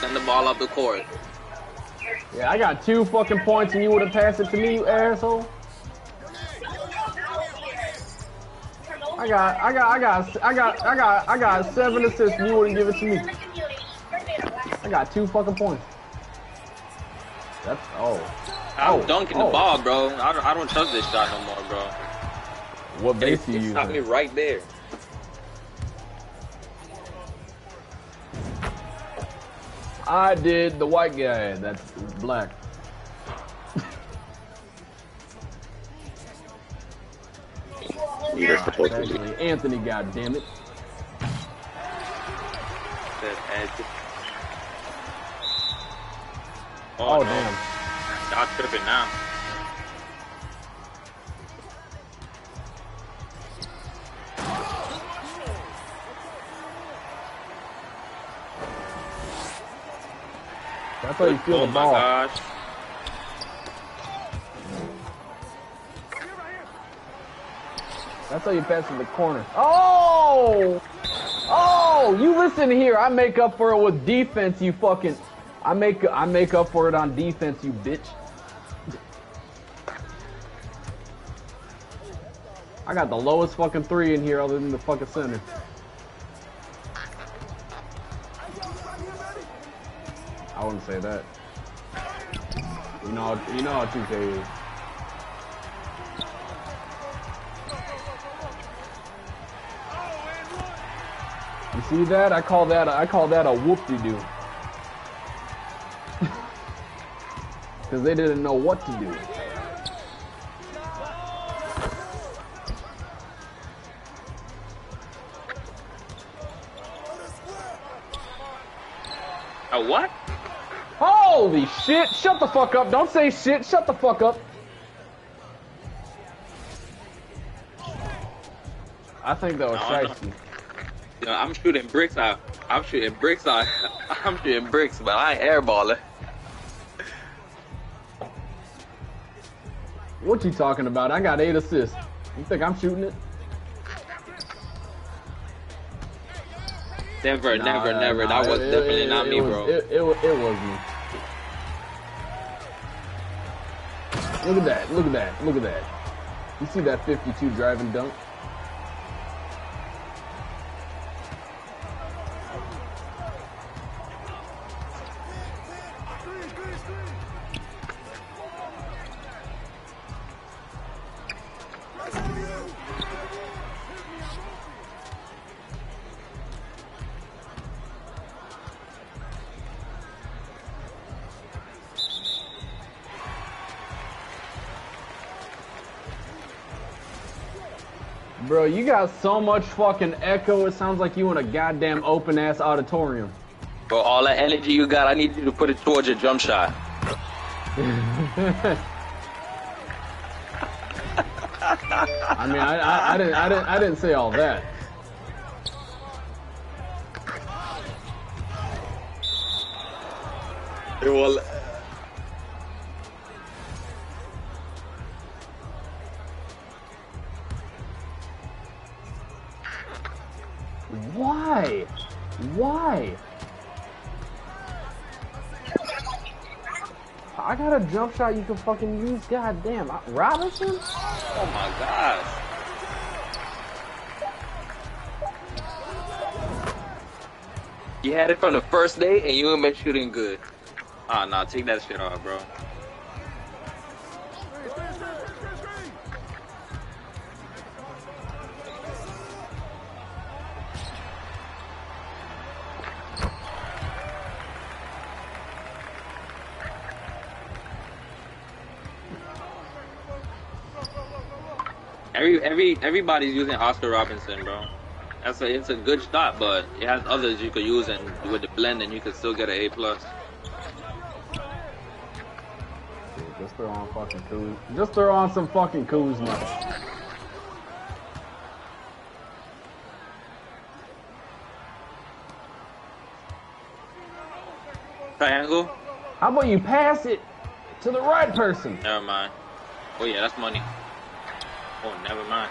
Send the ball up the court. Yeah, I got two fucking points and you would have passed it to me, you asshole. I got, I got, I got, I got, I got, I got seven assists and you wouldn't give it to me. I got two fucking points. That's, oh. I'm Oh, dunking oh. the ball, bro. I don't, I don't trust this shot no more, bro. What base It, you stopped me right there. I did the white guy. That's black. You're supposed to be. Actually, Anthony, goddamn it. Said edge. Oh, oh, no. damn. Y'all tripping now. That's how you feel oh the ball. gosh. That's how you pass in the corner. Oh! Oh! You listen here. I make up for it with defense, you fucking. I make I make up for it on defense, you bitch. I got the lowest fucking three in here other than the fucking center. I wouldn't say that. You know, you know how 2K is. You see that? I call that a, I call that a whoop-de-doo. Because they didn't know what to do. A what? Holy shit! Shut the fuck up! Don't say shit! Shut the fuck up! I think that was No, shiesty. I'm shooting bricks out. I'm shooting bricks out. I'm shooting bricks, but I ain't airballing. What you talking about? I got eight assists. You think I'm shooting it? Never, Nah, never, nah, never. nah, that was it- definitely it- not it me, was- bro. It, it, it was me. Look at that! Look at that! Look at that! You see that 52 driving dunk? Bro, you got so much fucking echo. It sounds like you in a goddamn open ass auditorium. Bro, all that energy you got, I need you to put it towards your jump shot. I mean, I, I, I didn't, I didn't, I didn't say all that. Well, Why? Why? I got a jump shot you can fucking use. Goddamn, I- Robinson? oh my gosh. You had it from the first day and you ain't been shooting good. Ah, nah, take that shit off, bro. Every every everybody's using Oscar Robinson, bro. That's a it's a good shot, but it has others you could use, and with the blend, and you could still get an A plus. Just throw on fucking Kuz. Just throw on some fucking Kuzma. Triangle? How about you pass it to the right person? Never mind. Oh yeah, that's money. Oh, never mind.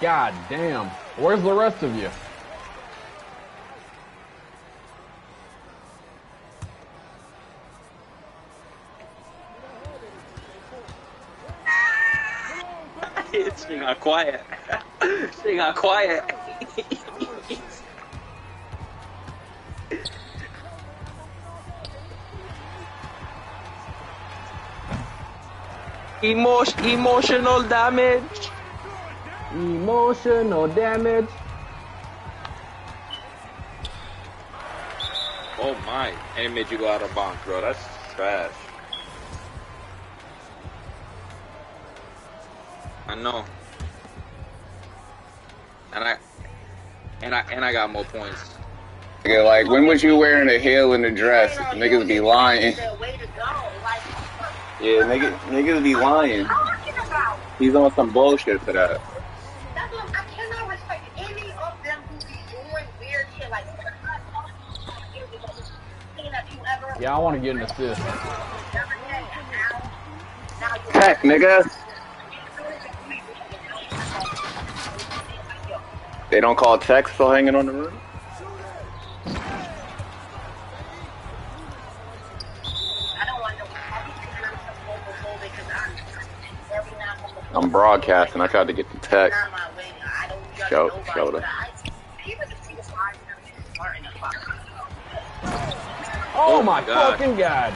God damn. Where's the rest of you? She got quiet. she got quiet. Emotion, emotional damage. Emotional damage. Oh my! And it made you go out of bounds, bro. That's trash. I know. And I and I and I got more points. Nigga, like when was you wearing a heel and a dress? Niggas be lying. Yeah, niggas, niggas be lying. He's on some bullshit for that. Yeah, I want to get an assist. Heck, nigga. They don't call text for hanging on the roof? I'm broadcasting. I tried to get the text. Show, show shoulder. Oh, my God. fucking god.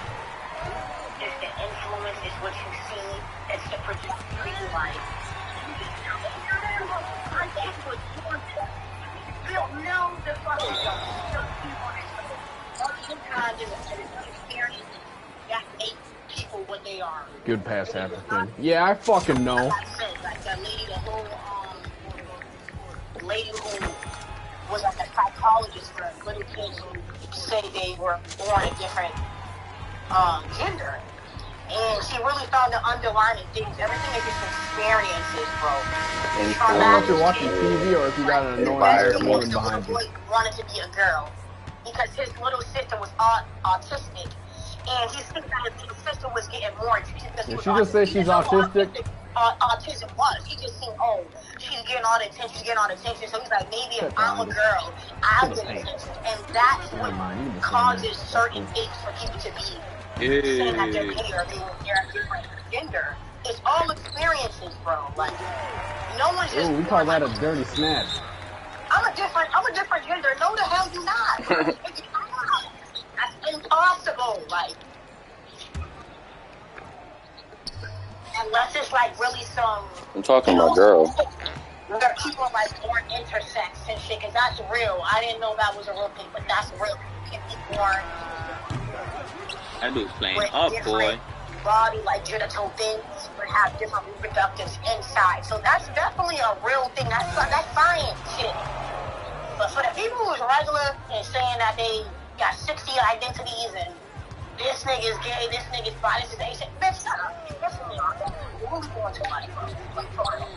They are. Good pass, African. Yeah, I fucking know. Like I said, like that lady, the whole, um, lady who was like a psychologist for little kids who say they were born a different um, gender. And she really found the underlying things. Everything is just experiences, bro. And I don't know if you're watching TV or if you got an annoying Environment. woman The little behind you. boy wanted to be a girl because his little sister was au- autistic. And he thinks that his sister was getting more attention because Did was she just say autistic. He she's didn't know what autistic? Uh, autism was. He just seen, oh, she's getting all the attention, she's getting all the attention. So he's like, maybe if I'm a girl, I'll get up, hey. attention. And that's what mind, you just causes certain things for people to be saying that they're Hey. gay or they- they're different gender. It's all experiences, bro. Like, no one's just. Ooh, we call that a dirty snatch. I'm a different. I'm a different gender. No, the hell you not. It's not. That's impossible. Like, unless it's like really some. I'm talking about girl. Where people like born intersex and shit, cause that's real. I didn't know that was a real thing, but that's real. People be born That dude's playing with up, boy. body, like genital things, but have different reproductives inside. So that's definitely a real thing. That's that's science shit. But for the people who's regular and saying that they got 60 identities and this nigga's gay, this nigga's bi, this is Asian, bitch, shut up. You definitely are. You're really going too much, bro. Like, for real.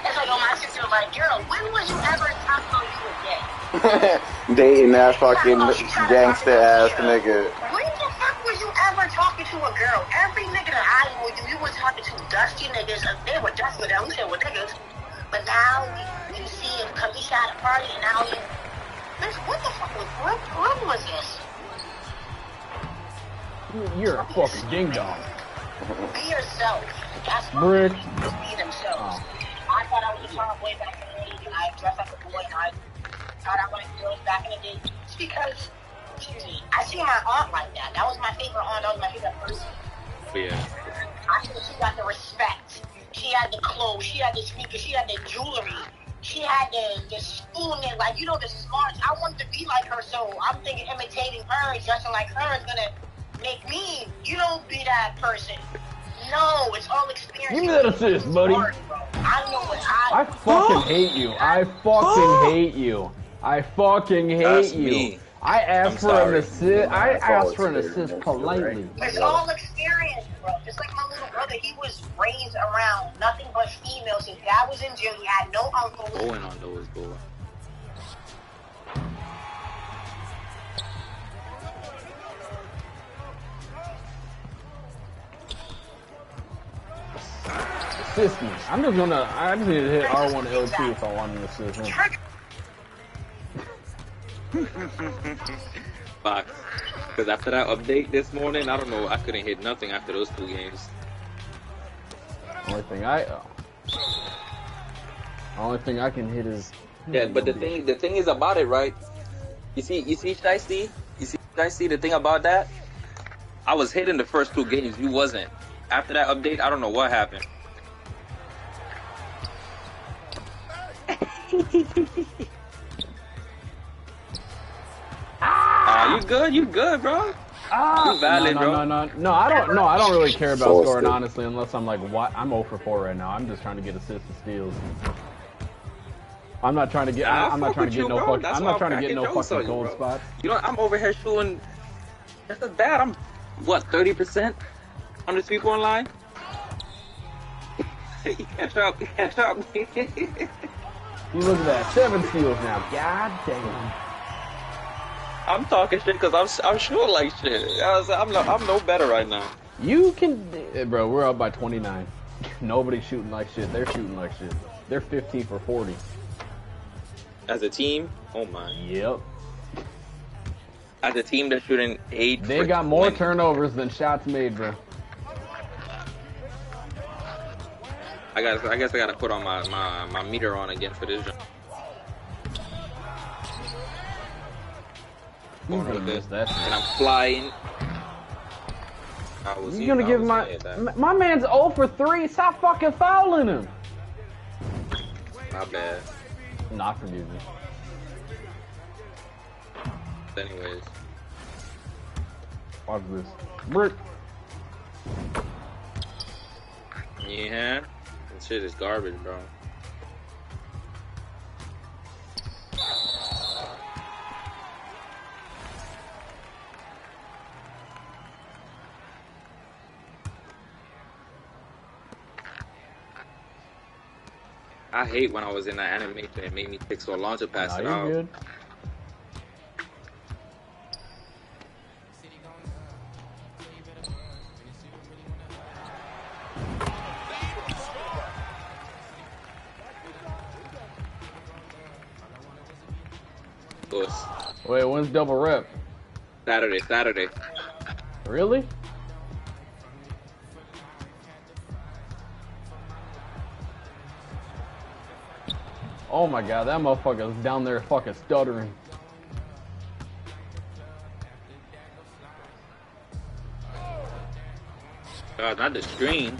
It's like, oh, my sister was like, girl, when was you ever talking about you were gay? Dating that fucking gangster ass nigga. When the fuck was you ever talking to a girl? Every nigga that I knew, you, you was talking to dusty niggas. and They were dusty, them, we said were niggas. But now you, you see him come, he at a party, and now you. Bitch, what the fuck was, what, what was this? You- You're a fucking ding dong. Be yourself. That's what Brick. Just be themselves. Oh. I thought I was a way back in the day, and I dressed like a boy, and I thought I wanted girls back in the day. It's because, excuse me, I see my aunt like that. That was my favorite aunt. That was my favorite person. Yeah. I think she got the respect. She had the clothes. She had the sneakers. She had the jewelry. She had the the spoon and like you know the smarts. I wanted to be like her, so I'm thinking imitating her, dressing like her is gonna make me, you don't be that person. No, it's all experience. Give me that assist, buddy. Smart. I know what I. I fucking hate you. I fucking hate you. I fucking hate That's you. me. I asked I'm for an sorry. assist. I asked for an assist good. politely. It's all experience, bro. Just like my little brother, he was raised around nothing but females. His dad was in jail. He had no uncles. Going on those, boy. assist me. I'm just gonna. I just need to hit R1 L2 if I want an assist him. Fox. Because after that update this morning, I don't know, I couldn't hit nothing after those two games. Only thing I. Oh. Only thing I can hit is. Hmm, yeah, but the thing, the thing is about it, right? You see, you see, Shiesty? You see, Shiesty? The thing about that, I was hitting the first two games. You wasn't. After that update, I don't know what happened. You good? You good, bro? Ah, You valid, no, bro. no, no, no, no. I don't. No, I don't really care about Soul scoring stick. honestly, unless I'm like, what? I'm 0 for 4 right now. I'm just trying to get assists and steals. I'm not trying to get. Nah, I I'm not trying to get you, no bro. fucking. That's I'm why not I'm trying to get no jokes fucking you, gold bro. spots. You know, I'm over here shooting. That's not bad. I'm what 30 percent on the people online. line. you can't stop. You can't stop me. You look at that, seven steals now. God damn. I'm talking shit because I'm I'm shooting like shit. I was, I'm no, I'm no better right now. You can, eh, bro. We're up by 29. Nobody's shooting like shit. They're shooting like shit. They're 15 for 40. As a team, oh my. Yep. As a team, they're shooting eight. They got more turnovers than shots made, bro. I got. I guess I gotta put on my my, my meter on again for this. Jump. Going gonna real good. miss that. And I'm flying. I will see You're gonna give my gonna hit that. m- my man's 0 for 3. Stop fucking fouling him. My bad. Not forgive me. Anyways, Watch this. Brick. yeah, that shit is garbage, bro. I hate when I was in that animation. It made me take so long to pass Nah, it out. good. Wait, when's double rep? Saturday, Saturday. Really? Oh my god, that motherfucker's down there fucking stuttering. God, not the screen.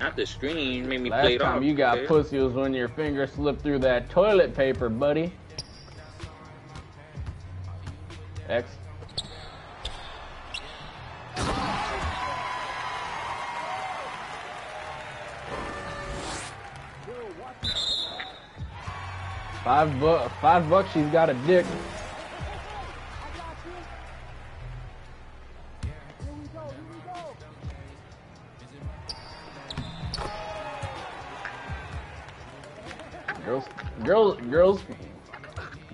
Not the screen made me play Last it time off. you got okay? pussy was when your finger slipped through that toilet paper, buddy. X. Five bu- five bucks, she's got a dick. Girls, girls, girls,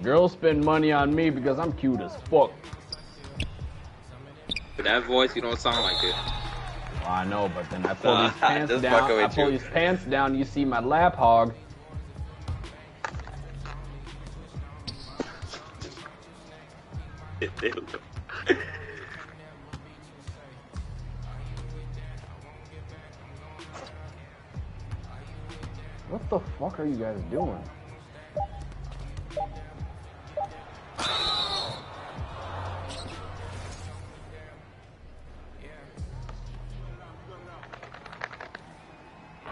girls spend money on me because I'm cute as fuck. With that voice, you don't sound like it. Well, I know, but then I pull Nah, these pants down. I pull you. these pants down. You see my lap hog. Fuck are you guys doing?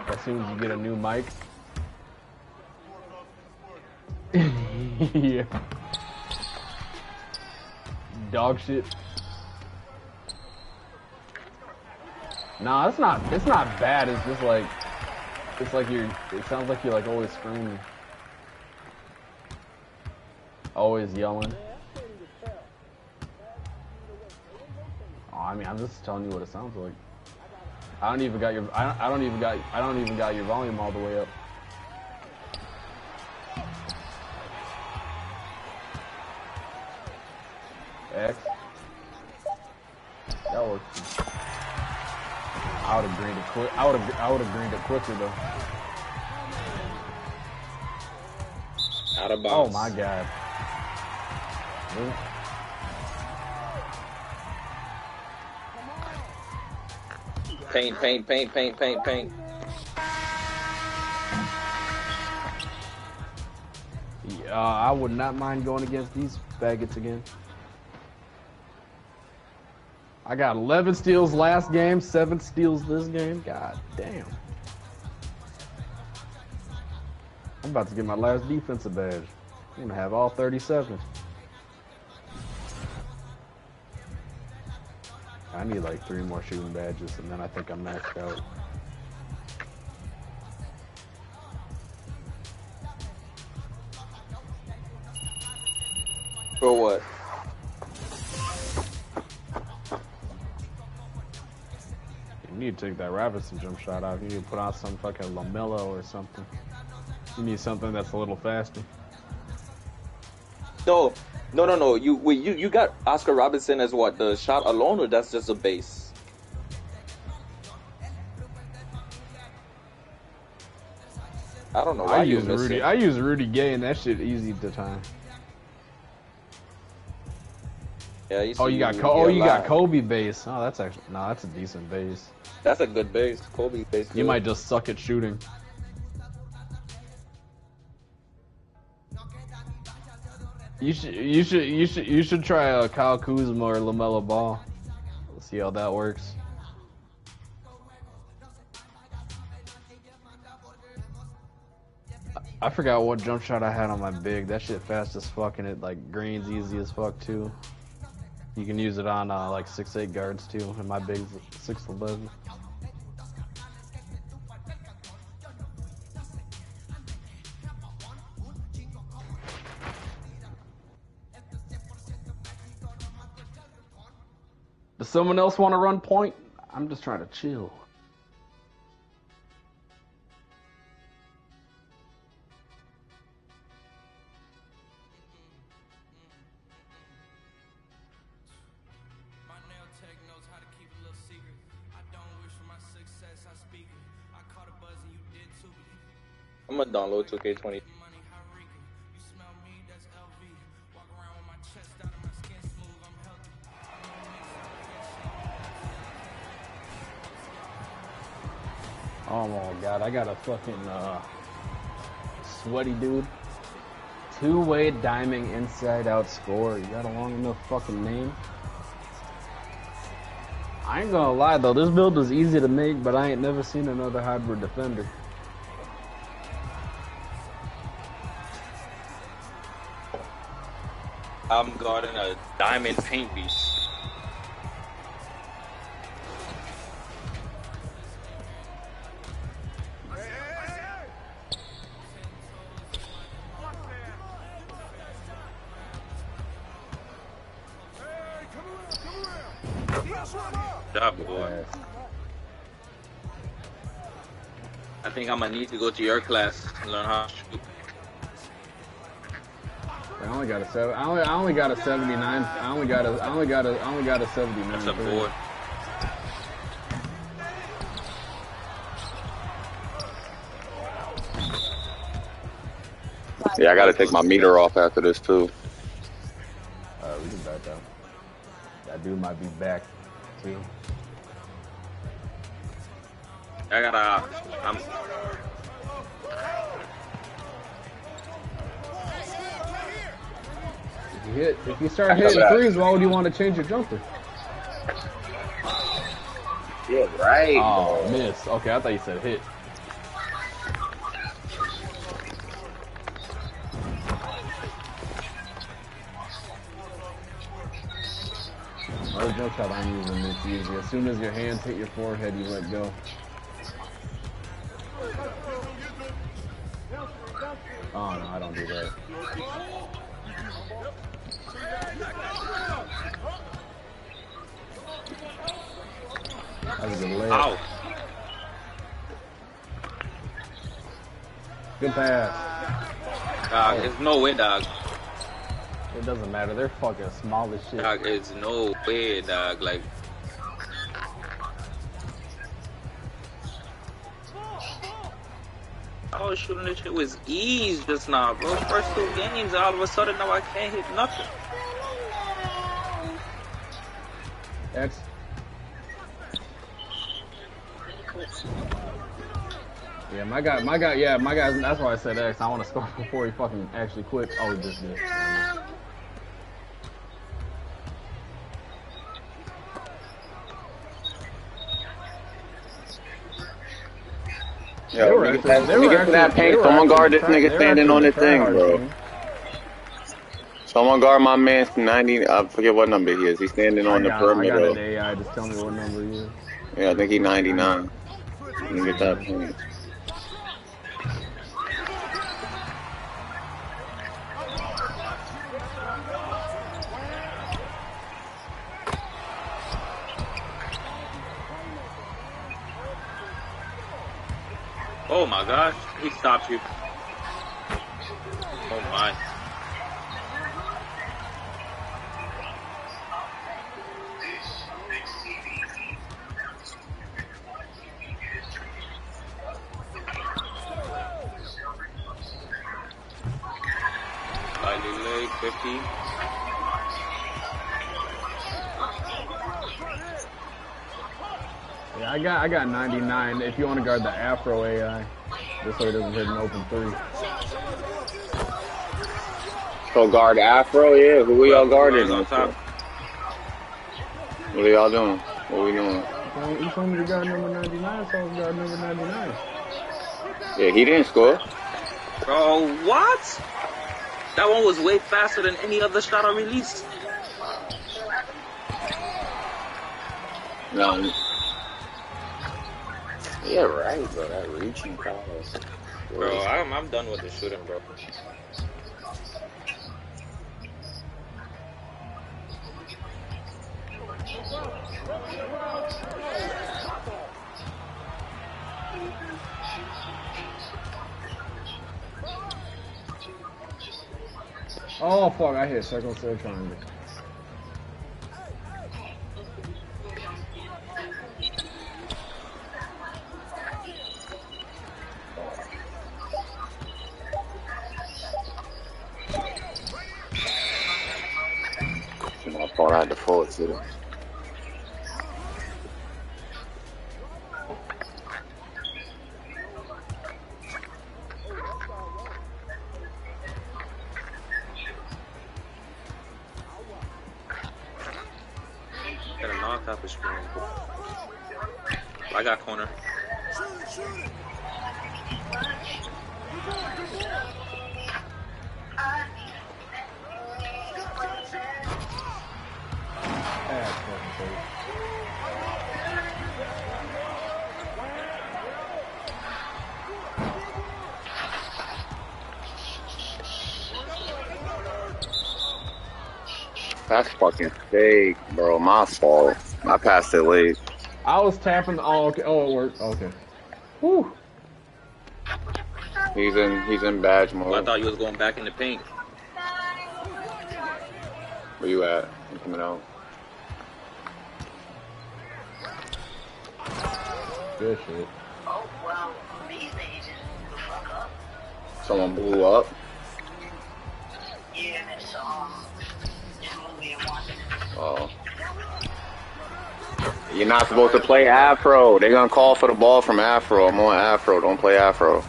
As soon as you get a new mic. yeah. Dog shit. Nah, it's not. It's not bad. It's just like, it's like you're. It sounds like you're like always screaming, always yelling. Oh, I mean, I'm just telling you what it sounds like. I don't even got your. I don't, I don't even got. I don't even got your volume all the way up. I would have. Greened it quicker though. Out of Oh my god. Nope. Paint, paint, paint, paint, paint, paint. Yeah, I would not mind going against these faggots again. I got 11 steals last game, 7 steals this game. God damn. I'm about to get my last defensive badge. I'm gonna have all 37. I need like three more shooting badges and then I think I'm maxed out. For what? Need to take that Robinson jump shot out. You need to put on some fucking LaMelo or something. You need something that's a little faster. No, no, no, no. You wait. You you got Oscar Robinson as what? The shot alone, or that's just a base? I don't know why I use Rudy. I use Rudy Gay, and that shit easy to time. Yeah, you Oh, you got oh, you got. Kobe base. Oh, that's actually no, that's a decent base. That's a good base. Kobe base. You might just suck at shooting. You should, you should, you should, you should try a Kyle Kuzma or LaMelo Ball. See how that works. I forgot what jump shot I had on my big. That shit fast as fuck and it like greens easy as fuck too. You can use it on uh, like six eight guards too, and my big's six eleven. Does someone else want to run point? I'm just trying to chill. Skin smooth, I'm healthy. Oh my god, I got a fucking uh, sweaty dude. Two way diming inside out score. You got a long enough fucking name? I ain't gonna lie though, this build was easy to make, but I ain't never seen another hybrid defender. I'm guarding a diamond paint. Good job, boy. I think I'm gonna need to go to your class and learn how to shoot. I only got a seven. I only, I only got a seventy nine. I only got a. I only got a. I only got a seventy nine. That's a board. Yeah, I gotta take my meter off after this too. Uh, we can back up. That dude might be back too. I gotta. I'm. Hit, if you start hitting threes, why would you want to change your jumper? Yeah, right. Oh, miss. Okay, I thought you said hit. Or jump shot I'm using this easy. As soon as your hands hit your forehead, you let go. fast. Dog, it's no way, dog. It doesn't matter. They're fucking small as shit. Dog, it's no way, dog. Like. I was shooting this shit with ease just now, bro. First two games, all of a sudden, now I can't hit nothing. X. Yeah, my guy, my guy, yeah, my guy. That's why I said X. I want to score before he fucking actually quit. Oh, he just did. Yo, They were nigga, that, nigga for that paint. Someone actually guard this nigga standing on actually the thing, bro. team. Someone guard my man 90. I forget what number he is. He's standing I on the got, I got perimeter. an AI. Just tell me what number he is. Yeah, I think he's 99. Let me get that point. Stopped you. Oh my. Slightly late, 50. Yeah, I got, I got 99. If you want to guard the Afro AI, just so he doesn't hit an open three. So guard Afro, yeah. Who we all guarding? On top? What are y'all doing? What we doing? He told me to guard number 99, so I guard number 99. Yeah, he didn't score. Bro, what? That one was way faster than any other shot I released. No. Yeah, right, bro. That reaching power. Bro, I'm, I'm done with the shooting, bro. Oh fuck! I hit circle, circle, triangle. I fucking fake, bro. My fault. I passed it late. I was tapping. Oh, okay. Oh, it worked. Okay. Whew. He's in. He's in badge Well, I thought you was going back in the paint. Where you at? I'm coming out. Good shit. Oh, well, these days, the fuck up. Someone blew up. Oh. You're not supposed to play Afro. They're gonna call for the ball from Afro. I'm on Afro. Don't play Afro.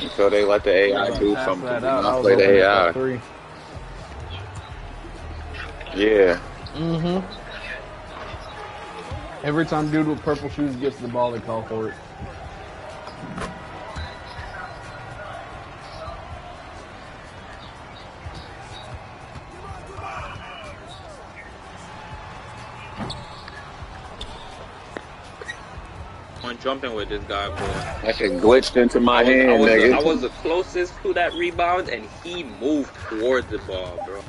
Until they let the AI do something. that Do out. I not play the AI. Three. Yeah. Mm-hmm. Every time dude with purple shoes gets the ball, they call for it. Jumping with this guy, boy. That shit glitched into my I was, I, hand, was the, nigga. I was the closest to that rebound, and he moved towards the ball, bro.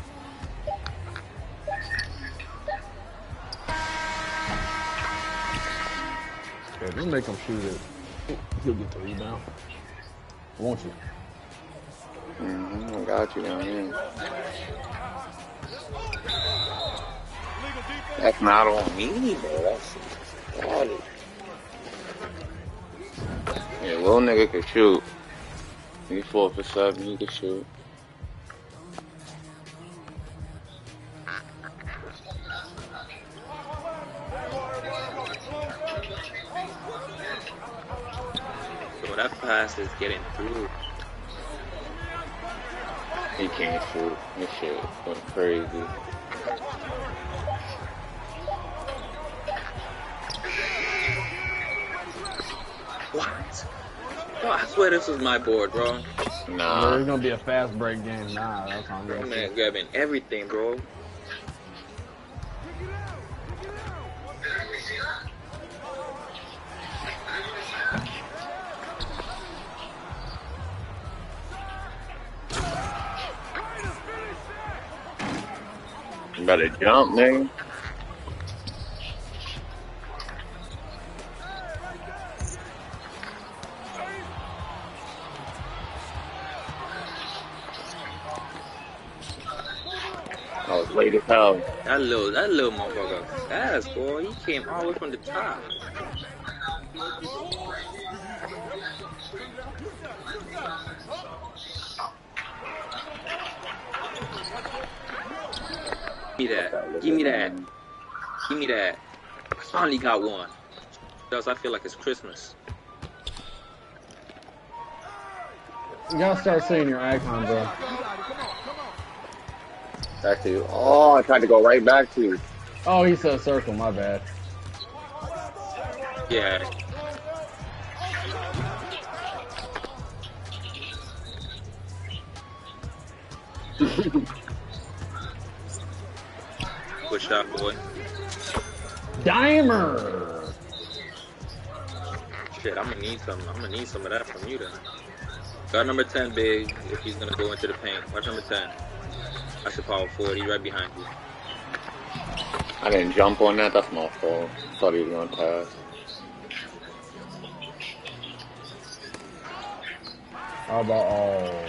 Yeah, just make him shoot it. He'll get the rebound. Won't you? hmm I got you down here. That's not on me, bro. That's quality. Yeah, little nigga can shoot. He four for seven, he can shoot. So that pass is getting through. He can't shoot. This shit went crazy. Bro, I swear this was my board, bro. Bro, Nah. it's gonna be a fast break game. Nah, that's on Bro, good. man, grabbing everything, bro. You better jump, nigga. Hell. That little, that little motherfucker fast, boy. He came all the way from the top. Give me that. Give me that. Give me that. I finally got one. Because I feel like it's Christmas. You gotta start saying your icon, bro. Back to you. Oh, I tried to go right back to you. Oh, he said circle. My bad. Yeah. Good shot, boy. Dimer. Shit, I'm gonna need some. I'm gonna need some of that from you then. Got number ten, big. If he's gonna go into the paint, watch number ten. That's the power forward. He's right behind you. I didn't jump on that. That's my fault. Thought he was gonna pass. How about oh?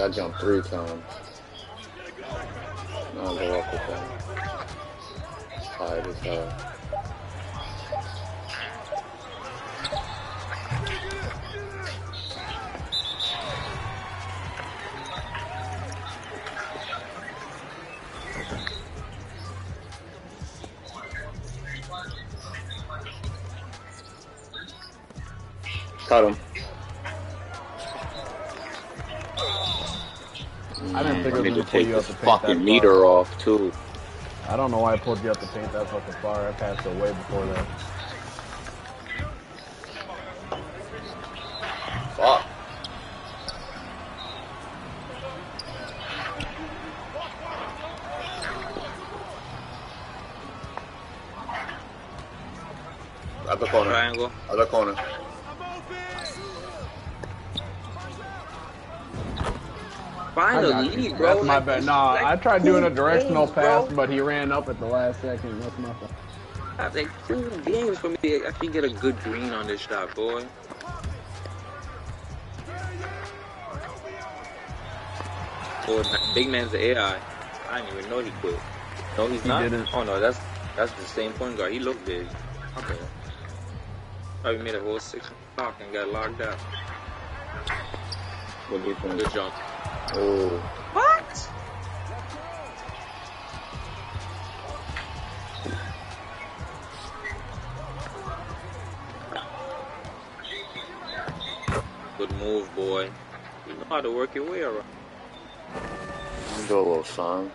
I jumped three times. No, I'll go up with that. Tired as hell. Cut him. I didn't think it was need gonna pull take you the fucking meter off too. I don't know why I pulled you up to paint that fucking far. I passed it way before that. Fuck. Other corner. Triangle. Other corner. Bro. That's my Like, bad. Nah, like I tried doing a directional games, pass, bro. but he ran up at the last second. That's my fault. Have like two games for me I can get a good green on this shot, boy. Or big man's the AI. I didn't even know he quit. No, he's He not. didn't. Oh no, that's that's the same point guard. He looked big. Okay. Probably made a whole six o'clock and got locked out. What do you? Good jump. Oh, What? Good move, boy. You know how to work your way around. let me do a little song.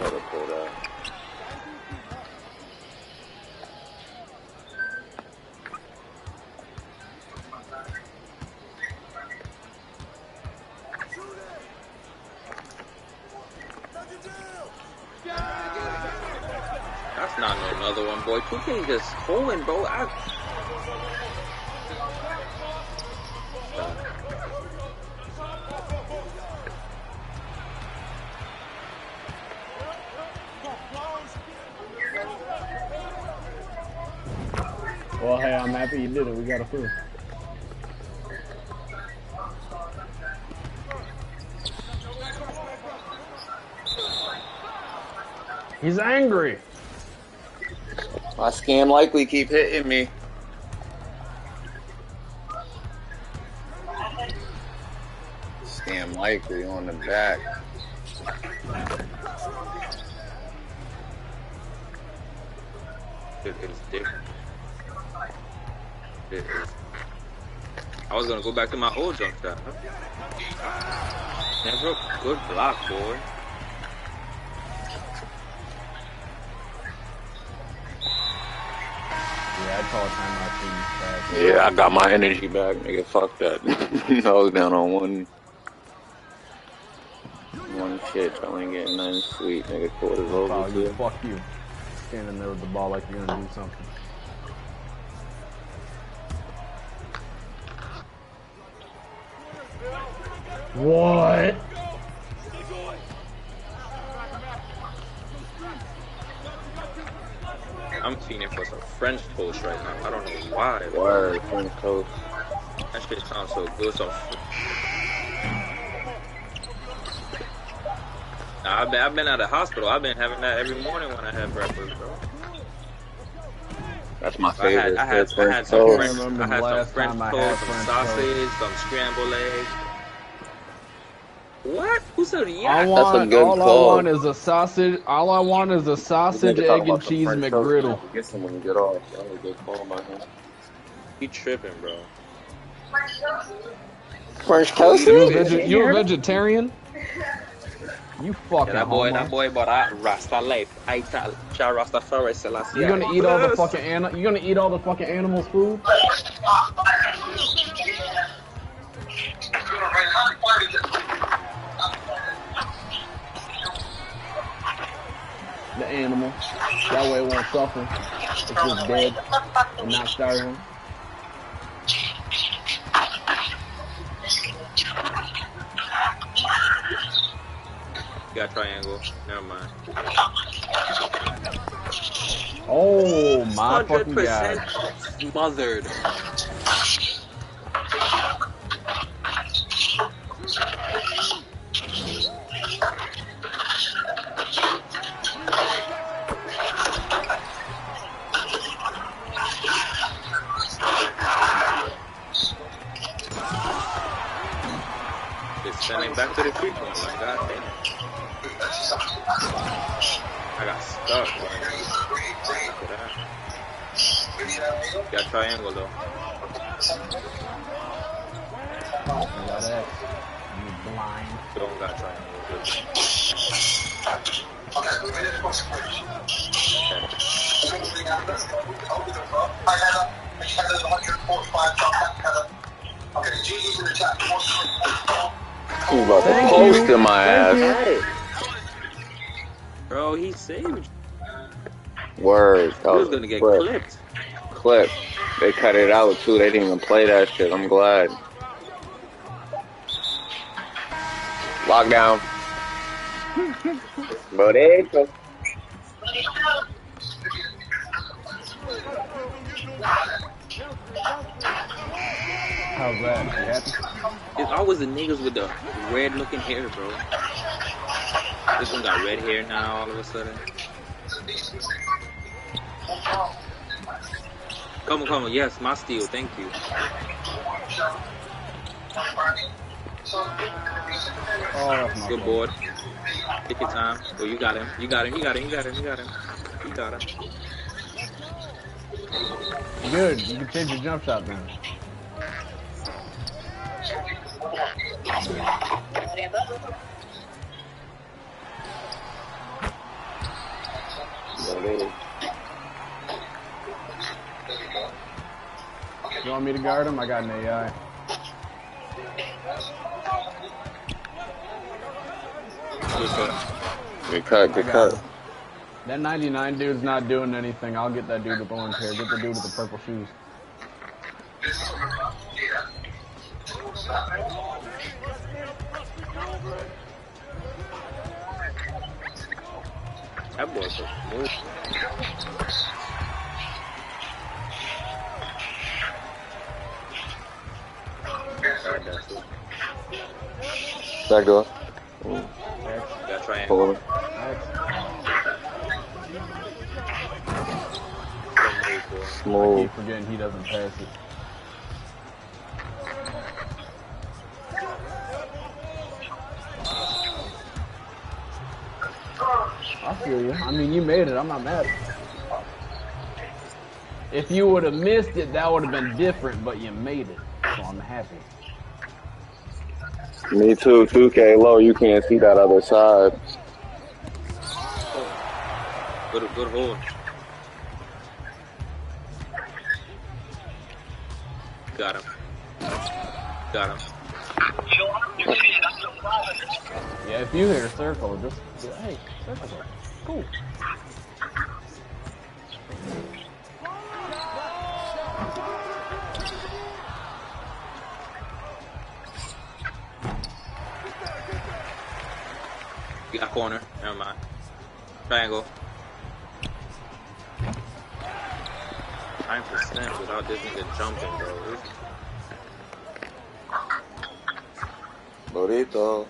Gotta pull that. another one, boy. can just hauling, bro. I... Uh. Well, hey, I'm happy you did it. We got a fool. He's angry. My scam likely keep hitting me. Scam likely on the back. It is different. It is. I was gonna go back to my old jump shot. Never good block, boy. Yeah, I'd call a timeout for. Yeah, I got my energy back, nigga. Fuck that. I was down on one one shit. I ain't getting nothing sweet, nigga. Quarters Foul over you. too. Fuck you. Standing there with the ball like you're gonna do something. What? I'm feeling for some French toast right now. I don't know why. Word, French coast. That shit sounds so good. So. Nah, I've been, I've been at the hospital. I've been having that every morning when I have breakfast, bro. That's my I had, favorite. I had, I French had some toast. French, I had some French toast, had some French sausage, some scrambled eggs. What? Who said I yeah? want, That's a good all call. I want is a sausage. All I want is a sausage, egg, and cheese French McGriddle. man. Get some when you get off. That was a good call by him. He tripping, bro. French toast? You a, veg- you a vegetarian? You fucking Yeah, that boy, homo. that boy, but I Rasta life. I tell Jah Rastafari Selassie. You gonna eat all the fucking an- You gonna eat all the fucking animals' food? That way it won't suffer. It's just dead and not starving. Got triangle. Never mind. Oh my fucking Hundred god. percent Word. He That was was gonna get clip. clipped. clip. They cut it out too. They didn't even play that shit. I'm glad. Lockdown. Bonito. How's that? You? It's always the niggas with the red looking hair, bro. This one got red hair now all of a sudden. Come on, come on. Yes, my steal. Thank you. Oh, Good fault. board. Take your time. Oh, you got him. You got him. You got him. You got him. You got him. You got him. Good. You can change your jump shot then. Bonito. You want me to guard him? I got an AI. Good cut. Good cut. Good cut. That 99 dude's not doing anything. I'll get that dude with orange hair. Get the dude with the purple shoes. That boy's so Back door. Pull over. Next. I keep forgetting he doesn't pass it. I feel you. I mean, you made it. I'm not mad. If you would have missed it, that would have been different, but you made it. So I'm happy. Me too. 2K low. You can't see that other side. Good, good hold. Got him. Got him. Yeah, if you hit a circle, just hey, circle. Cool. You got corner. Never mind. Triangle. Nine percent without this nigga jumping, bro. This- Burrito.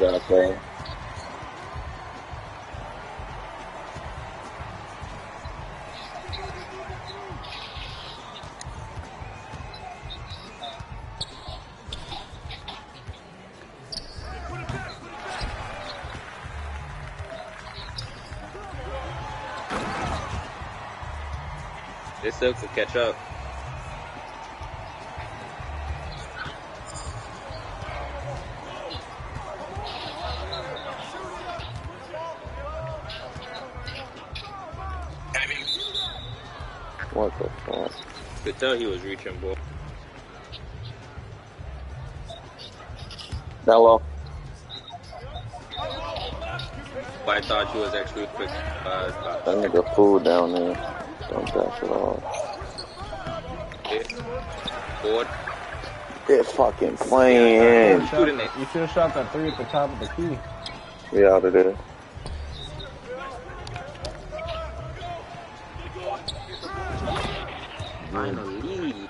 Got that. They still could catch up. What the fuck? Could tell he was reaching, boy. Hello. But I thought you was actually quick. Uh, That nigga food down there. Don't pass it off. board. They're fucking playing. You should have shot that three at the top of the key. We out of there. Finally.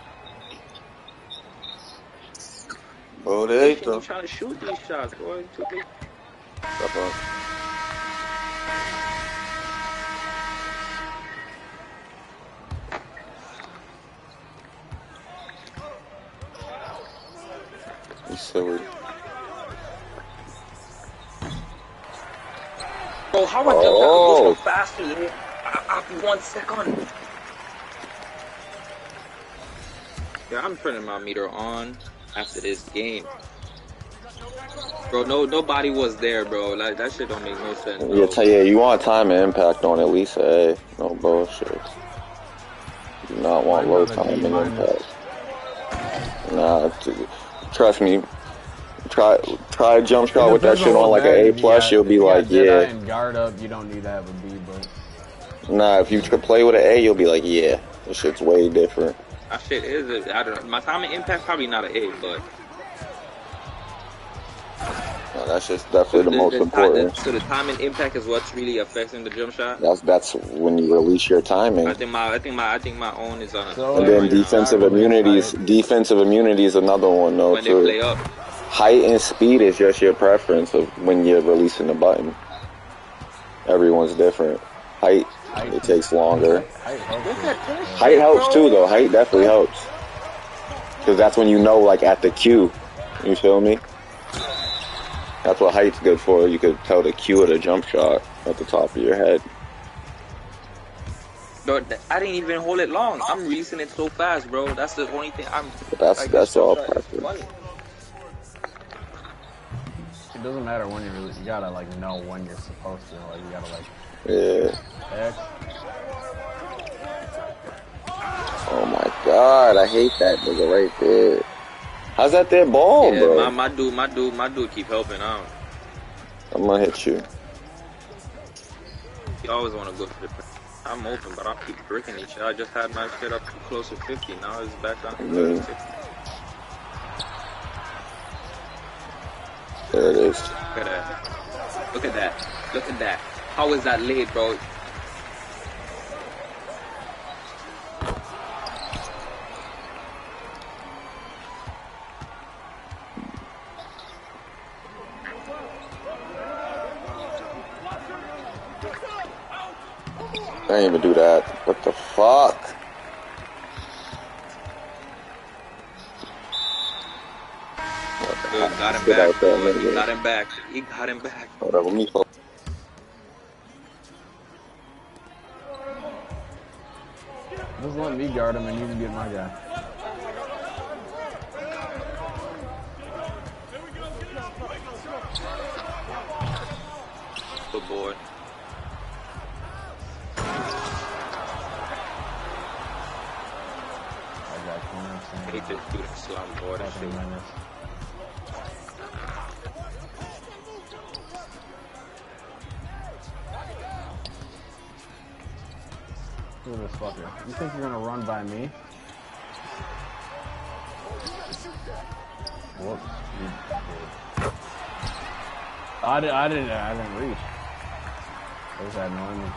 I'm Burrito. trying to shoot these shots, boy. Too big. Step up. You silly. Bro, oh, how I Oh. oh. so fast in here? After one second. Yeah, I'm turning my meter on after this game. Bro, no nobody was there, bro. Like that shit don't make no sense. Bro. Yeah, tell yeah, you want time and impact on at least A. No bullshit. You do not want low time and impact. Nah, t- trust me. Try try a jump shot with that shit on like an A plus, you'll be like, yeah. And guard up, you don't need to have a B, but Nah, if you could play with an A, you'll be like, yeah. This shit's way different. That shit is. A, I don't know. My time and impact probably not an A, but Nah, that's just definitely the most time- important. so the time and impact is what's really affecting the jump shot. That's that's when you release your timing. I think my I think my I think my own is on a So- And then defensive immunities. Defensive immunity is another one though when they play too. up. Height and speed is just your preference of when you're releasing the button. Everyone's different. Height, it takes longer. height helps. Too though. Height definitely helps. Cause that's when you know like at the cue. You feel me? That's what height's good for. You could tell the cue of the jump shot at the top of your head. Bro, I didn't even hold it long. I'm releasing it so fast, bro. That's the only thing I'm. But that's like, that's all fast. preference. Funny. It doesn't matter when you release. You gotta like know when you're supposed to. Like you gotta like Yeah. Oh my god, I hate that nigga right there. How's that their ball, yeah, bro? my, my dude, my dude, my dude keep helping out. I'm gonna hit you. He always want to go for the. I'm open, but I keep bricking each other. I just had my shit up close to 50. Now it's back down to Mhm. 60. There it is. Look at that. Look at that. Look at that. How is that late, bro? I didn't even do that. What the fuck? Good, got him back. there. He got him back. He got him back. Let me Just let me guard him and you can get my guy. Good boy. I got corner. I hate this dude slam board and Fucking shit. Look at this fucker. You think you're gonna run by me? Whoops. I, did, I didn't. I didn't reach. I just had no.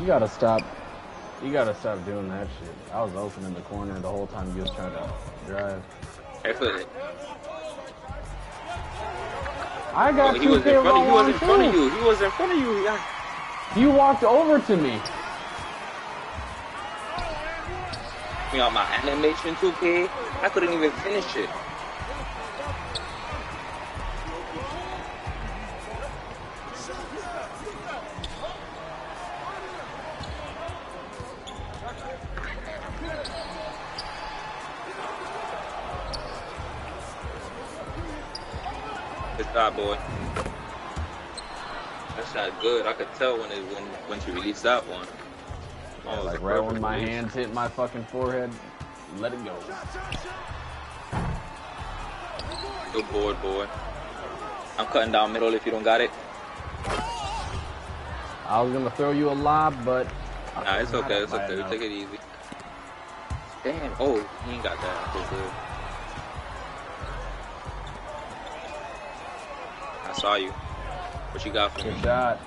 You gotta stop. You gotta stop doing that shit. I was open in the corner the whole time you was trying to drive. I feel it. I got he two was in front of he was in front of you. He was in front of you. Yeah. You walked over to me. Me on my animation 2K. I couldn't even finish it. Boy. That's not good. I could tell when it when when she released that one. Oh, Like right when my release. hands hit my fucking forehead, let it go. Good board, boy. I'm cutting down middle if you don't got it. I was gonna throw you a lob, but Nah, it's okay. It's okay. Take it easy. Damn. Oh, he ain't got that. I saw you. What you got for me? good shot.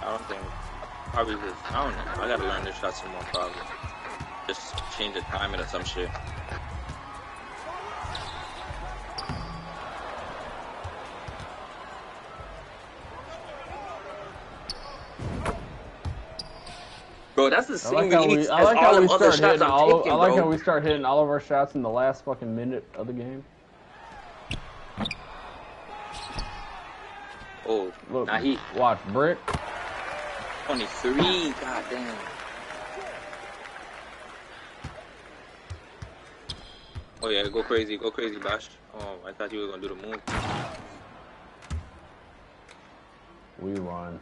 I don't think. Probably just. I don't know. I gotta learn this shot some more. Probably. Just change the timing or some shit. Bro, that's the same like we, I like how we start hitting all. Of, taking, I like bro. how we start hitting all of our shots in the last fucking minute of the game. Oh, Look, now he watch brick. 23. God damn. Oh yeah, go crazy, go crazy, Bash. Oh, I thought you were gonna do the move. We run.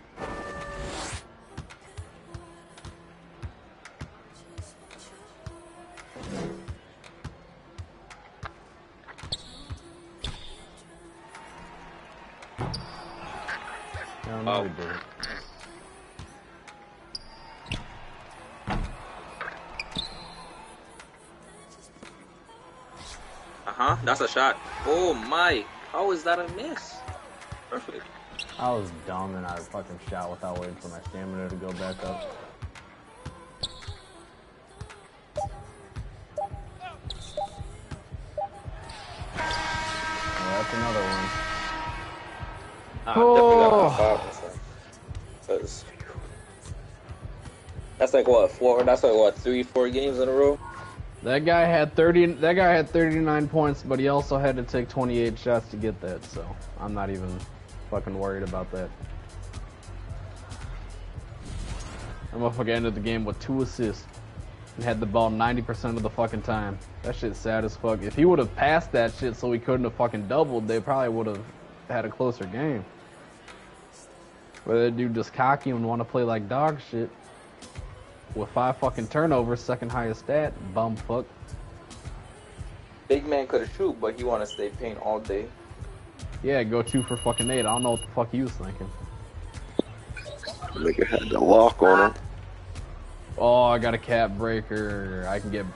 Oh. we. Uh huh. That's a shot. Oh my. How is that a miss? Perfect. I was dumb and I fucking shot without waiting for my stamina to go back up. That's another one. Ah, Got Oh. five. That's, that's like what four? That's like what three, four games in a row. That guy had 30 that guy had 39 points, but he also had to take 28 shots to get that, so I'm not even fucking worried about that. That motherfucker ended the game with two assists and had the ball 90% of the fucking time. That shit's sad as fuck. If he would have passed that shit so he couldn't have fucking doubled, they probably would have had a closer game. But that dude just cocky and want to play like dog shit. With five fucking turnovers, second highest stat, bum fuck. Big man could have shoot, but he want to stay paint all day. Yeah, go two for fucking eight. I don't know what the fuck he was thinking. Nigga had the lock on him. Oh, I got a cap breaker. I can get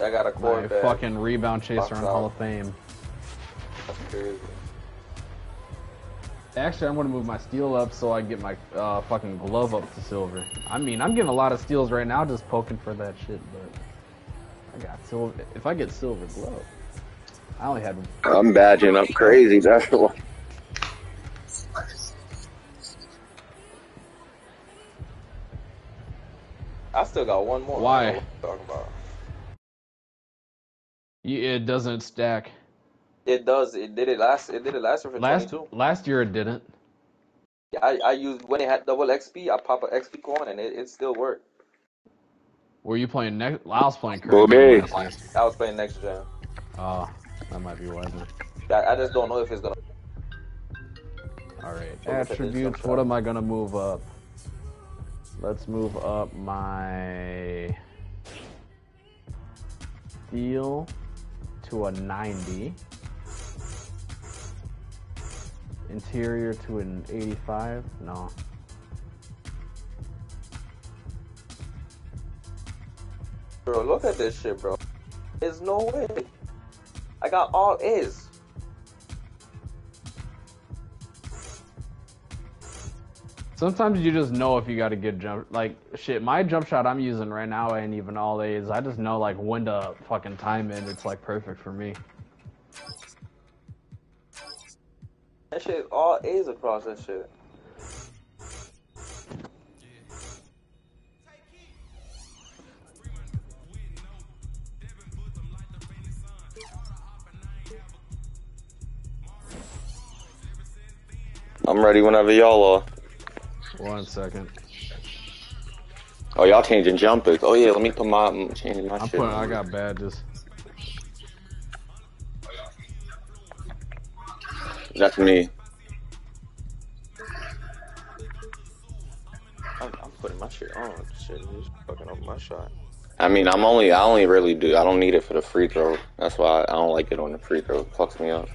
I got a my quarterback. fucking rebound chaser Box on out. Hall of Fame. That's crazy. Actually, I'm gonna move my steal up so I get my uh, fucking glove up to silver. I mean, I'm getting a lot of steals right now just poking for that shit, but I got silver. If I get silver glove, I only had I'm badging up crazy. That's why. I still got one more. Why? I don't know what you're talking about. Yeah, it doesn't stack. It does. It did it last. It did it last year for Last 22. last year it didn't. Yeah, I, I used when it had double XP. I pop an XP coin and it, it still worked. Were you playing next? I was playing Booby. current. last year. I was playing next gen. Oh, that might be why then. I, I just don't know if it's gonna. All right, So look at this attributes. What am I gonna move up? Let's move up my steal to a 90. Interior to an 85. No. Bro, look at this shit, bro. There's no way. I got all A's. Sometimes you just know if you got a good jump. Like shit, my jump shot I'm using right now ain't even all A's. I just know like when to fucking time it. It's like perfect for me. That shit, all A's across that shit. I'm ready whenever y'all are. One second. Oh, y'all changing jumpers. Oh yeah, let me put my I'm changing my I'm shit. putting. I got badges. That's me. I'm, I'm putting my shit on. Shit, you just fucking up my shot. I mean, I'm only I only really do. I don't need it for the free throw. That's why I don't like it on the free throw. It fucks me up.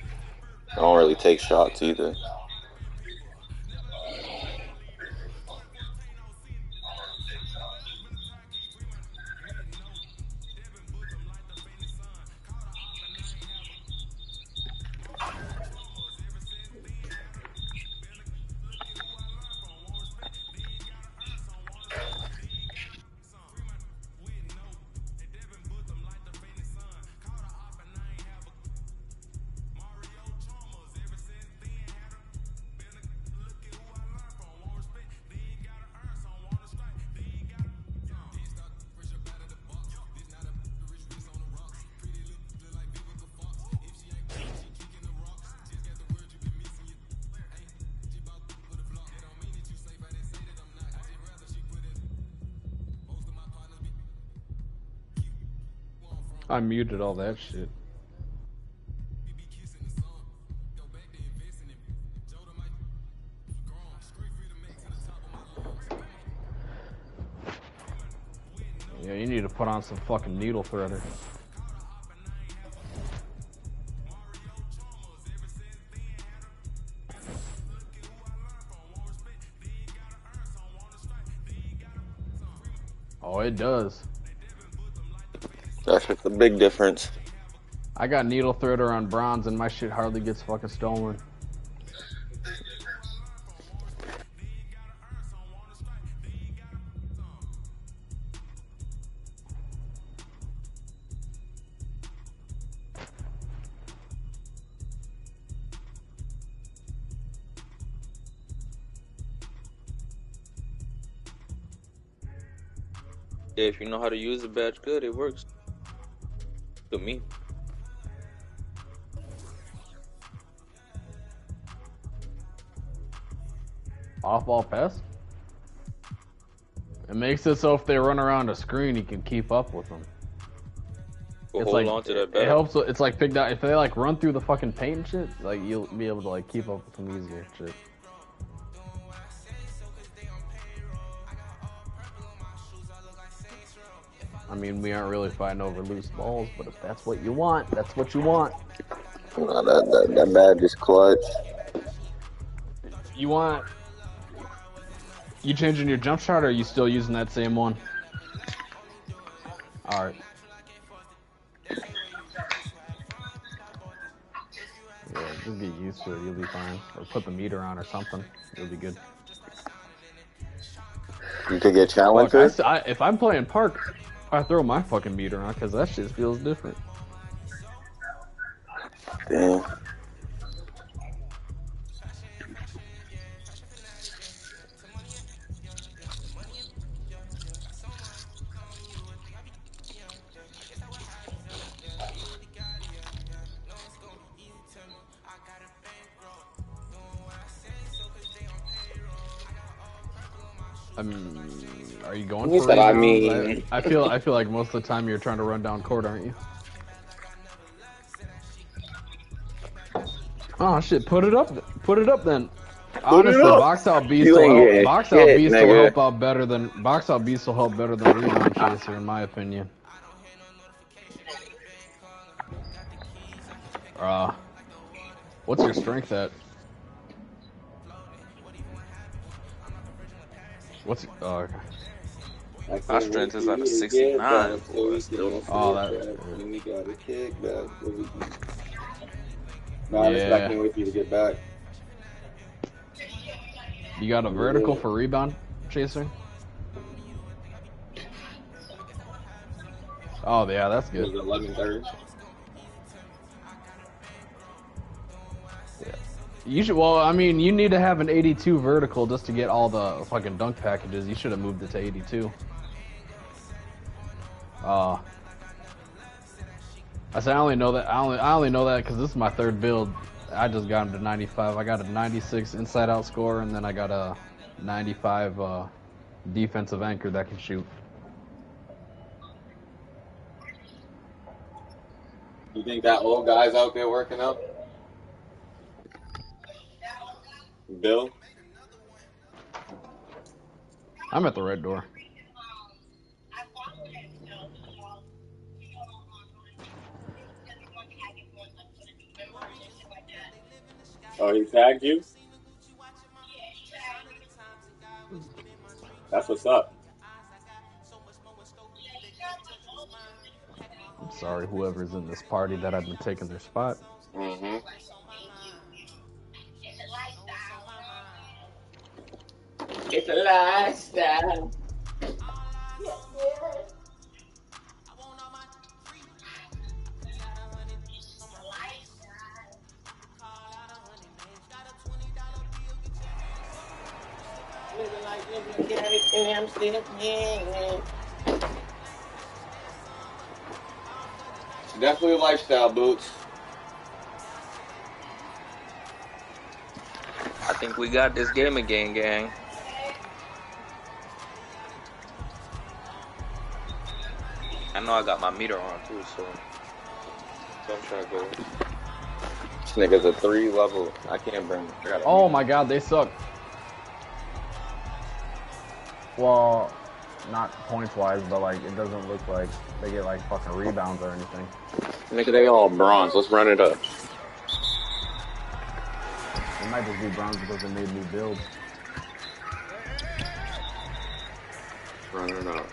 I don't really take shots either. I muted all that shit. Yeah, you need to put on some fucking needle threader. Oh, it does. That's the big difference. I got needle threader on bronze and my shit hardly gets fucking stolen. If you know how to use the badge good, it works. To me. Off ball pass? It makes it so if they run around a screen, you can keep up with them. But it's hold like on to that it helps. It's like picked out if they like run through the fucking paint and shit. Like you'll be able to like keep up with them easier. and Shit. I mean, we aren't really fighting over loose balls, but if that's what you want, that's what you want. That, that that badge is clutch. You want You changing your jump shot, or are you still using that same one? All right. Yeah, just get used to it. You'll be fine. Or put the meter on or something. You'll be good. You could get Fuck, I. I, if I'm playing park, I throw my fucking meter on because that shit feels different. Damn. I mean- I, I feel I feel like most of the time you're trying to run down court, aren't you? Oh shit! Put it up. Put it up then. Honestly, up. box out beast You will help. Box out shit, beast will help out better than box out beast will help better than rebound chaser, in my opinion. Uh, what's your strength at? What's okay. My strength is at a 69. boy. Still Oh, that- When we got a kick back, so No, I just- Yeah. I can't wait for you to get back. You got a vertical for rebound chaser? Oh yeah, that's It was good. 11:30. You should. Well, I mean, you need to have an 82 vertical just to get all the fucking dunk packages. You should have moved it to 82. Uh, I said I only know that. I only I only know that because this is my third build. I just got him to 95. I got a 96 inside out score, and then I got a 95 uh, defensive anchor that can shoot. You think that old guy's out there working out? Bill? I'm at the red door. Oh, he tagged you? That's what's up. I'm sorry, whoever's in this party that I've been taking their spot. Mm-hmm. It's a lifestyle. It's definitely a lifestyle, Boots. I think we got this game again, gang. I know I got my meter on too, so don't try to go. This nigga's a three level. I can't bring. I Oh my god, they suck. Well, not points wise, but like it doesn't look like they get like fucking rebounds or anything. Nigga, they all bronze. Let's run it up. It might just be bronze because they made new builds. Run it up.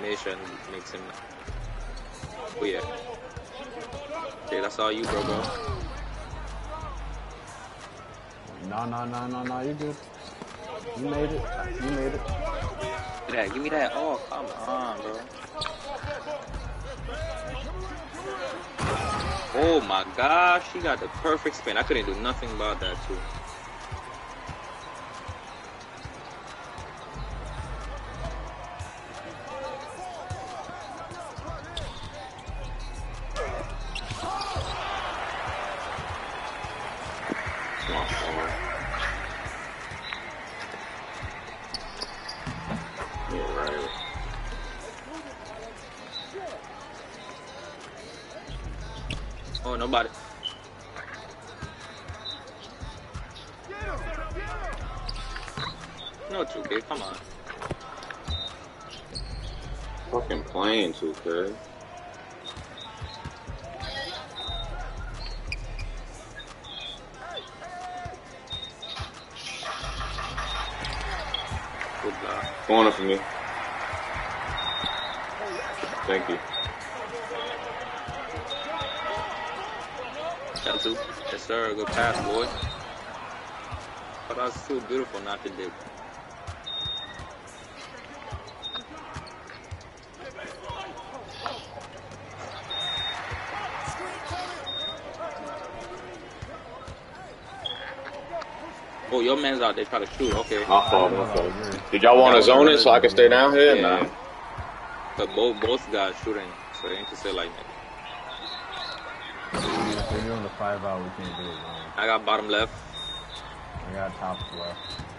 Makes him. Oh yeah. Okay, that's all you, bro, bro. No, no, no, no, no, you're good. You made it. You made it. Give me that. Give me that. Oh, come on, bro. Oh my gosh, he got the perfect spin. I couldn't do nothing about that too. Was too beautiful not to do. Oh, your man's out there trying to shoot. Okay. My fault, my fault. Did y'all want to zone it so I can stay down here? Yeah. Nah. But both both guys shooting, so they ain't to say like that. If we're doing the five out, we can't do it, man. I got bottom left. I got top left.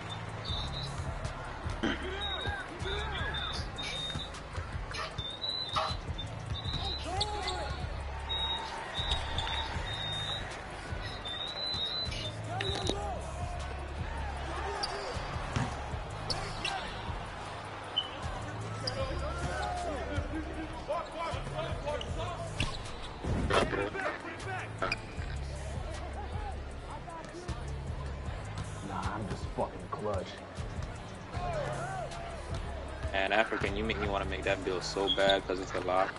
Want to make that bill so bad because it's a lot.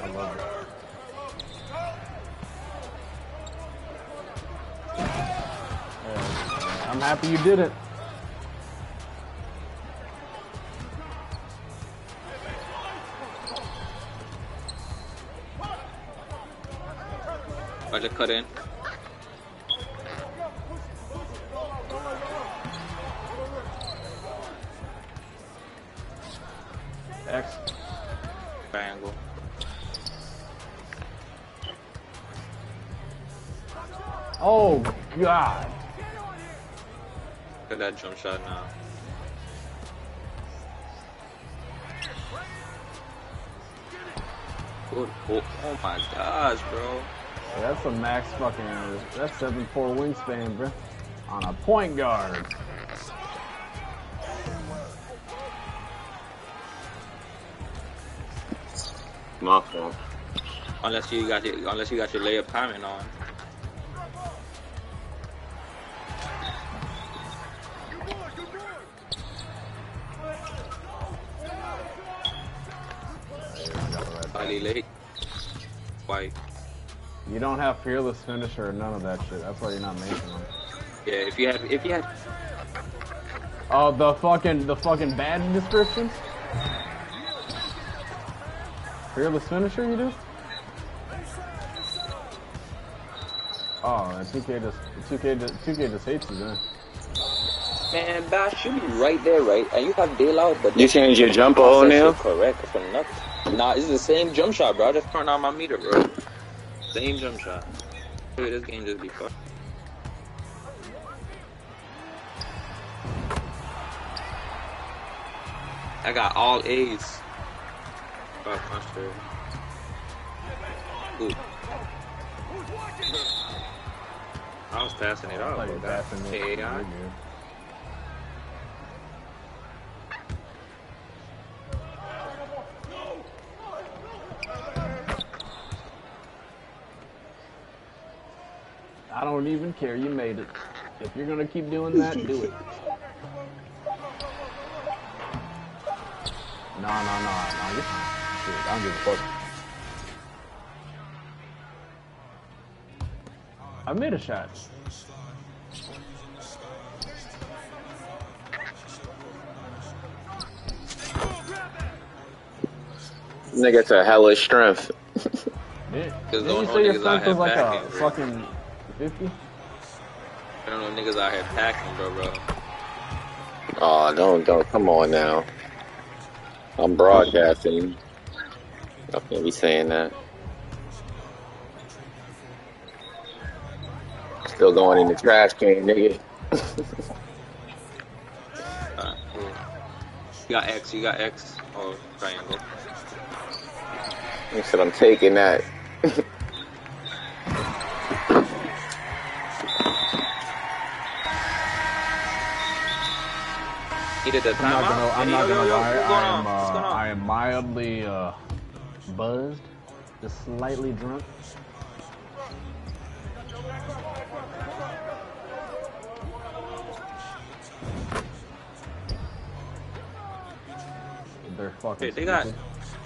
I love it. Yeah, I'm happy you did it. I just cut in. Oh God. Look at that jump shot now. Good. Oh, oh my gosh, bro. Yeah, that's a max fucking. That's seven four wingspan, bro. On a point guard. My fault. Unless you got your unless you got your layup timing on. Late. White. You don't have fearless finisher or none of that shit. That's why you're not making them. Yeah, if you had if you had Oh, the fucking the fucking bad descriptions. Fearless finisher, you do? Oh, and 2K just 2K just, 2K just hates you then. man, Bash, you be right there, right? And you have bailout, but You change your jumper, Process O'Neal? it Correct for nothing. Nah, it's the same jump shot, bro. I just turned on my meter, bro. Same jump shot. Dude, this game just be fucked. I got all A's. Fuck my shit. Ooh. I was passing it I out. thought you bro. were passing it. Hey, I- I don't even care. You made it. If you're gonna keep doing that, do it. No, no, no, no. You're fine. I don't give a fuck. I made a shot. Nigga to hellish strength. Did, didn't you say your son was like a fucking 50? I don't know niggas out here packing, bro, bro. Oh, don't, don't, come on now. I'm broadcasting. I can't be saying that. Still going in the trash can, nigga. Uh, yeah. You got X, you got X, or triangle. He said, I'm taking that. Needed the I'm not gonna, I'm Yo, not yo, gonna yo, lie. Going I am, uh. I am mildly uh, buzzed, just slightly drunk. They're fucking. Hey, they got.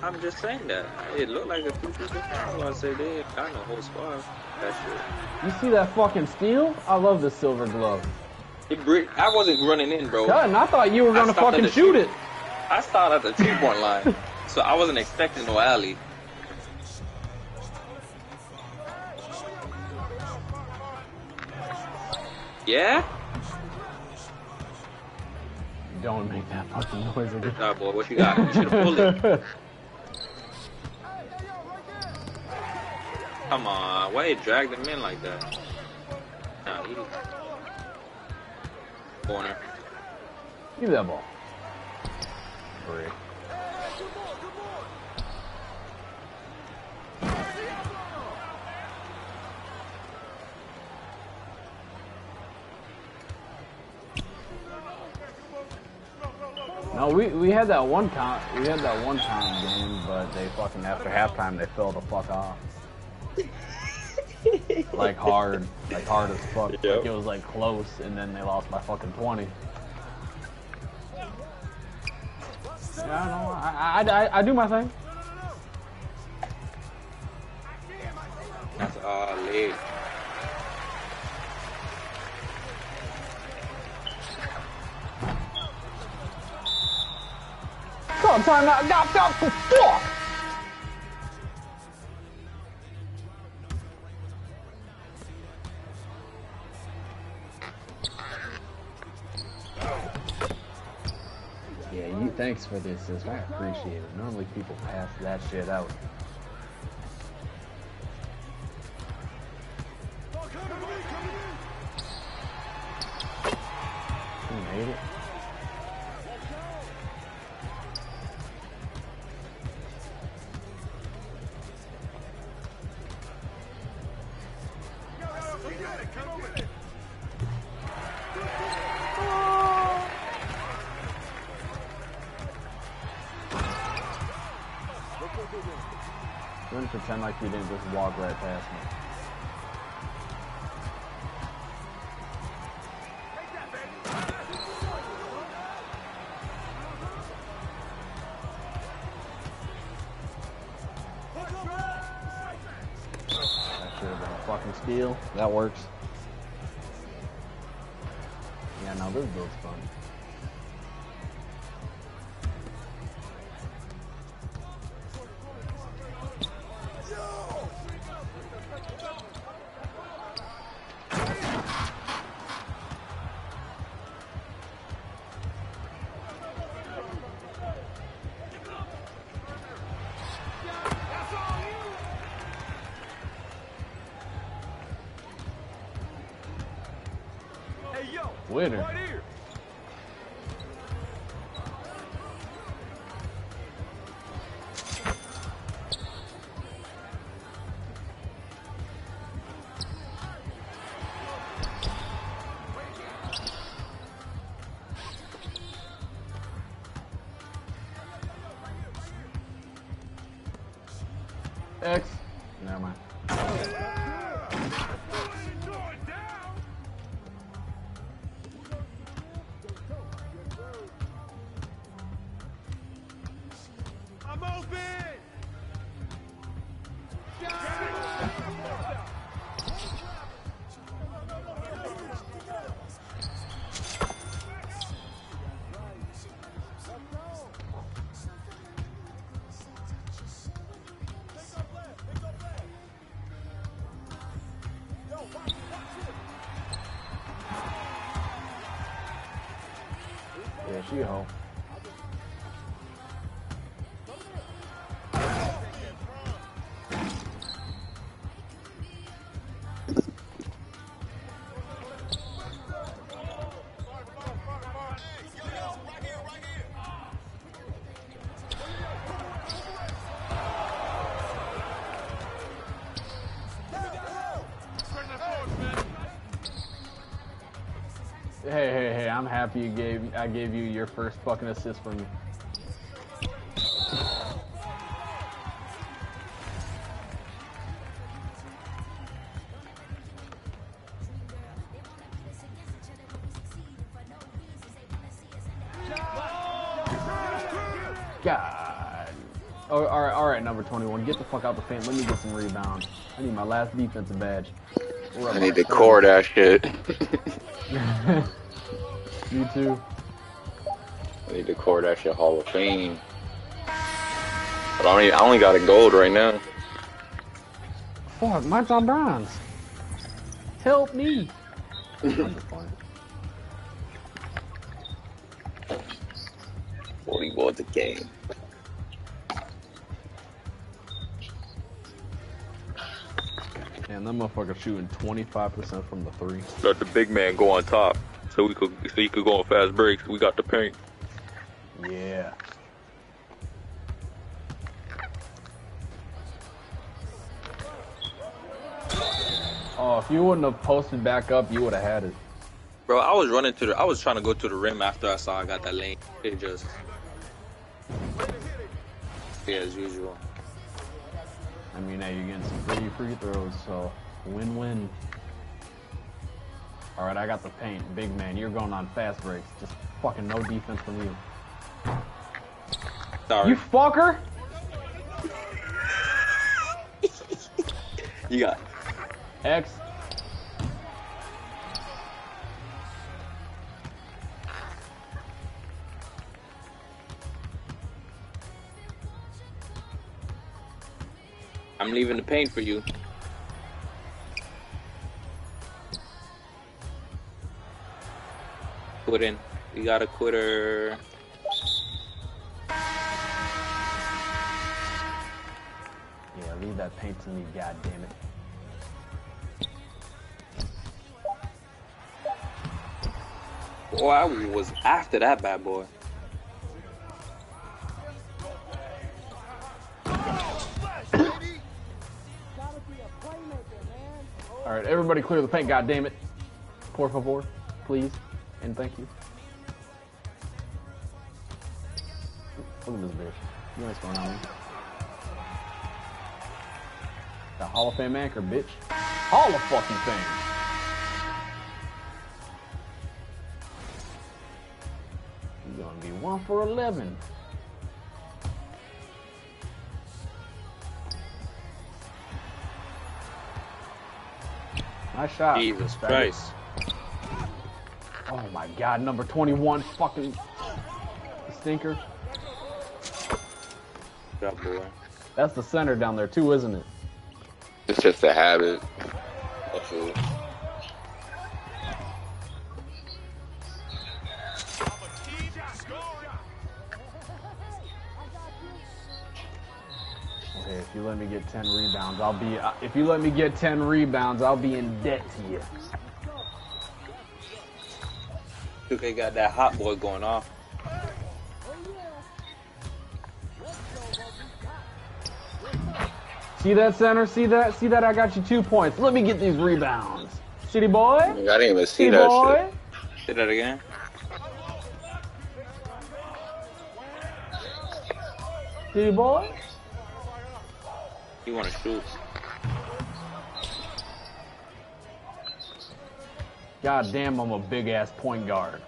I'm just saying that. It looked like a few people. I was gonna say they got no whole squad. That shit. You see that fucking steal? I love the silver glove. It I wasn't running in, bro. God, I thought you were gonna fucking shoot shoot. it. I started at the three point line, so I wasn't expecting no alley. Yeah? Don't make that fucking noise again. Nah, boy, what you got? You should have pulled it. Come on, why you dragged him in like that? Nah, he. Corner. Give me that ball. Free. No, we, we had that one time we had that one time game, but they fucking after halftime they fell the fuck off. Like hard, like hard as fuck. Yep. Like it was like close, and then they lost by fucking twenty. Yeah, I know. I, I, I, I do my thing. That's all leg. Come time out. God, God, fuck. Yeah, you. Thanks for this, assist. I appreciate it. Normally people pass that shit out. Made it. You didn't just walk right past me. That should have been a fucking steal. That works. I'm happy you gave I gave you your first fucking assist for me. God. Oh, all right, all right, number 21. Get the fuck out the paint. Let me get some rebounds. I need my last defensive badge. I need to core that shit. You too. I need to core that shit Hall of Fame. But I only, I only got a gold right now. Fuck, mine's on bronze. Help me. Forty boards a game. Man, that motherfucker shooting 25% from the three. Let the big man go on top, so we could so he could go on fast breaks. We got the paint. Yeah. Oh, if you wouldn't have posted back up, you would have had it. Bro, I was running to the. I was trying to go to the rim after I saw I got that lane. It just. Yeah, as usual. I mean, now you're getting some free free throws, so win-win. All right, I got the paint. Big man, you're going on fast breaks. Just fucking no defense from you. Sorry. You fucker! You got. X. I'm leaving the paint for you. Put in. We got a quitter. Yeah, leave that paint to me, god damn it. Boy, I was after that bad boy. All right, everybody clear the paint, god damn it. Por favor, please, and thank you. Look at this bitch. You know what's going on. man. The Hall of Fame anchor, bitch. Hall of fucking Fame. You're gonna be one for eleven. Nice shot. Jesus. Christ. My god, number 21 fucking stinker. Boy. That's the center down there too, isn't it? It's just a habit. That's it. Okay, if you let me get 10 rebounds, I'll be uh, if you let me get 10 rebounds, I'll be in debt to you. 2K got that hot boy going off. See that center? See that? See that I got you 2 points. Let me get these rebounds. City boy? I didn't even see City that boy? shit. Say that again. City boy? You want to shoot? God damn, I'm a big ass point guard.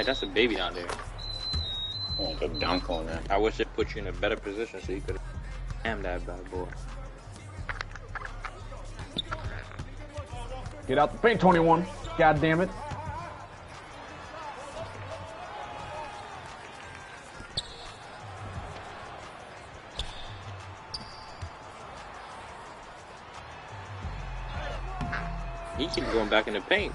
Oh that's a baby down there. I want to dunk on that. I wish it put you in a better position so you could damn that bad boy. Get out the paint, 21. God damn it. He keeps going back in the paint.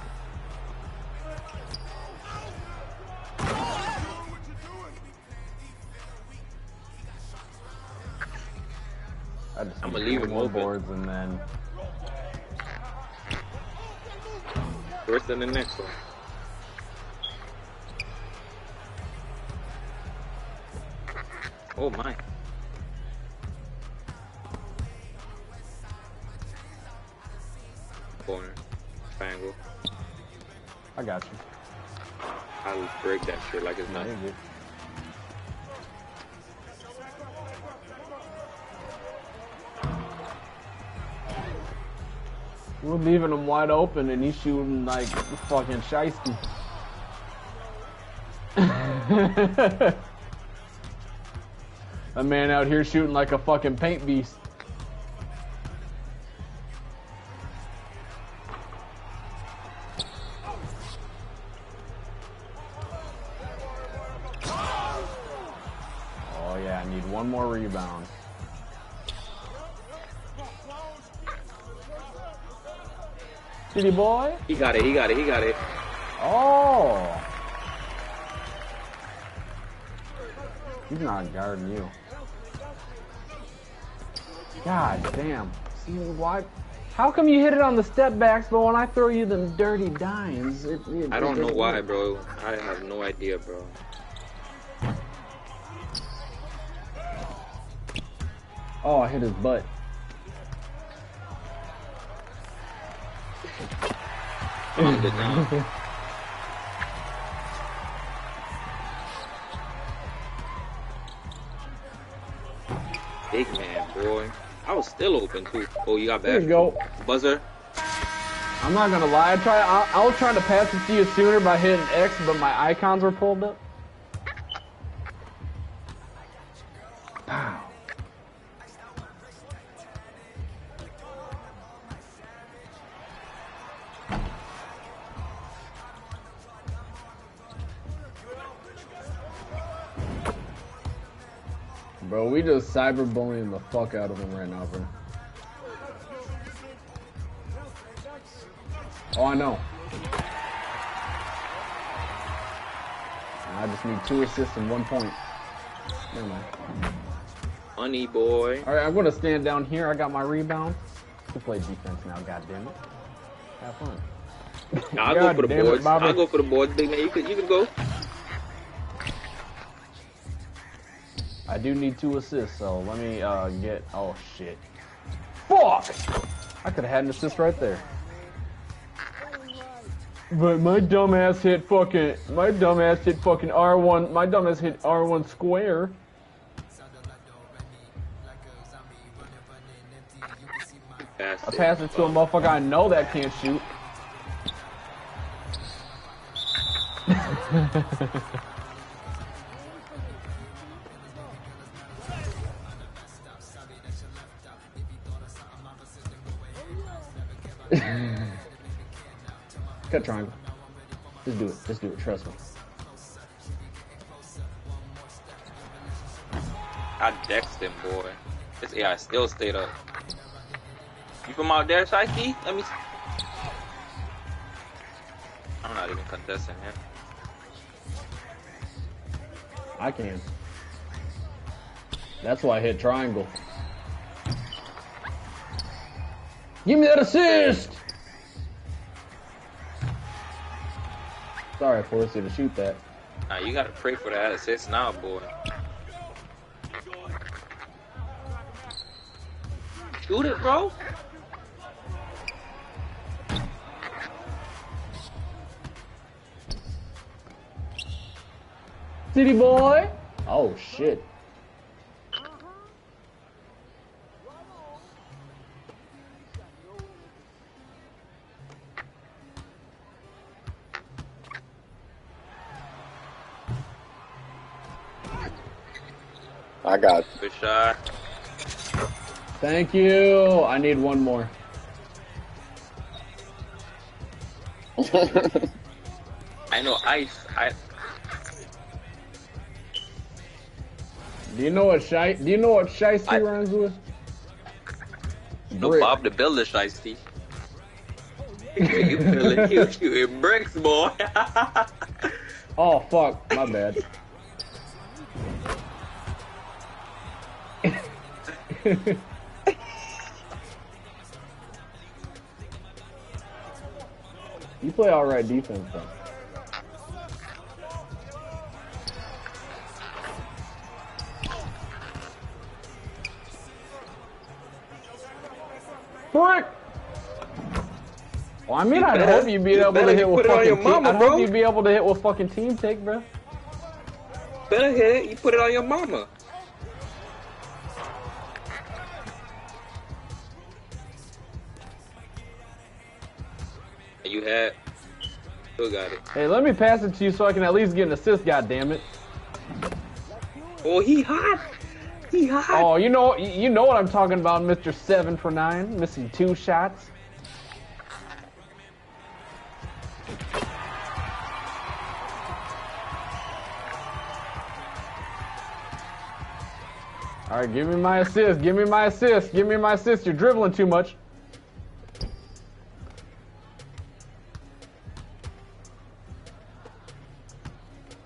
I just I'ma leave two him more open. boards and then Worse than the next one. Oh my. Corner. Triangle. I got you. I'll break that shit like it's No, nothing. We're leaving him wide open and he's shooting like fucking shiesty. a man out here shooting like a fucking paint beast. City boy. He got it, he got it, he got it. Oh. He's not guarding you. God damn. See why? How come you hit it on the step backs, but when I throw you them dirty dimes, it, it, I don't it- know it- why, bro. I have no idea, bro. Oh, I hit his butt. Calmed it down. Big man, boy. I was still open too. Oh, you got There back. you go. Buzzer. I'm not gonna lie. I try. I, I was trying to pass it to you sooner by hitting X, but my icons were pulled up. Cyberbullying the fuck out of him right now, bro. Oh, I know. I just need two assists and one point. Never mind. Honey boy. All right, I'm gonna stand down here. I got my rebound. To play defense now. God damn it. Have fun. I'll go for the damn it, boards. I'll go for the boards, big man. You can, you can go. I do need two assists, so let me uh, get. Oh shit. Fuck! I could have had an assist right there. But my dumbass hit fucking. My dumbass hit fucking R1. My dumbass hit R1 square. I pass it to a motherfucker I know that can't shoot. Cut triangle. Just do it. Just do it. Trust me. I dexed him, boy. This AI still stayed up. You from out there, Shiesty? Let me. I'm not even contesting him. I can. That's why I hit triangle. Give me that assist! Sorry, I forced you to shoot that. Nah, you gotta pray for that assist now, boy. Shoot it, bro. City boy! Oh shit. I got Good shot. Thank you. I need one more. I know ice. I Do you know what shy? Do you know what Shiesty I- runs with? know Brick. Bob the Builder shiesty. you feeling you shooting bricks, boy. Oh fuck, my bad. You play alright defense though. Brick! Well, I mean, I hope you'd be able to hit with put it on fucking mama, I hope you'd be able to hit with fucking team take, bro. Better hit it. You put it on your mama. Had. Still got it. Hey, let me pass it to you so I can at least get an assist. God damn it! Oh, he hot. He hot. Oh, you know, you know what I'm talking about, Mister Seven for Nine, missing two shots. All right, give me my assist. Give me my assist. Give me my assist. You're dribbling too much.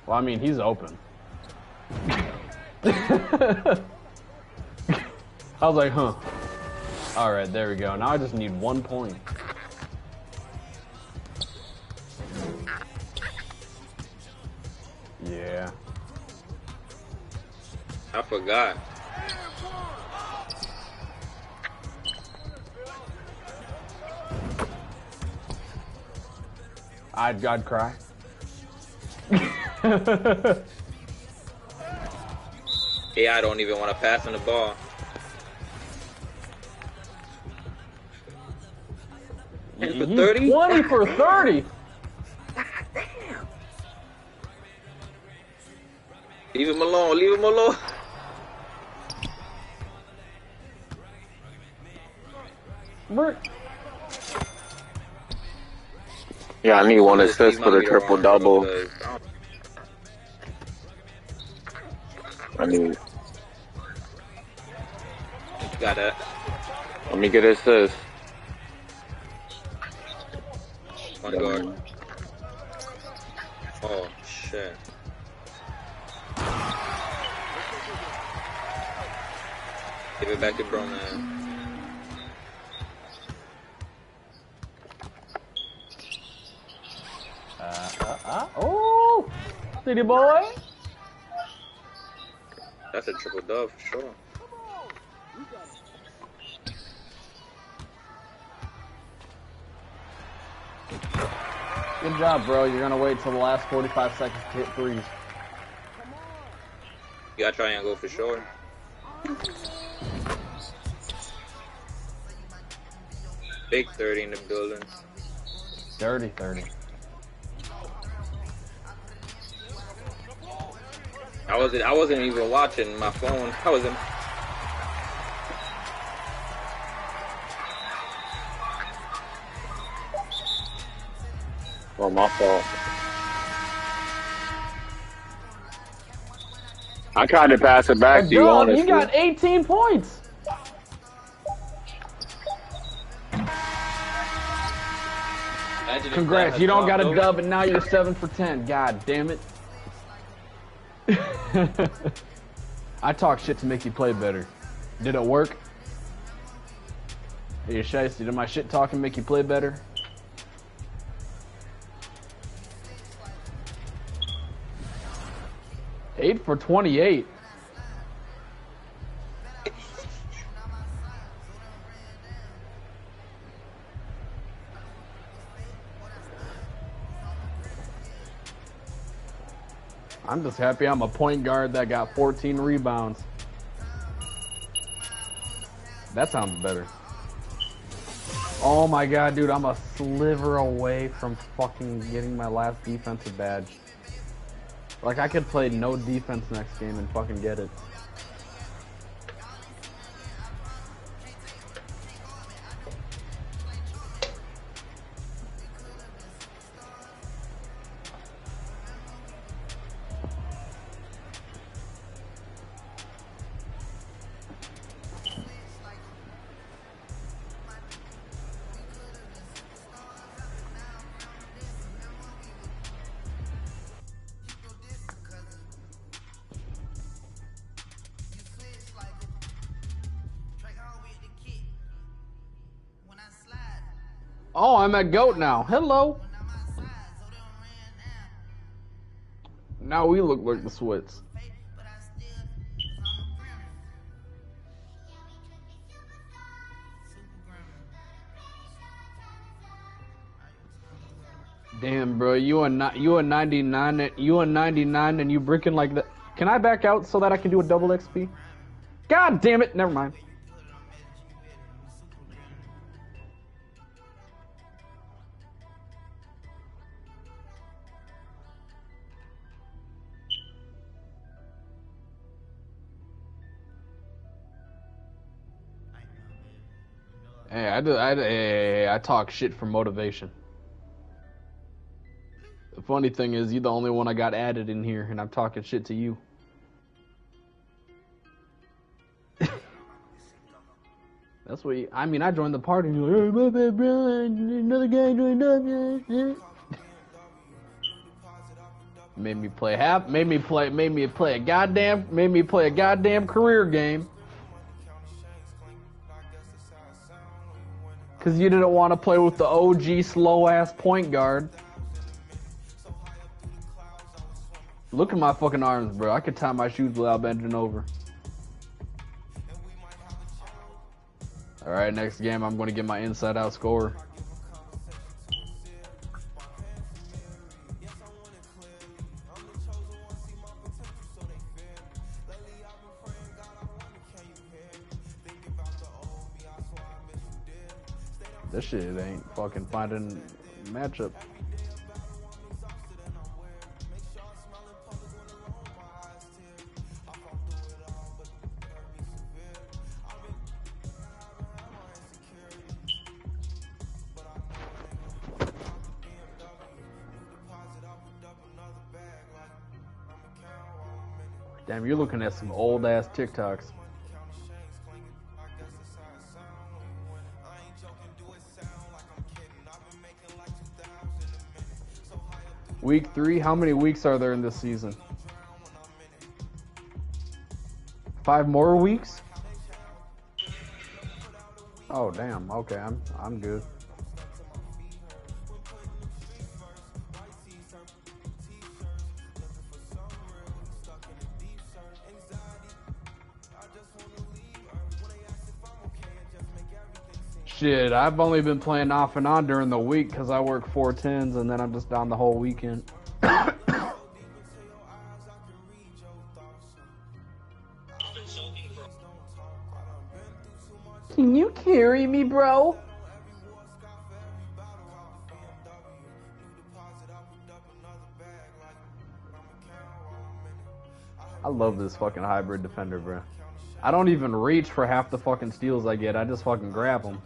Well, I mean, he's open. I was like, huh. All right, there we go. Now I just need one point. Yeah. I forgot. I'd, I'd cry. Yeah, I don't even want to pass on the ball. And for mm-hmm. 30? 20 for 30. Leave him alone. Leave him alone. Brick. Yeah, I need one assist for the triple double. because I don't- I need. Got that. Let me get assist. One guard. Oh, shit. Give it back to bro, man. Uh, uh, uh. Oh, city boy. That's a triple dub for sure. Good job, bro. You're gonna wait till the last 45 seconds to hit threes. You gotta try and go for sure. Big 30 in the building. Dirty 30. I wasn't I wasn't even watching my phone. I was in oh, Well, my fault. I tried to pass it back to you, honestly. you got 18 points. Imagine if that Congrats, you don't got a dub and now you're 7 for 10. God damn it. I talk shit to make you play better. Did it work? You shiesty? Did my shit talking make you play better? Eight for 28. I'm just happy I'm a point guard that got 14 rebounds. That sounds better. Oh my god, dude, I'm a sliver away from fucking getting my last defensive badge. Like, I could play no defense next game and fucking get it. Oh, I'm at GOAT now. Hello. Now we look like the Swits. Damn, bro, you are not you are 99 and- you are 99 and you bricking like that. Can I back out so that I can do a double XP? God damn it, never mind. I do, I, eh, I talk shit for motivation. The funny thing is, you're the only one I got added in here, and I'm talking shit to you. That's what you, I mean. I joined the party, and you're like, hey, bro. Another guy joined up. yeah." made me play half. Made me play. Made me play a goddamn. Made me play a goddamn career game. Cause you didn't want to play with the OG slow ass point guard. Look at my fucking arms, bro. I could tie my shoes without bending over. Alright, next game I'm gonna get my inside out score. Shit ain't fucking finding matchup. Damn, you're looking at some old ass TikToks. Week three, how many weeks are there in this season? Five more weeks? Oh damn, okay, I'm I'm good. Shit, I've only been playing off and on during the week because I work four tens and then I'm just down the whole weekend. Can you carry me, bro? I love this fucking hybrid defender, bro. I don't even reach for half the fucking steals I get. I just fucking grab them.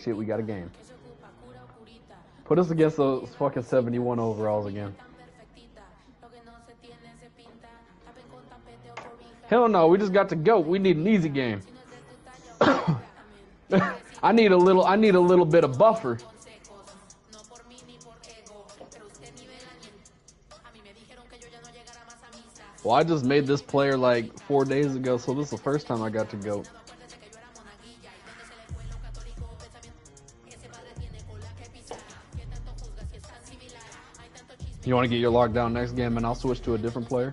Shit, we got a game. Put us against those fucking 71 overalls again. Hell no, we just got to go. We need an easy game. I need a little I need a little bit of buffer. Well, I just made this player like four days ago, so this is the first time I got to go. You want to get your lockdown next game, and I'll switch to a different player.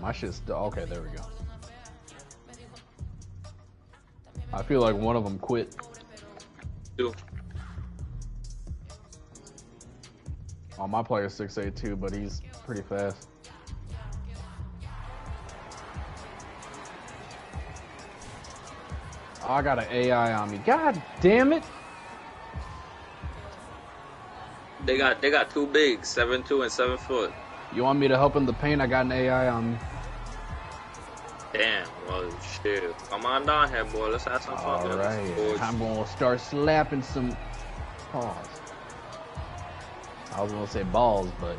My shit's still okay. There we go. I feel like one of them quit. Two. Oh, my player's 6'8 too, but he's pretty fast. I got an AI on me. God damn it! They got they got two big, seven two and seven foot. You want me to help in the paint? I got an AI on me. Damn. Well, shit. Come on down here, boy. Let's have some fun. All man. right, I'm gonna start slapping some. Pause. I was gonna say balls, but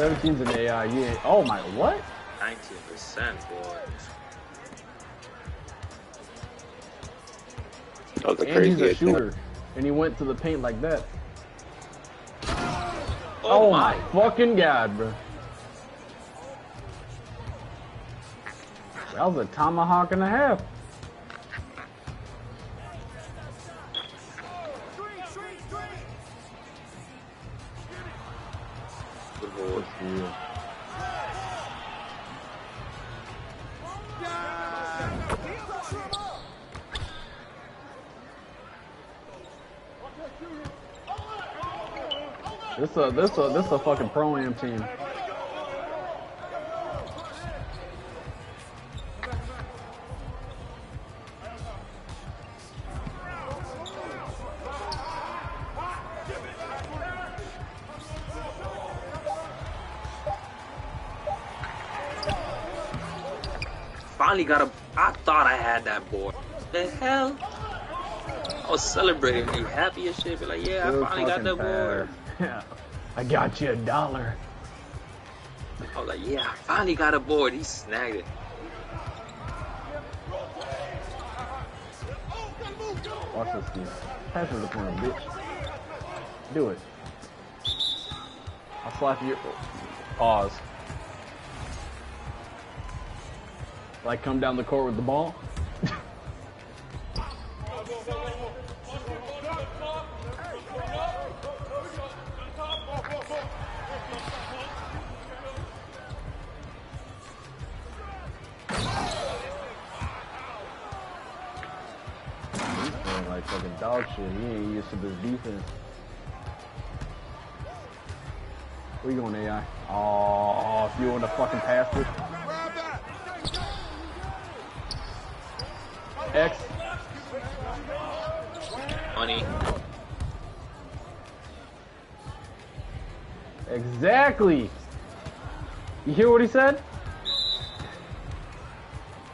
17's an AI. You ain't, oh my, what? 19%, boy. That was a and crazy he's a shooter. And he went to the paint like that. Oh, oh my. my fucking god, bro. That was a tomahawk and a half. This a this a fucking pro am team. Finally got a. I thought I had that boy. The hell? I was celebrating, be happy as shit. Be like, yeah, I finally got that boy. Yeah. I got you a dollar. I was like, yeah, I finally got a board. He snagged it. Watch this dude. Pass it to the corner, bitch. Do it. I'll slap your pause. Like come down the court with the ball.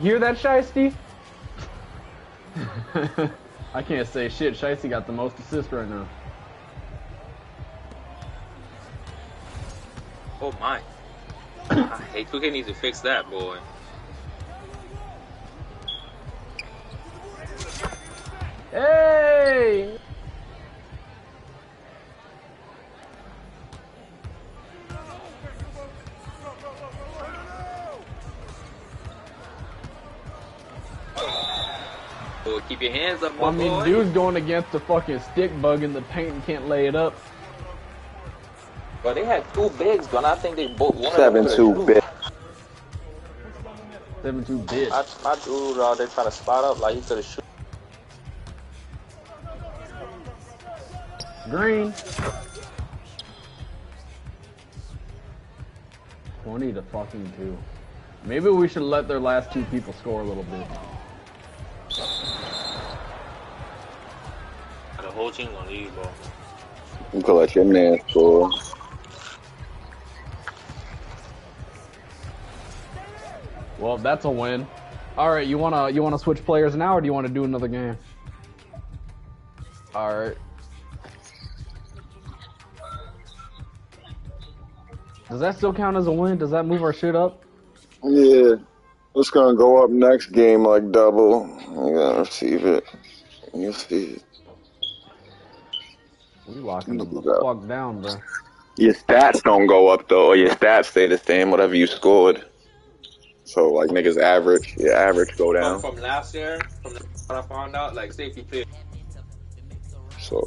Hear that, Shiesty? I can't say shit. Shiesty got the most assists right now. Oh my. I hate 2K needs to fix that, boy. Hands up, I mean, boy. dude's going against the fucking stick bug in the paint and can't lay it up. But they had two bigs, but I think they both one of them Seven could've two shoot. bit. 7-2 bitch. My, my dude out there trying to spot up like he could have shoot. Green. 20 to fucking 2. Maybe we should let their last two people score a little bit. The whole team gonna leave, bro. You could let your man score. Well, that's a win. All right, you wanna you wanna switch players now, or do you want to do another game? All right. Does that still count as a win? Does that move our shit up? Yeah. It's gonna go up next game like double. You gotta receive it. You see it. We locking them the Yeah. fuck down, bro. Your stats don't go up though, or your stats stay the same, whatever you scored. So like niggas average, your average go down. from last year, from the, what I found out, like safety pick, So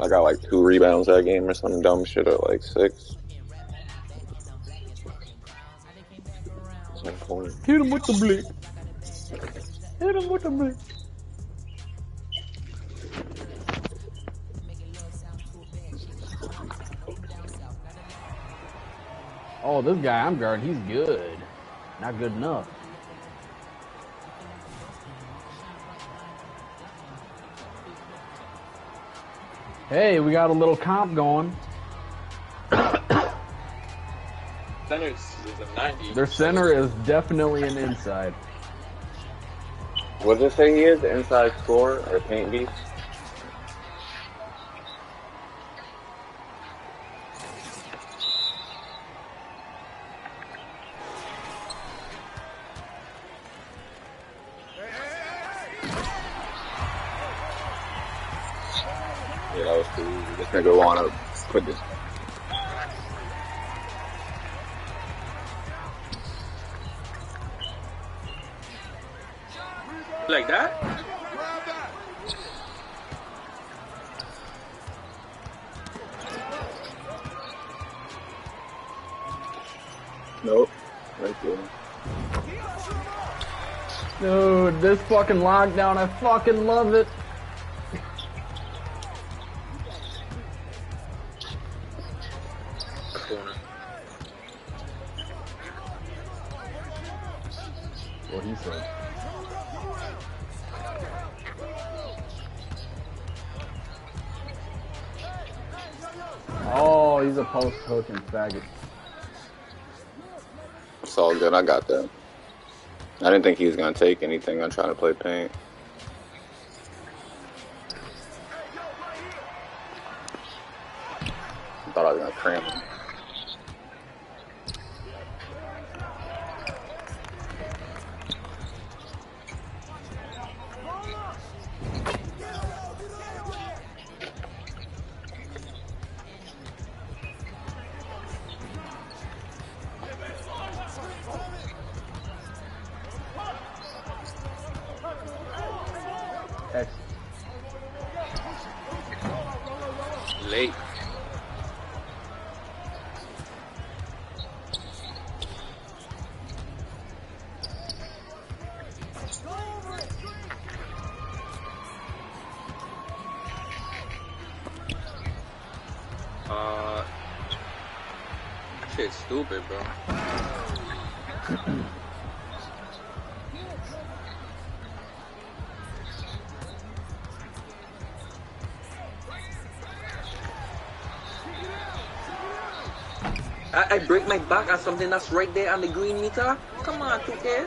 I got like two rebounds that game or some dumb shit or like six. It's like corner. Hit him with the blick. Hit him with the blick. Oh, this guy I'm guarding, he's good. Not good enough. Hey, we got a little comp going. Center is, is a 90. Their center is definitely an inside. What does it say he is? Inside score or paint beast? Fucking lockdown, I fucking love it. Corner. What he said. Oh, he's a post poking faggot. It's all good. I got that. I didn't think he was gonna take anything. I'm trying to play paint. I thought I was gonna cramp him. I, I break my back on something that's right there on the green meter. Come on, 2K.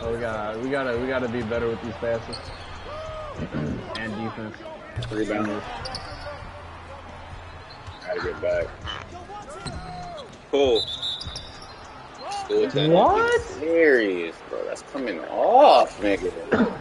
Oh, we gotta, we gotta, we gotta be better with these passes and defense. Rebound. Gotta get back. Pull. Go to What? Serious, bro. That's coming off, nigga.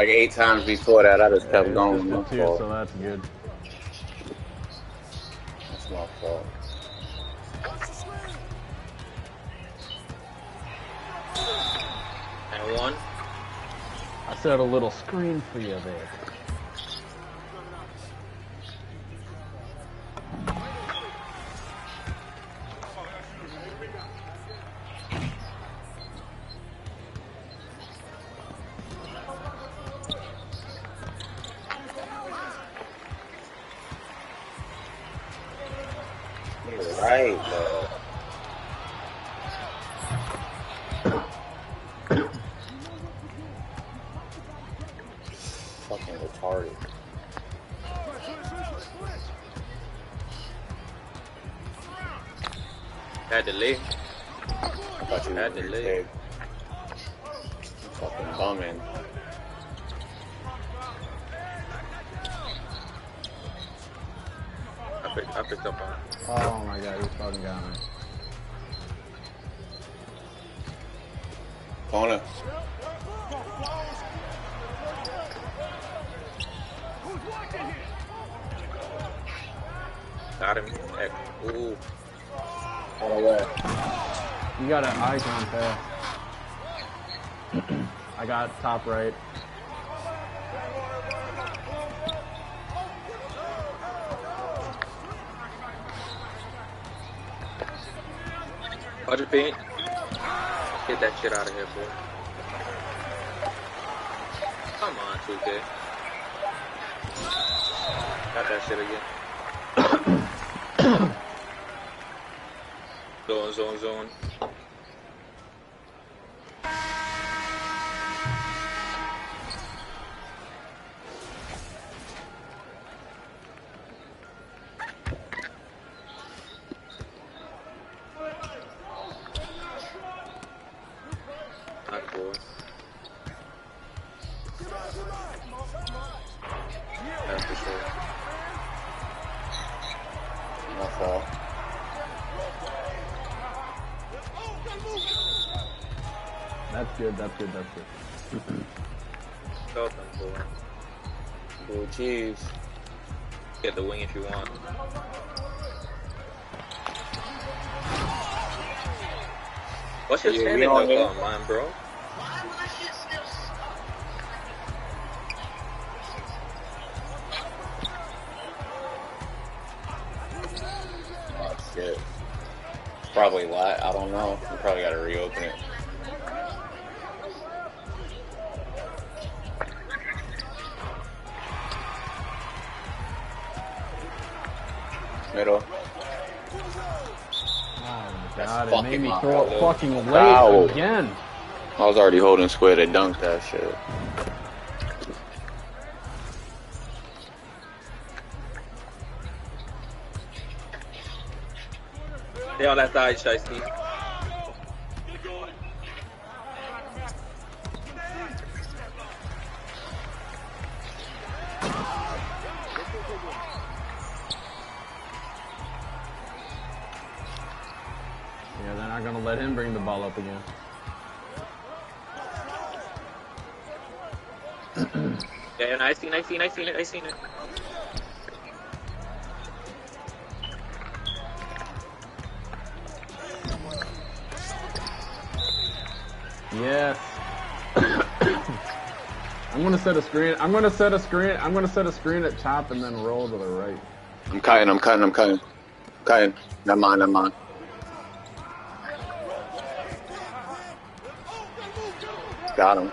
Like eight times before that. I just kept It's going. just two, so that's good. That's my fault. And one. I set a little screen for you there. Right, man. Got an icon pass. I got top right. Hundred paint. Get that shit out of here, boy. Come on, 2K. Got that shit again. zone, zone, zone. We standing all duck here. on, bro? Why my shit still stuck? Oh shit. Probably light. I don't know. We probably gotta reopen it. Middle. Oh my god, it made me throw it fault. fucking late Foul. Again. I was already holding square to dunk that shit. Stay on that side, Shiesty. Seen, I seen, it, I seen it. Yes. I'm gonna set a screen. I'm gonna set a screen. I'm gonna set a screen at top and then roll to the right. I'm cutting, I'm cutting, I'm cutting. Cutting. Never mind, never mind. Got him.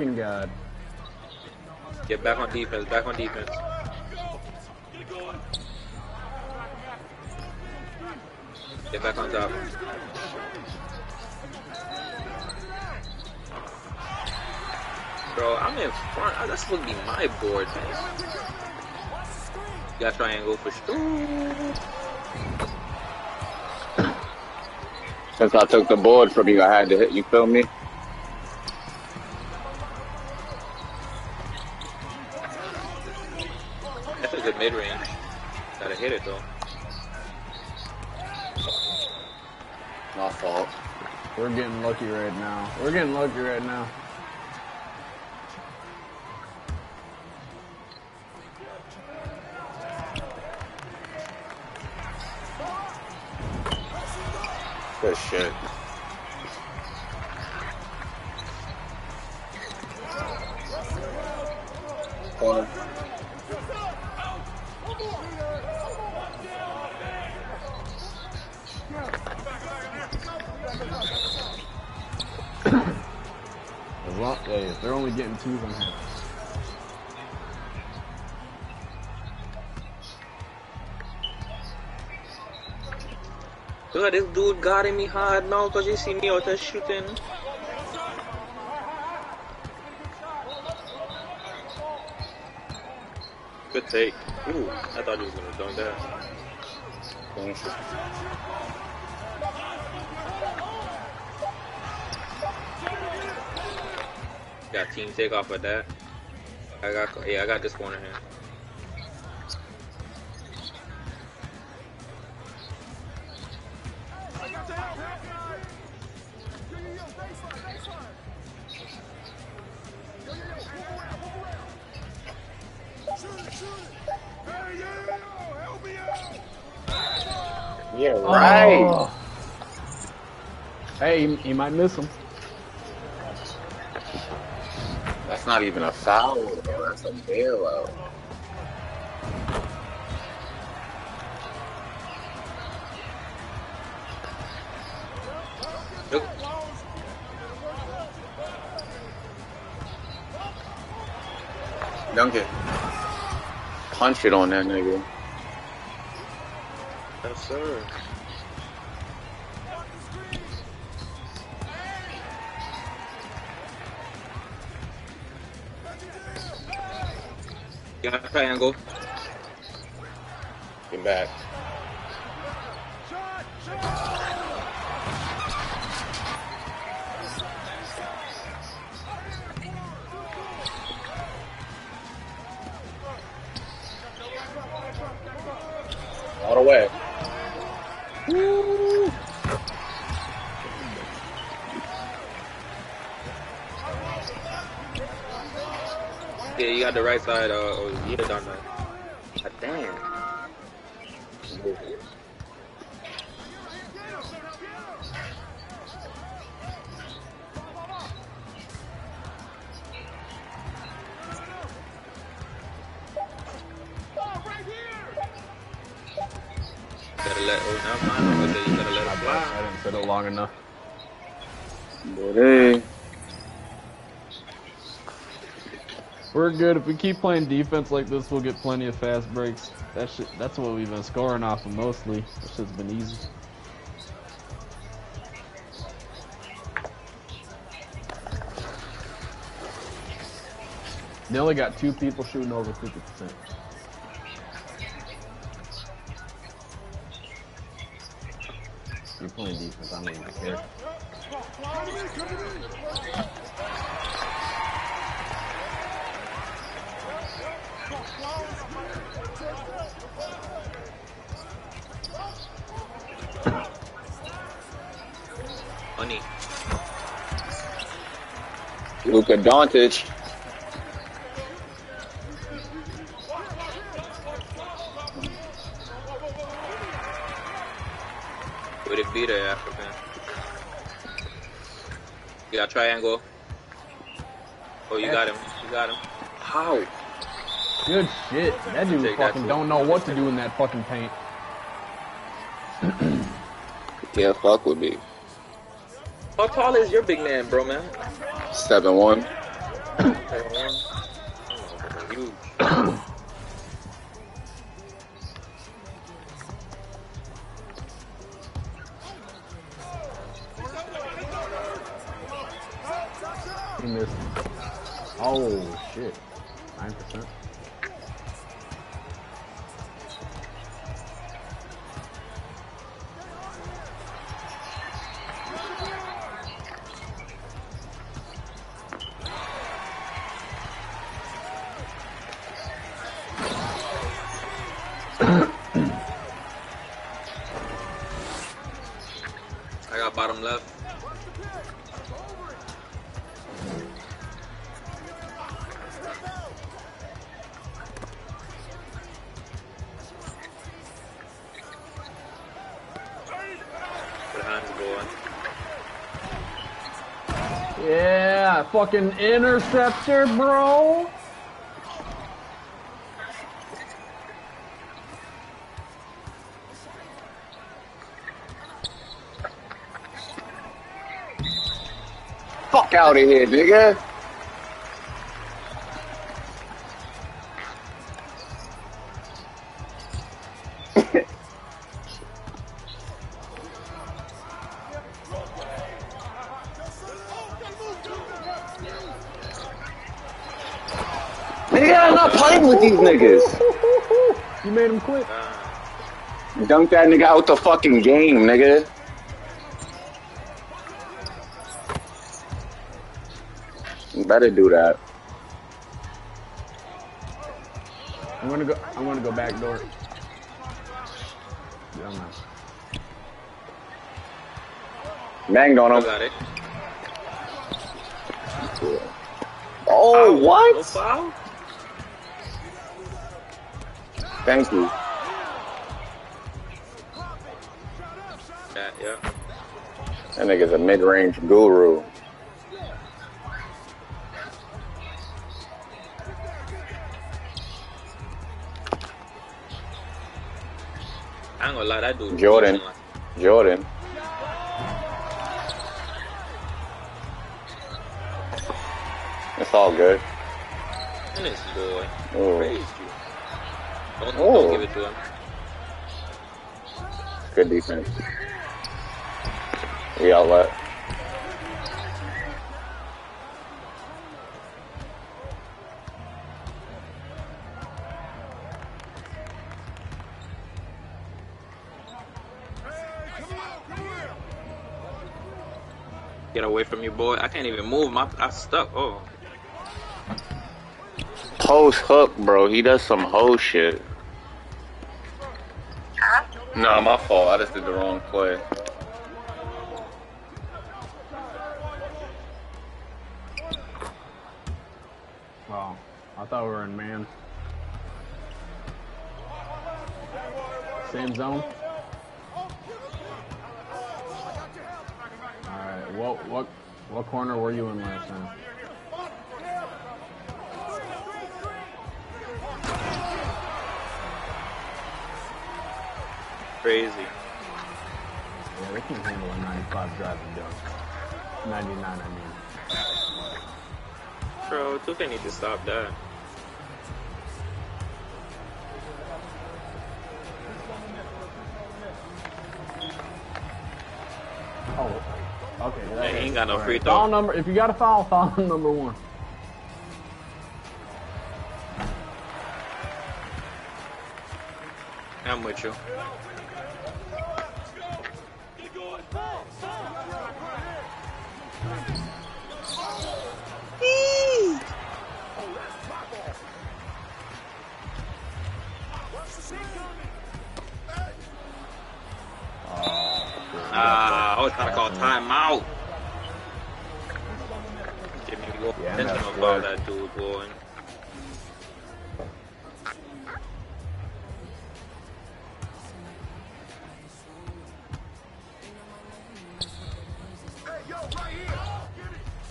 Fucking god. Get back on defense, back on defense. Get back on top. Bro, I'm in front. Oh, That's supposed to be my board, man. Got triangle for sure. Since I took the board from you, I had to hit you, feel me? This dude got in me hard now because he see me out there shooting. Good take. Ooh, I thought he was gonna dunk that. Got team take off of that. I got yeah, I got this corner here. Hey, he, he might miss him. That's not even a foul, bro. That's a bailout. Look, Dunk it. Punch it on that nigga. yes sir. Got triangle. Get back. All the way. Yeah, you got the right side. Uh, yeah, done that. God damn. Gotta let. Oh, never mind. I'm gonna say you gotta let it I didn't sit it long enough. But hey. We're good. If we keep playing defense like this, we'll get plenty of fast breaks. That shit, that's what we've been scoring off of mostly. That shit's been easy. They only got two people shooting over 50%. You're playing defense, I don't even care. Luka Doncic. Would it be the African? You got triangle. Oh, you got him. You got him. How? Good shit. That dude Take that fucking too. don't know what to do in that fucking paint. Yeah, fuck with me. How tall is your big man, bro, man? 7 1. Fucking interceptor, bro. Fuck out of here, nigga. These niggas. You made him quit. Dunk that nigga out the fucking game, nigga. You better do that. I'm gonna go. I'm gonna go back door. Yeah, man. Banged on him. got it. Oh, No what? foul? Thank you. Yeah, yeah. That nigga's a mid-range guru. I ain't gonna lie, that dude. Jordan. Jordan. It's all good. this boy. Ooh. Don't, Oh. don't give it to him. Good defense. We outlet. Get away from you, boy. I can't even move. My I'm stuck. Oh, Post hook, bro. He does some hoe shit. Nah, my fault. I just did the wrong play. Crazy. Yeah, they can't handle a 95 driving dunk. 99, I mean. Bro, 2K need to stop that. Oh, okay. Yeah, he ain't got no free Foul throw. number. If you got a foul, foul number one. I'm with you. Was trying to call timeout. Go Yeah, intentional that's about that dude, boy.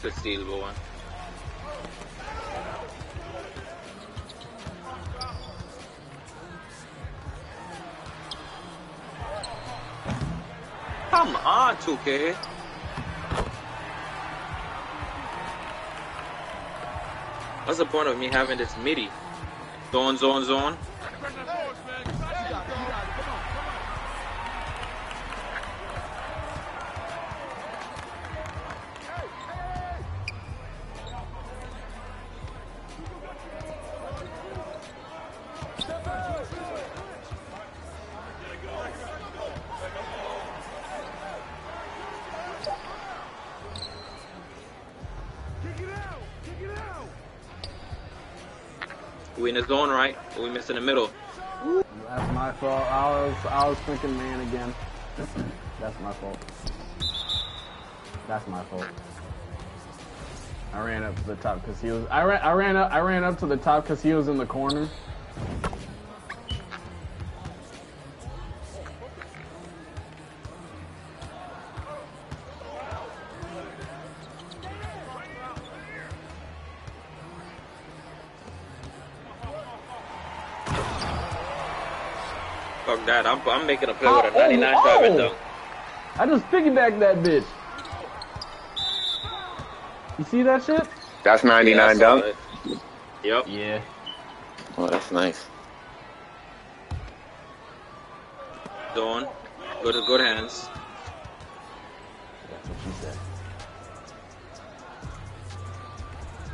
Good steal, boy. 2K. What's the point of me having this MIDI? Zone, zone, zone. Thinking man again. That's my fault. That's my fault. I ran up to the top because he was. I ran. I ran up. I ran up to the top because he was in the corner. Making a play How- with a uh, 99 oh, driving oh. dunk. I just piggybacked that bitch. You see that shit? That's 99 Yeah, dunk. it. Yep. Yeah. Oh, that's nice. Zone. Good, good hands. That's what she said.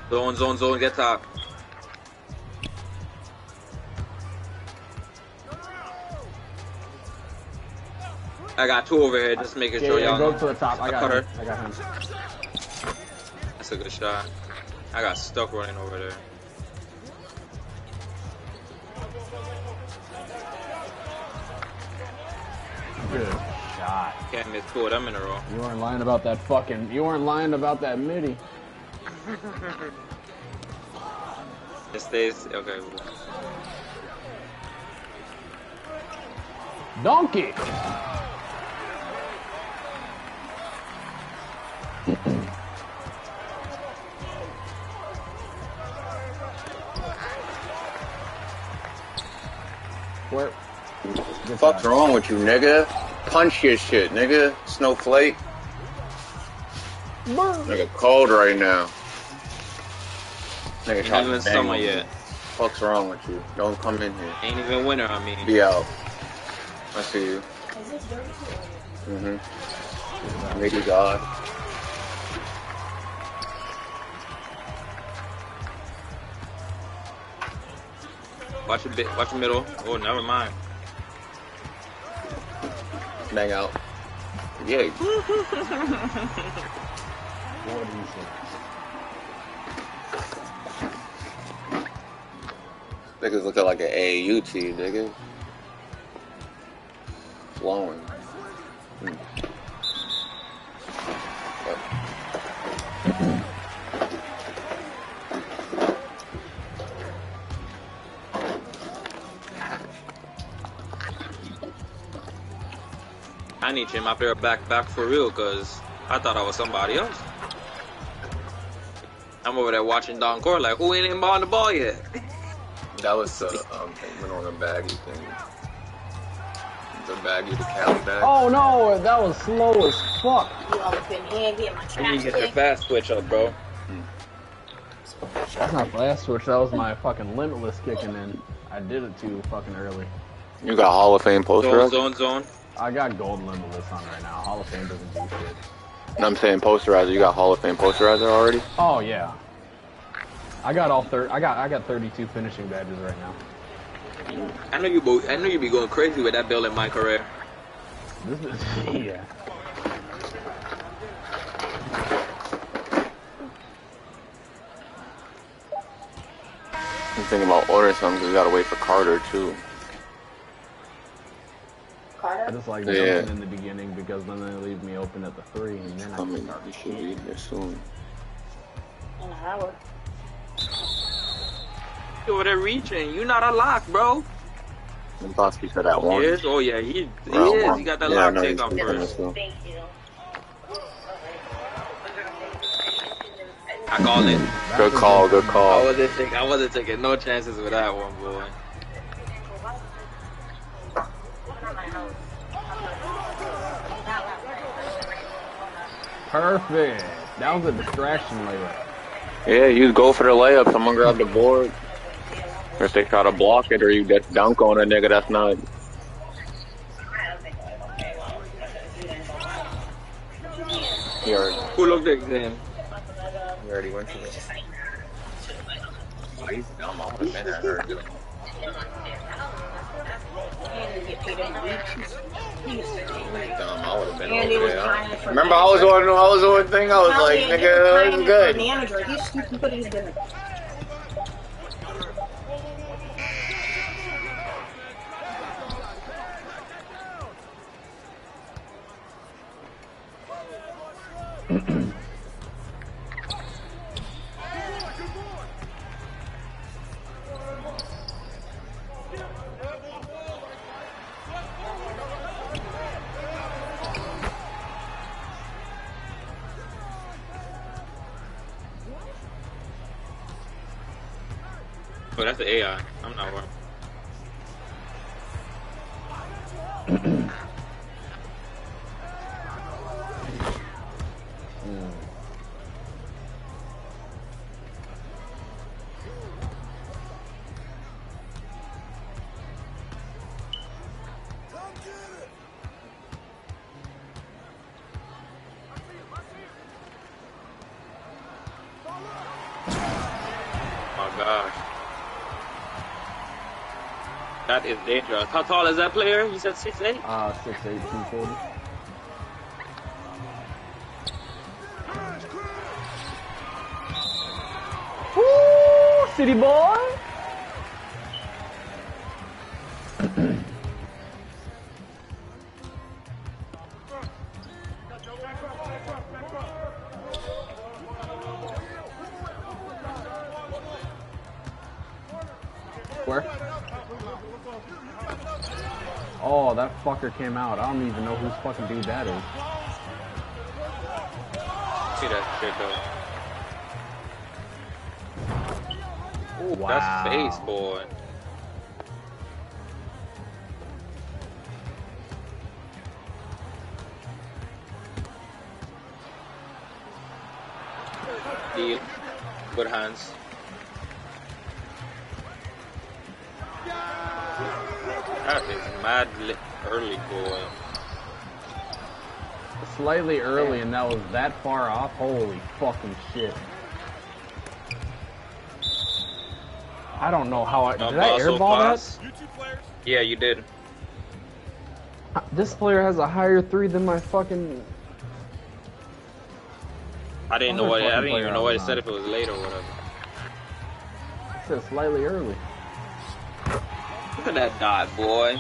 Zone, zone, zone. Get top. I got two over here. Just making Yeah, sure yeah, y'all go to the top. I got cut him. her. I got him. That's a good shot. I got stuck running over there. Good shot. Can't miss two of them in a row. You weren't lying about that fucking. You weren't lying about that midi. It stays. Okay. Donkey. Fuck's wrong with you, nigga? Punch your shit, nigga. Snowflake. Nigga cold right now. Nigga trying to summer me. yet. Fuck's wrong with you? Don't come in here. Ain't even winter. I mean. Be out. I see you. Mm-hmm. Maybe God. Watch the bit. Watch the middle. Oh, never mind. Bang out. Yeah. What he said. Niggas looking like an AAU team, nigga. I need to change my player back back for real, cause I thought I was somebody else. I'm over there watching Don Core like, who ain't even on the ball yet? That was the um, thing on the baggy thing. The baggy, the Cali bag. Oh no, that was slow as fuck. You all up in here getting my You trash need to get your fast switch up, bro. That's not fast switch. That was my fucking limitless kicking in. I did it too fucking early. You got Hall of Fame poster Zone, up? zone, zone. I got gold limitless on right now. Hall of Fame doesn't do shit. No, I'm saying posterizer. You got Hall of Fame posterizer already? Oh yeah. I got all thir- I got I got 32 finishing badges right now. I know you. Bo- I know you be going crazy with that bill in my career. This is yeah. I'm thinking about ordering something 'cause we gotta wait for Carter too. I just like Yeah. jumping in the beginning because then they leave me open at the three and then I I can mean, start. we should be here soon. In an hour. You over there reaching. You're not a lock, bro. Bosky said that one. Yes. Oh yeah, he, he Well, is. well, He got that yeah, I lock know take he's off first. Thank you. I called it. Good call, good I call. wasn't taking. I wasn't taking no chances with that one, boy. Perfect. That was a distraction layup. Yeah, you go for the layup. Someone grab the board. If they try to block it or you just dunk on a nigga, that's not. He already, Who looked at him? he already went to it. Oh, he's dumb. I would've been at her. He's dumb. I would've been Andy was trying to Remember, I was on. I was on thing. I was like, nigga, this is good. Manager, he's he's good. That's the That is dangerous. How tall is that player? You said 6'8"? Uh, 6'8", 240. Woo! City boy! That came out. I don't even know whose fucking dude that is. See that shit though. Ooh, Wow. that's face, boy. Deal. Good hands. That is mad li- early, boy. Slightly early, and that was that far off. Holy fucking shit! I don't know how I Uh, did. I ball so airball fast. Yeah, you did. This player has a higher three than my fucking. I didn't know what. I didn't even know what it said if it was late or whatever. It says slightly early. Look at that dot, boy.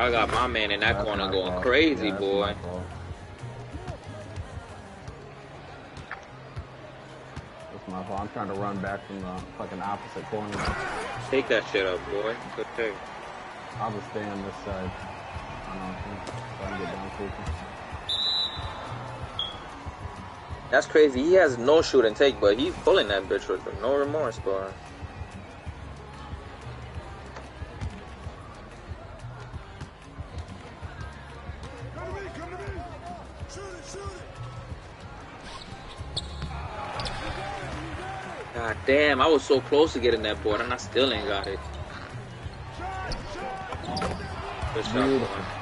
Y'all got my man in that That's corner going fault. crazy, Yeah, boy. my fault. That's my fault. I'm trying to run back from the fucking opposite corner. Take that shit up, boy. Good take. I'll just stay on this side. I don't know, I get down. That's crazy. He has no shoot and take, but he's pulling that bitch with no remorse, boy. Damn, I was so close to getting that board and I still ain't got it. Good shot,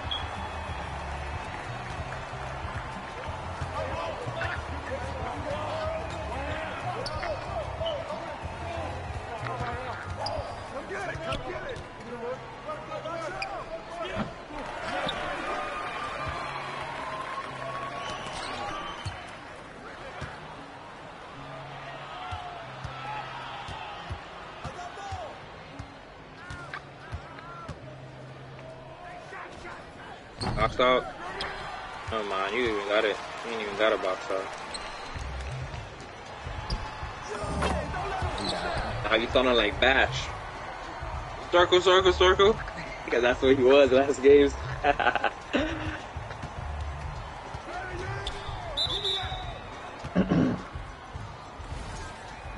Circle, circle, circle. Because that's what he was last games.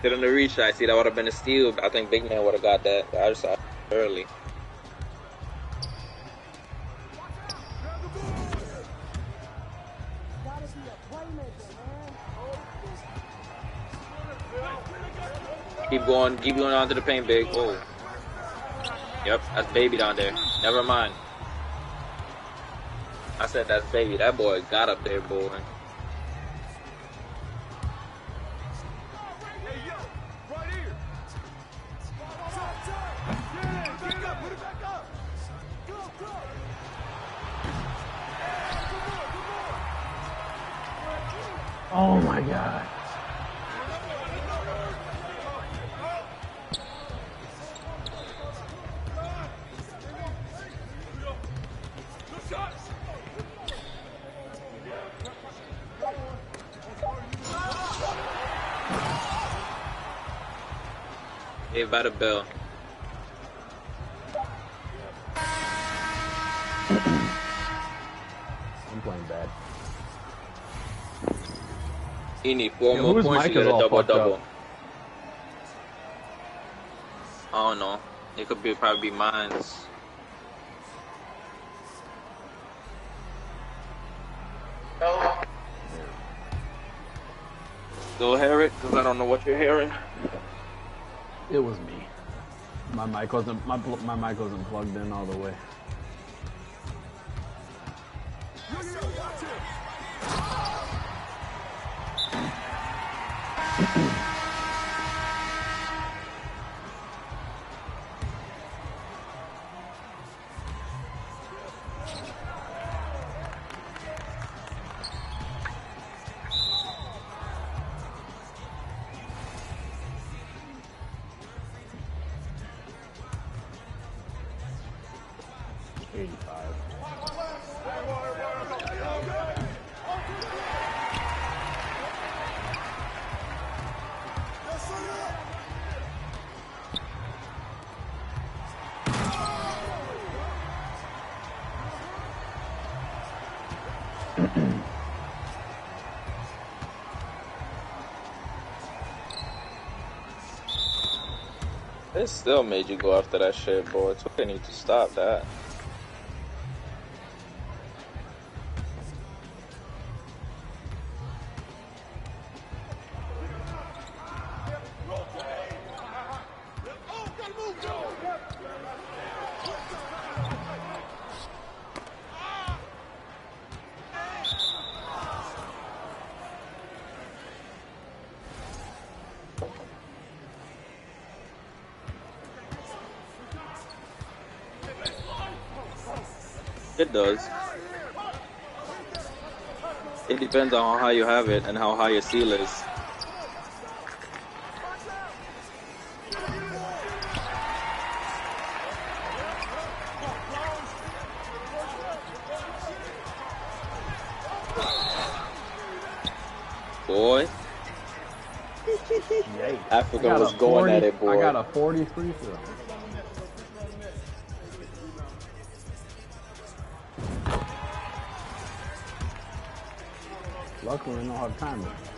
Did on the reach, I see that would have been a steal. I think Big Man would have got that. I just saw early. Keep going, keep going onto the paint, big. Oh. Yep, that's baby down there. Never mind. I said that's baby. That boy got up there, boy. Saved by the bell. I'm playing bad. He need four Yeah, more whose points to get a all double fucked double. up? could be probably be mines. Still hear it? Because I don't know what you're hearing. It was me. My mic wasn't my my mic wasn't plugged in all the way. It still made you go after that shit, boy. They need to stop that. It does. It depends on how high you have it and how high your seal is. Boy, Africa I got was a going 40 at it, boy. I got a 40 free throw. To time.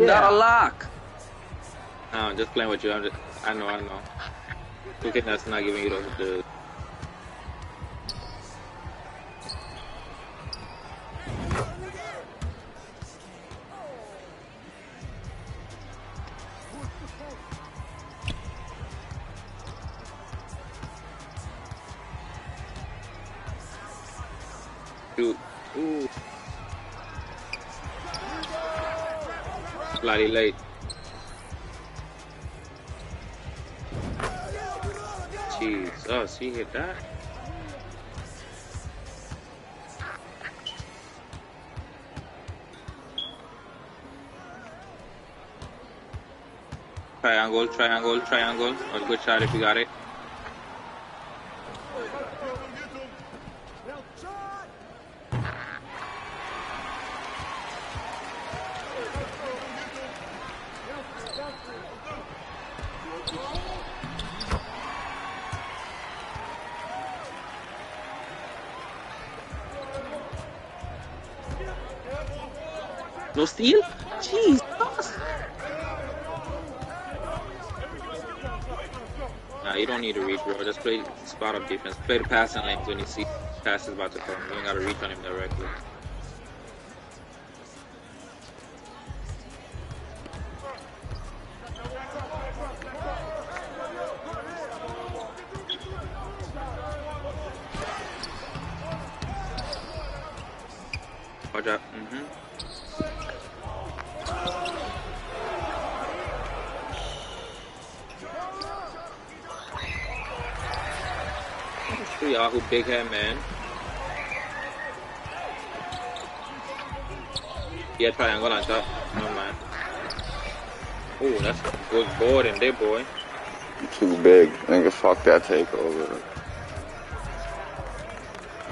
You're Yeah. not a lock. No, I'm just playing with you. I'm just, I know, I know. Okay, that's not giving you the, the Triangle, triangle, triangle. A good shot spot up defense. Play the passing lanes when you see pass is about to come. You don't gotta reach on him directly. Big head man. Yeah, triangle on top. No man. Ooh, that's a good board in there, boy. Too big. Nigga, fuck that takeover.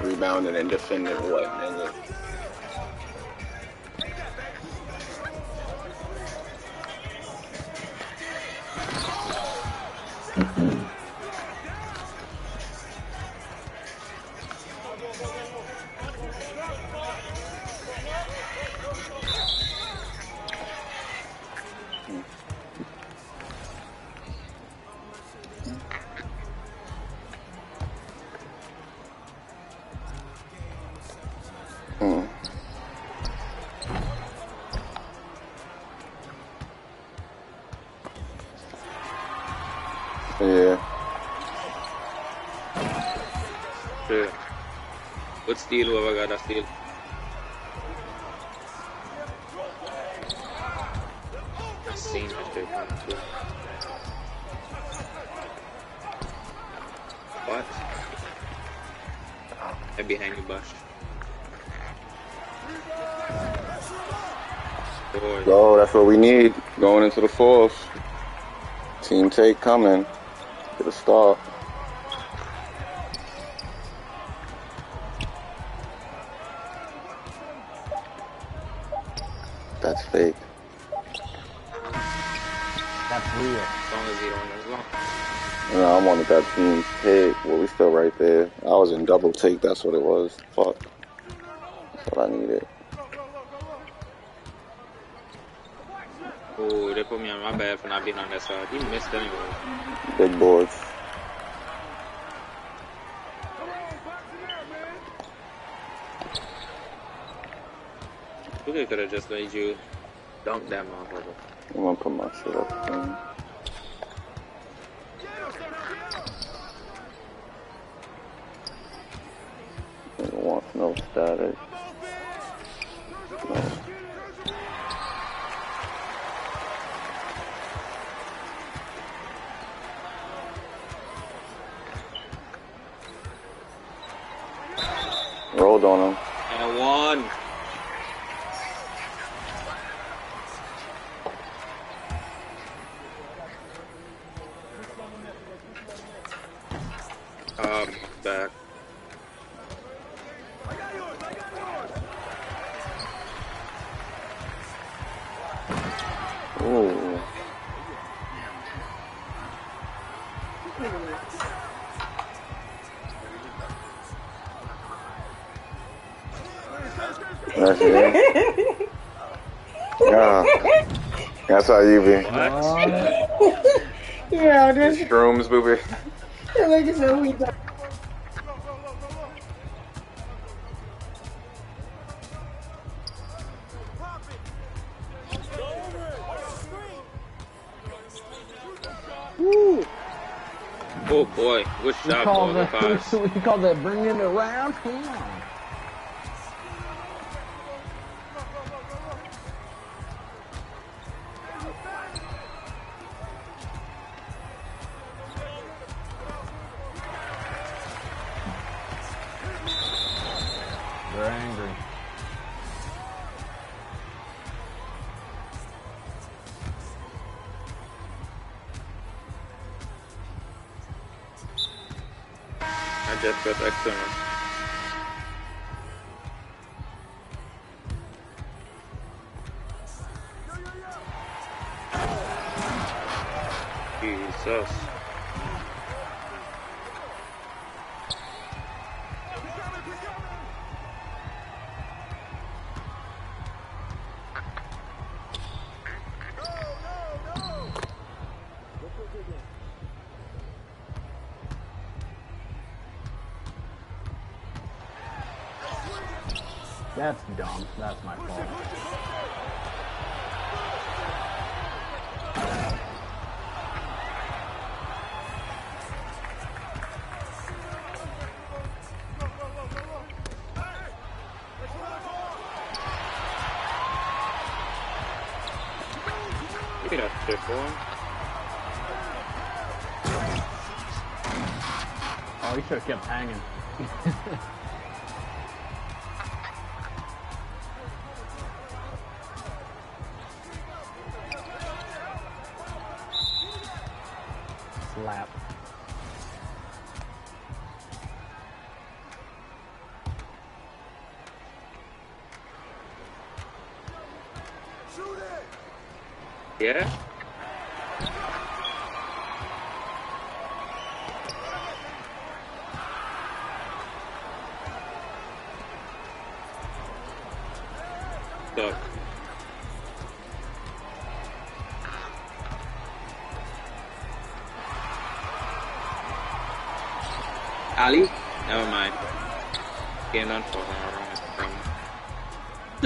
Rebounding and defending what, nigga? Going fourth. Team take coming. Get a start. That's fake. That's real. as long as you don't, as long. You know, I wanted that team take. Well, we still right there. I was in double take. That's what it was. Fuck. That's what I needed. Oh, they put me on my bad for not being on that side. He missed anyway. Big boards. Luka could have just made you dunk that motherfucker. I'm gonna put my shit up. That's it. Yeah. That's how you be. What? Yeah, this Shrooms, booby. like I said, we Oh boy, good We shot, call boy. that Good we call that bringing it around town. They're got external.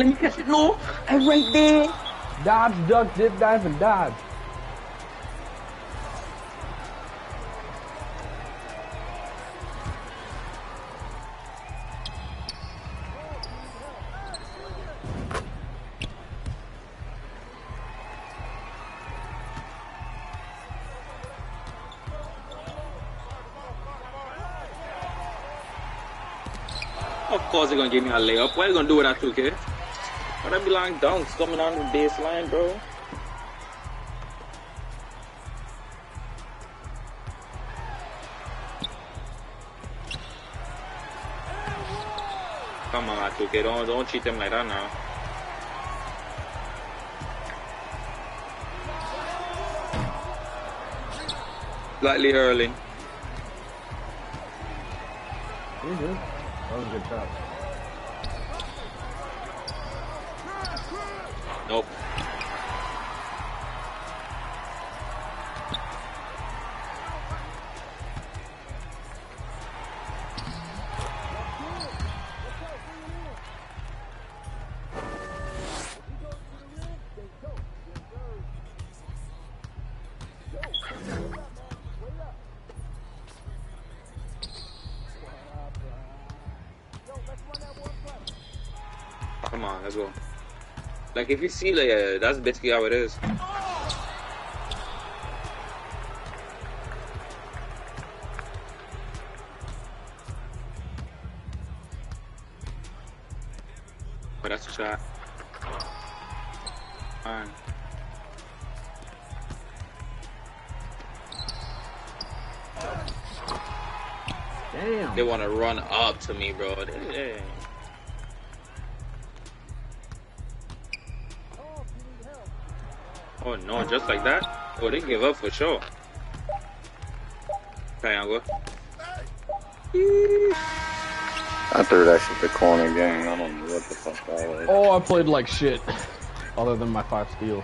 Let me catch it. No! I'm right there! Dodge, duck, dip, dive, and dodge. Of course they're gonna give me a layup. What are you gonna do with that 2K? Why eh? Be like dunks coming down the baseline, bro? Come on, 2K, don't don't cheat them like that now. Slightly early. Good. Mm-hmm. That was a good shot. Like if you see like uh, that's basically how it is. But that's a shot. Fine. Damn. They want to run up to me, bro. They- Oh no, just like that? Oh, they give up for sure. Triangle. I threw that shit to corner gang. I don't know what the fuck that was. Oh, I played like shit. Other than my five steals.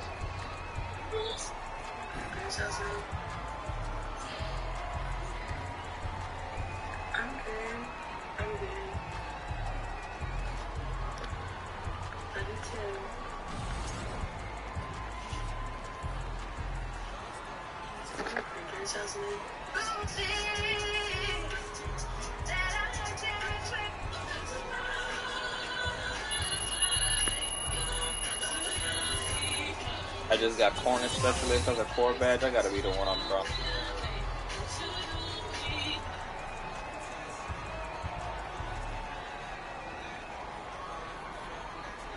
Specialist as a core badge. I gotta be the one on bro.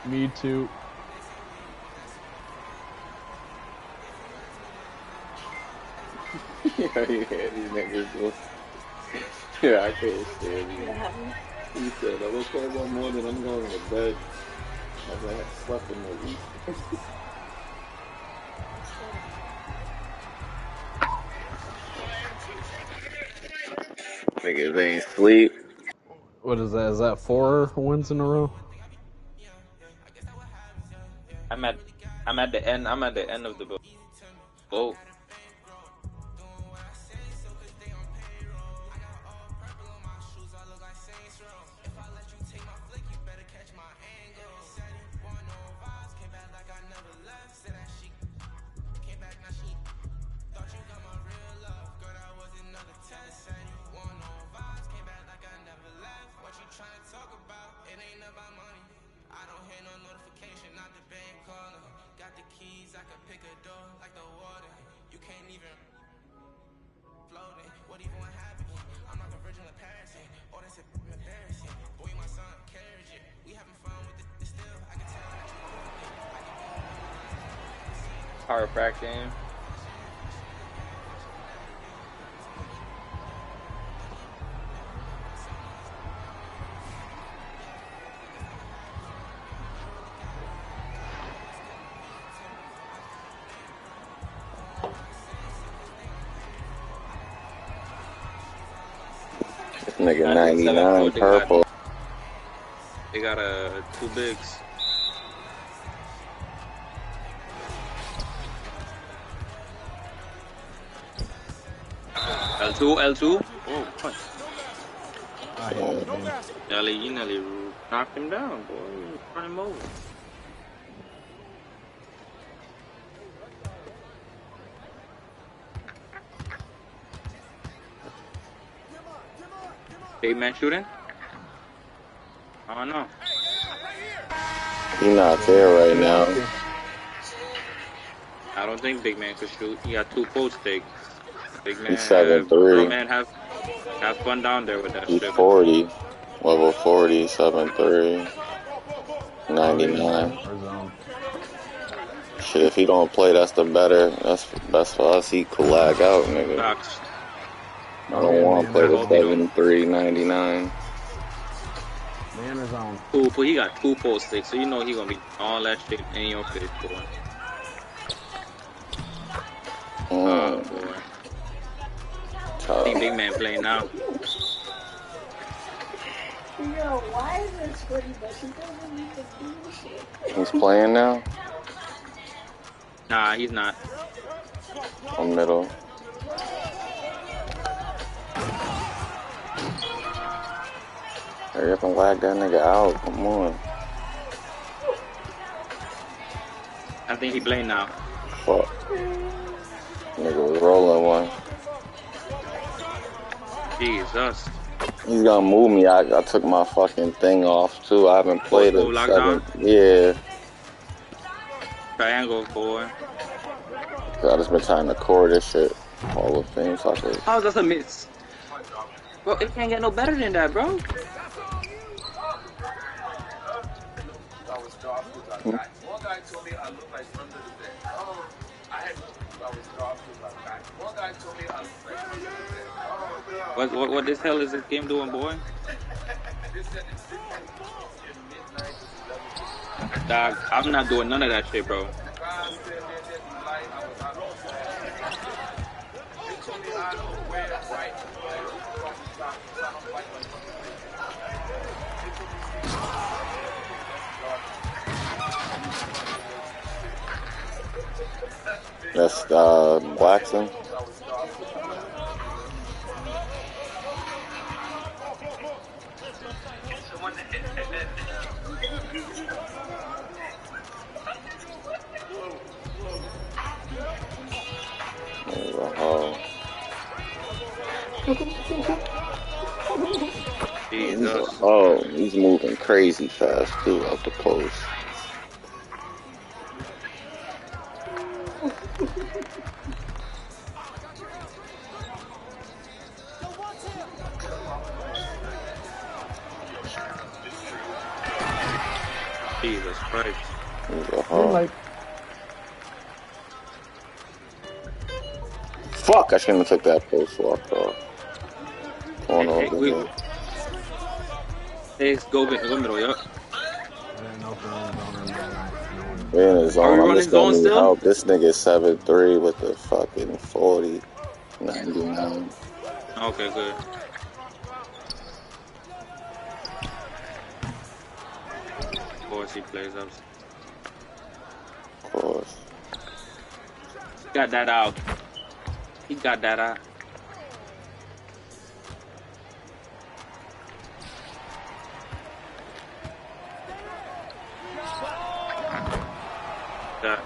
Me too. yeah, yeah, these niggas was. Yeah, I can't stand you. What happened? He said, I woke up one more morning, I'm going to bed. I was like, I slept in the week. sleep. What is that? Is that four wins in a row? I'm at I'm at the end I'm at the end of the boat. 99 seven foot, they got- purple. They got uh two bigs. L two, L two. Oh, what? I hate it. Nelly, you nearly knocked him down, boy. You Run him over. Big man shooting? I don't know. He not there right now. I don't think Big Man could shoot. He got two post stakes. Big man, He's 7'3". Bro, man, have have fun down there with that He's shit. 40. Level 40, 7'3". 99. Shit, if he don't play, that's the better. That's best for us. He could lag out, nigga. I don't want to play the man, man. 7'3", 99. Man or zone. Two, he got two post stakes, so you know he gonna be all that shit in your face, boy. Oh Mm, boy. I tough. think Big Man playing now. Yo, why is this funny, but she doesn't need to do shit? He's playing now? Nah, he's not. On middle. Hurry up and lag that nigga out. Come on. I think he playing now. Fuck. Nigga was rolling one. Jesus. He's gonna move me. I, I took my fucking thing off too. I haven't played Oh, it. Seven. Yeah. Triangle, boy. I just been trying to core this shit. Hall of Fame suckers. How is that a miss? Bro, it can't get no better than that, bro. One guy told me I look like under the bed. Oh, I had I was dropped like that. One guy told me I look like under the bed. Oh, What, what, what this hell is this game doing, boy? they said it's in midnight, Dog, I'm not doing none of that shit, bro. That's uh Blackson. There's a hole. He's Jesus. oh, he's moving crazy fast too up the post. Like, Fuck! I shouldn't have took that post walk off. Corner Hey, over we- Hey, go, mid- go middle, yup. I didn't know if in zone or not. We're the zone. I'm just gonna zone need help. This nigga is 7'3 with the fucking 40, 99. Okay, good. Of course he plays up. Got that out. He got that out. That.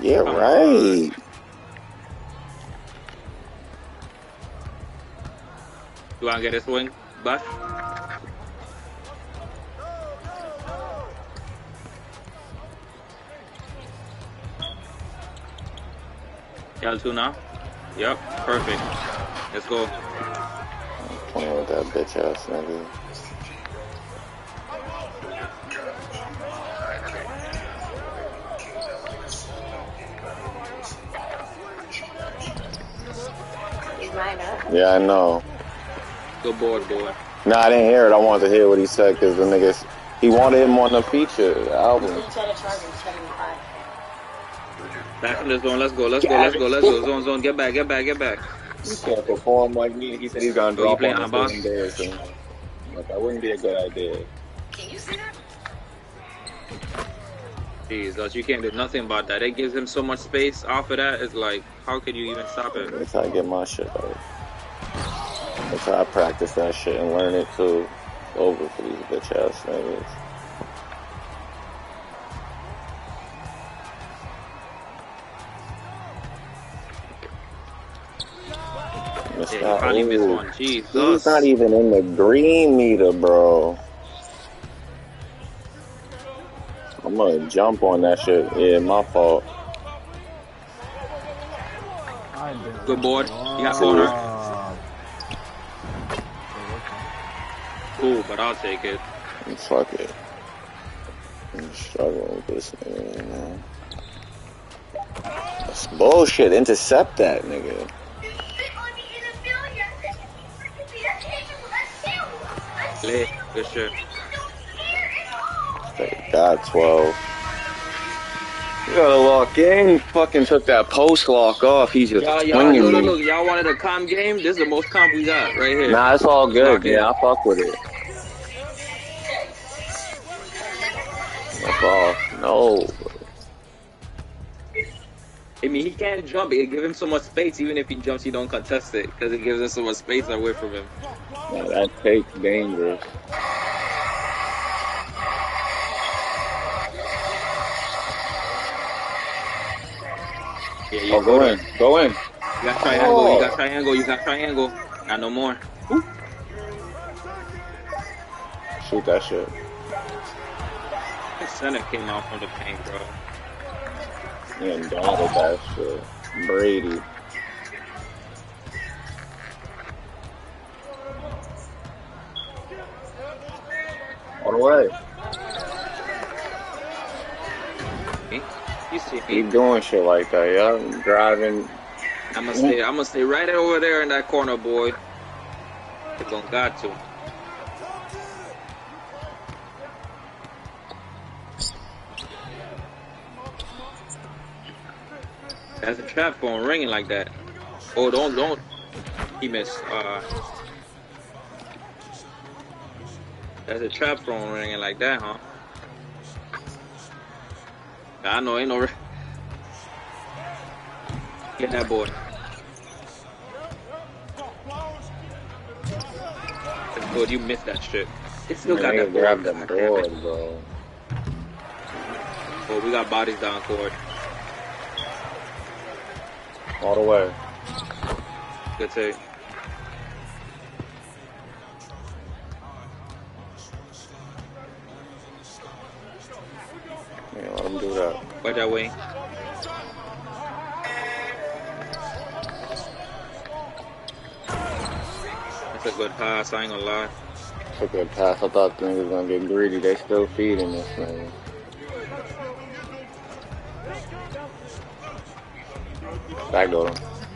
Yeah, right. You wanna get a swing, Bush? L2 now? Yep, perfect. Let's go. Playing with that bitch ass nigga. He's mine up. Yeah, I know. Good board, boy. Nah, I didn't hear it. I wanted to hear what he said because the niggas, he wanted him on the feature album. He said it's charging 75. Back in the zone. Let's go. Let's go. Let's go. Let's go. Zone, zone. Get back. Get back. Get back. You can't perform like me. He said he's gonna Oh, drop playing on on the boss? day or. Like, that wouldn't be a good idea. Can you see that? Jesus, you can't do nothing about that. It gives him so much space off of that. It's like, how could you even stop it? That's how I get my shit out. That's how I practice that shit and learn it too. Over for these bitch ass niggas. Yeah, you that. probably missed one. Jesus. He's not even in the green meter, bro. I'm gonna jump on that shit. Yeah, my fault. Good board. You got Two. corner. Cool, but I'll take it. Fuck it. I'm struggling with this nigga, man. That's bullshit. Intercept that nigga. Lit. Good shit. Thank God, 12. You gotta lock in. Fucking took that post lock off. He's just Y'all, y'all, swinging look, look, me. look, y'all wanted a calm game? This is the most calm we got right here. Nah, it's all good. Lock in. Yeah, I fuck with it. Can't jump. It gives him so much space. Even if he jumps, he don't contest it because it gives him so much space away from him. Nah, that take's dangerous. Yeah, oh, you Oh, go there. in. Go in. You got triangle. You got Oh. triangle. You got triangle. Not no more. Shoot that shit. The center came out from the paint, bro. Yeah, dotted that shit. Brady. All the way. You see? Keep doing shit like that, yeah. Driving. I'm gonna stay. I'm gonna stay right over there in that corner, boy. You gonna got to. That's a trap phone ringing like that. Oh, don't don't. He missed. Uh, that's a trap phone ringing like that, huh? I know, ain't no. Get that boy. Good, you missed that shit. It still got that grab board. them God damn board, bro. Oh, we got bodies down court. All the way. Good take. Yeah, let him do that. Right that way. That's a good pass, I ain't gonna lie. Took a good pass. I thought things was gonna get greedy. They still feeding this nigga. Backdoor.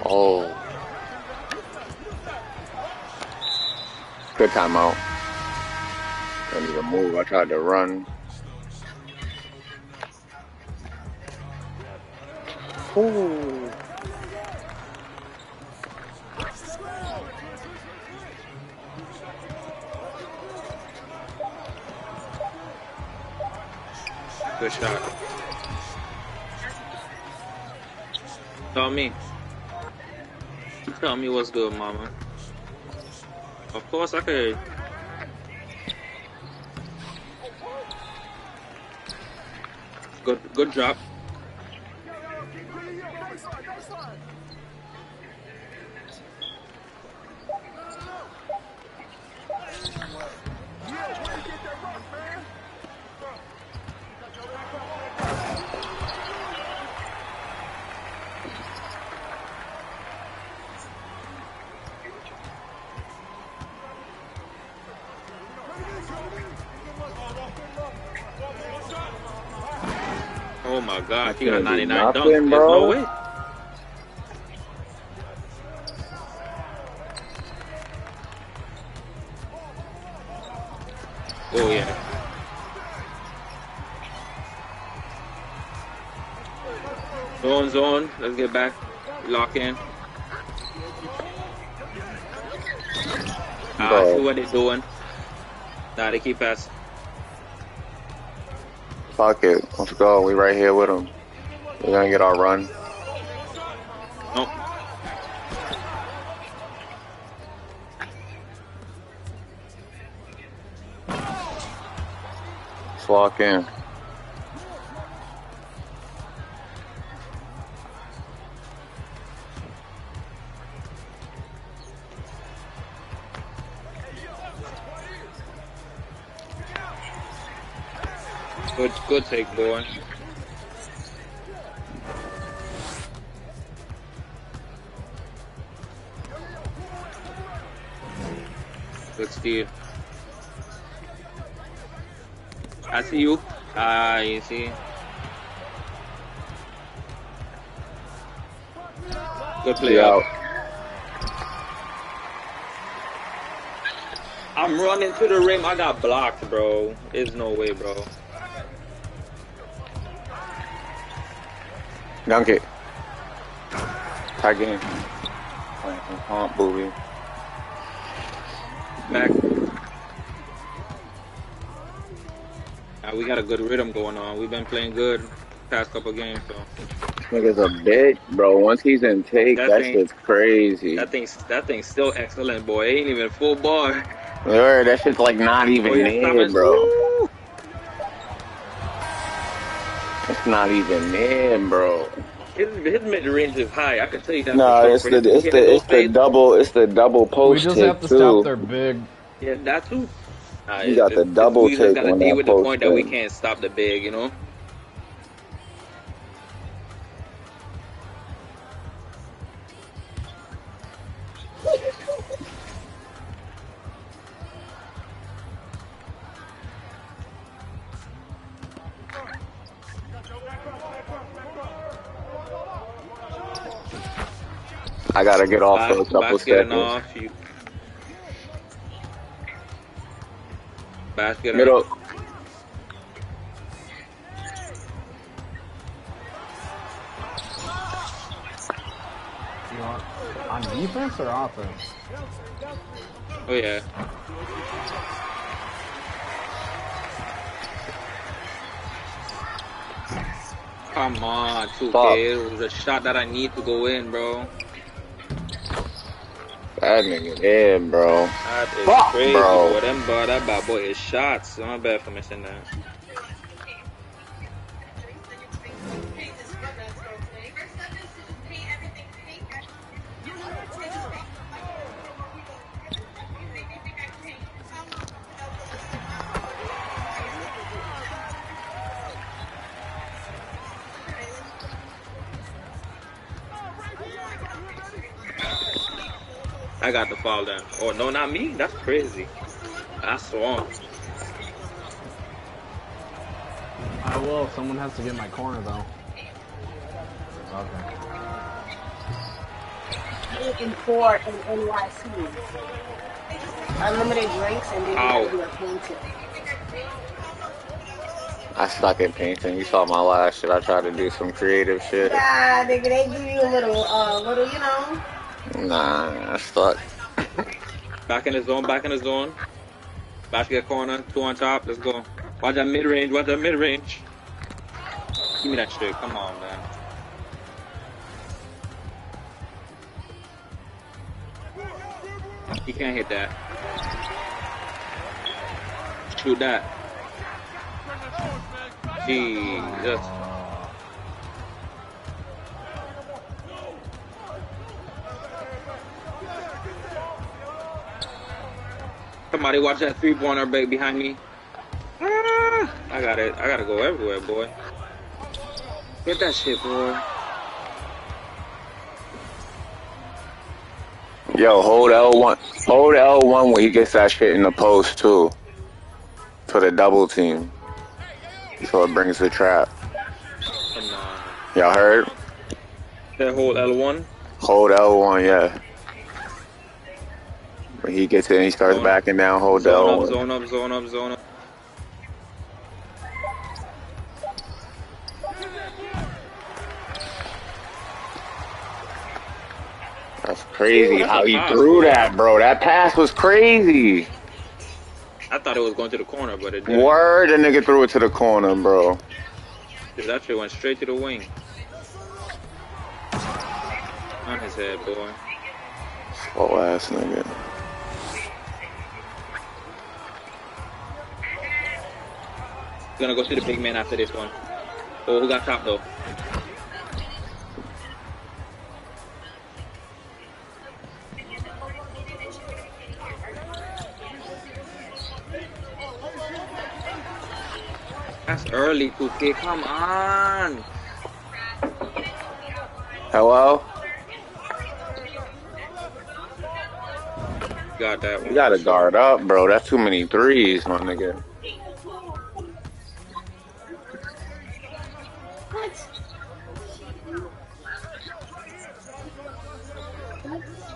Oh. Good timeout. I need to move. I tried to run. Ooh. Good shot. Tell me. Tell me what's good, mama. Of course I could. Good, good drop. God, he got do 99 dunk. nothing, There's bro. no way. Oh yeah. Zone, zone. Let's get back. Lock in. Ah, see what they doing. Nah, they keep passing. Fuck it. Let's go. We right here with them. We're gonna get our run. Nope. Let's lock in. Good, take, boy. Good steal. I see you. Ah, you see. Good play Yeah. out. I'm running to the rim. I got blocked, bro. There's no way, bro. Dunk it. Tag game. Hump booby. Back. Ah, we got a good rhythm going on. We've been playing good past couple games, so Nigga's a bitch, bro. Once he's in take, That that, thing- shit's crazy. that thing's that thing's still excellent, boy. It ain't even full bar. Word, that shit's like not even Oh, yeah, in, bro. Woo! It's not even in, bro. His, his mid range is high. I can tell you that. No, for it's the him to it's the it's the double it's the double post. We post just have to too. stop their big. Yeah, that too. Nah, You got the it- double we just take gotta deal with the point that we can't stop the big, you know. I gotta get off for a Back, couple back's getting seconds. off. You. Back's getting Middle. You want on defense or offense? Oh yeah. Come on, 2K. Fuck. It was a shot that I need to go in, bro. That nigga in, bro. That is Fuck, crazy, bro. boy. Them, bro, that bad boy is shots. My bad for missing that. I got to fall down. Oh no, not me. That's crazy. That's swamp. I will. Someone has to get my corner though. Okay. looking for in NYC. Unlimited drinks and then you Ow. have to do a painting. I suck at painting. You saw my last shit. I tried to do some creative shit. Yeah, nigga, they give you a little, uh, little, you know. Nah, I suck. Back in the zone. Back in the zone. Back to Basket corner. Two on top. Let's go. Watch that mid range. Watch that mid range. Give me that shit. Come on, man. He can't hit that. Shoot that. Jesus. Somebody watch that three pointer back behind me. Ah, I got it. I gotta go everywhere, boy. Get that shit, boy. Yo, hold L1. Hold L1 when he gets that shit in the post, too. for the double team. So it brings the trap. Y'all heard? That hold L1. Hold L1, yeah. He gets in, he starts Zone- backing down, hold Zone up, zone up, zone up, zone up. That's crazy Ooh, that's how he pass, threw bro. that, bro. That pass was crazy. I thought it was going to the corner, but it didn't. Word, the nigga threw it to the corner, bro. It actually went straight to the wing. On his head, boy. Slow ass nigga. Gonna go see the big man after this one. Oh, who got top though? That's early, 2K. Come on. Hello? Got that You one. gotta guard up, bro. That's too many threes, my nigga.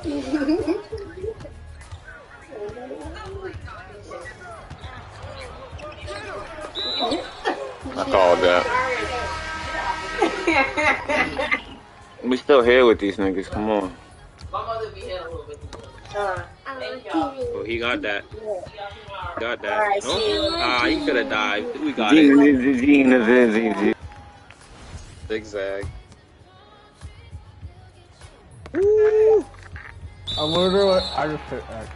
I called that. We still here with these niggas. Come on. Uh, Oh, he got that. Got that. Alright, No? see you. Ah, he could have dived. We got it. Zigzag. I'm do it. I just hit X.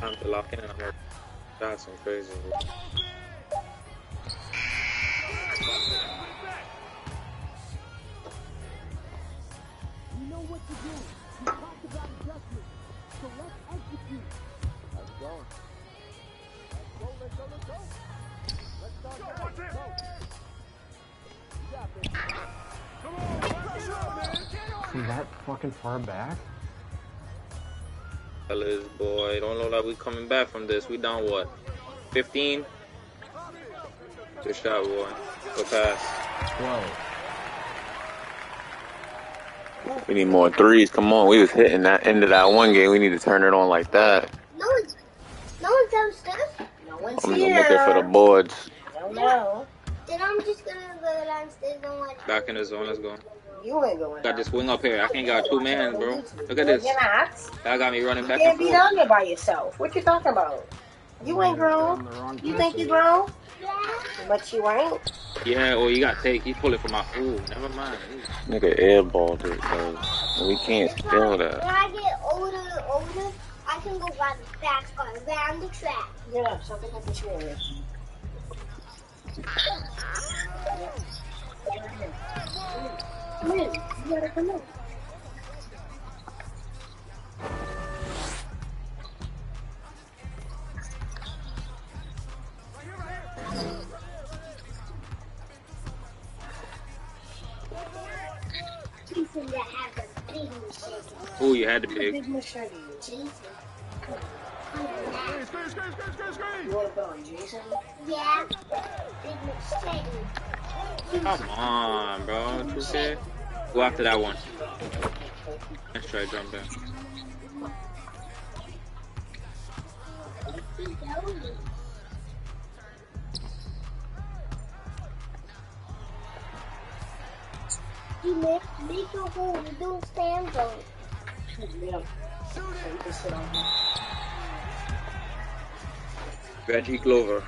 Time to lock in I'm shot some crazy. Fucking far back? Fellas, boy, don't look like we coming back from this. We down what? 15? Good shot, boy. Good pass. Twelve. We need more threes. Come on. We was hitting that end of that one game. We need to turn it on like that. No one's, no one's downstairs. no one's I'm here. looking for the boards. No, no. Then I'm just gonna go downstairs and watch. Back in the zone, let's go. You ain't going Got this wing up here. I can't got two man, bro. Look at this. You're not. That got me running You back can't be down there by yourself. What you talking about? You ain't grown. You think you grown? But you ain't. Yeah, or you got take. He's pulling from my. Ooh, never mind. Nigga airballed it, cuz. We can't steal When that. I get older, and older, I can go ride the fast car around the track. Get up. Something like this here. Come in. You gotta come in. Jason that has a big you. You. Come on, bro. 2K. Go after that one. Let's try jump down. He make, make a hole. We don't stand on. Yeah. Reggie Glover.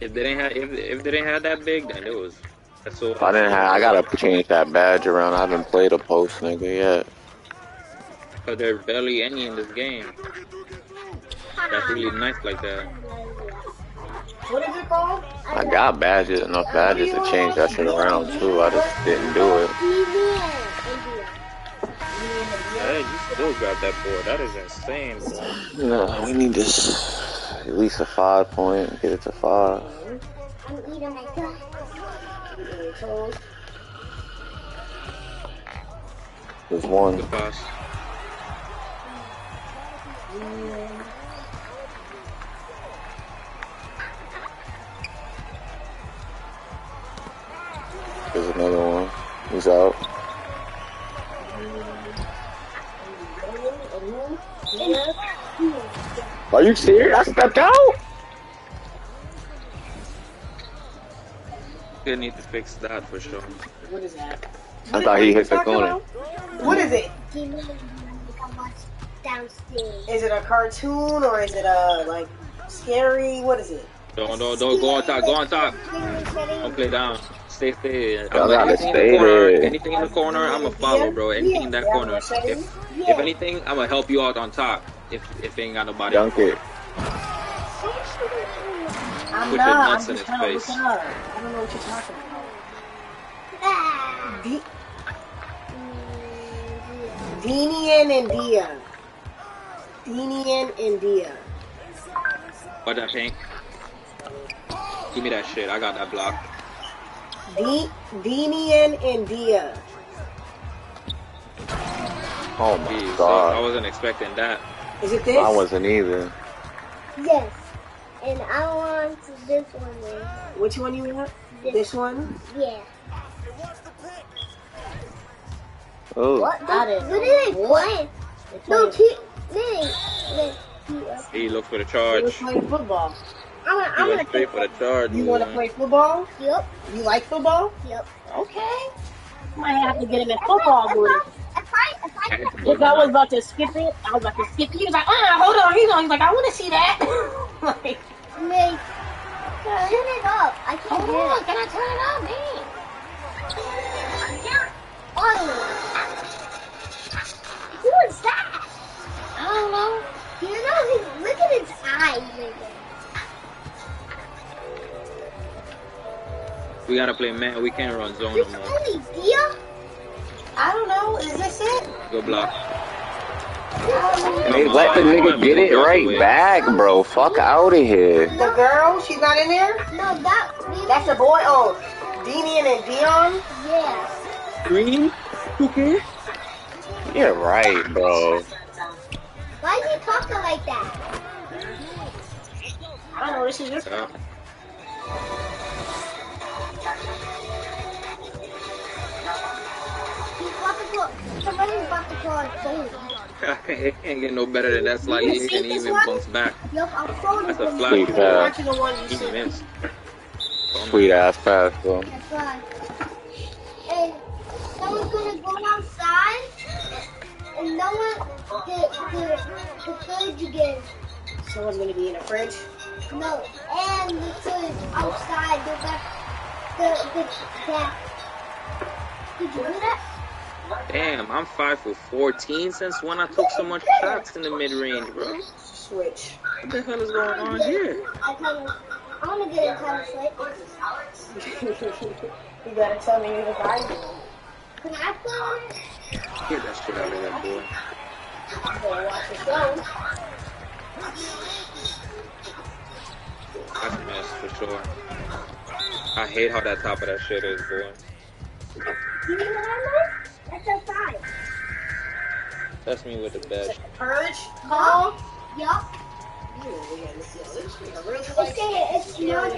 If they didn't have if, if they didn't have that big, then it was. That's so. I didn't have, I gotta change that badge around. I haven't played a post nigga yet. Cause there's barely any in this game. That's really nice like that. What is it called? I got badges, enough badges to change that shit around too. I just didn't do it. Hey, you still got that board. That is insane, bro. No, we need this at least a five point. Get it to five. I'm eating my gut. Eating your toes. There's one. Pass. There's another one. He's out. Are you serious? I stepped out? You need to fix that for sure. What is that? I thought he hit the corner. about? What is it a cartoon or is it a like scary? What is it? Don't, don't, don't go on top. Go on top. Don't play down. Stay, stay. Eh, I'm gotta anything in the corner, there. anything in the corner, I'm gonna follow, bro. Anything in that corner. If, if anything, I'm gonna help you out on top. If if ain't got nobody. Dunk it. I'm Put your not. I'm nuts in his trying to look face. it. I don't know what you're talking about. D- Dinian and Dia. Dinian and Dia. What that pink? Give me that shit. I got that block. D- Dinian and Dia. Oh my Jeez, I wasn't expecting that. Is it this? I wasn't either. Yes. And I want this one then. Which one you want? This one? Yeah. Oh. What? Got it. What are they playing? No, T. They. They. He looked for the You was charge. playing football. I'm gonna. He I'm gonna straight for the charge. You want to play football? Yep. You like football? Yep. Okay. Might have to get him in football If booty. I, if I, if Because I was about to skip it. I was about to skip it. He was like, ah, hold on. He's on. He's like, I want to see that. like, I turn it up. I can't hold hear on. Can I turn it up, man? Oh. Who is that? I don't know. You know, his, look at his eyes. We gotta play man. We can't run zone no It's more. only Dia. I don't know. Is this it? Go block. Hey, let the nigga get it right back, bro. Fuck out of here. The girl? She's not in there? No, that. That's a boy. Oh, Dinian and Dion? Yeah. Green? Okay. You're right, bro. Why is he talking like that? I don't know. This is your Yeah. He's about to call. Somebody's about to call a phone. it can't get no better than that. Slightly You can see even one? bumps back. Yup, I'm throwing That's a from flat. Sweet He pass. Watching the one you see. missed. Sweet ass pass, bro. That's right. And someone's gonna go outside, and no one, the, the, the fridge again. Someone's going to be in a fridge. No, and the fridge outside, the back, the, the, back. Did you do that? Damn, I'm five for 14 since when I took so much shots in the mid range, bro. Switch. What the hell is going on here? I kind of, I want to get a kind of slate. you got to tell me if I do. Can I play on it? Get that shit out of here, boy. Better watch the show. I missed for sure. I hate how that top of that shit is, boy. You know what I like? That's a five. That's me with the bed. Purge? Yup. Yup. This It's saying it's not,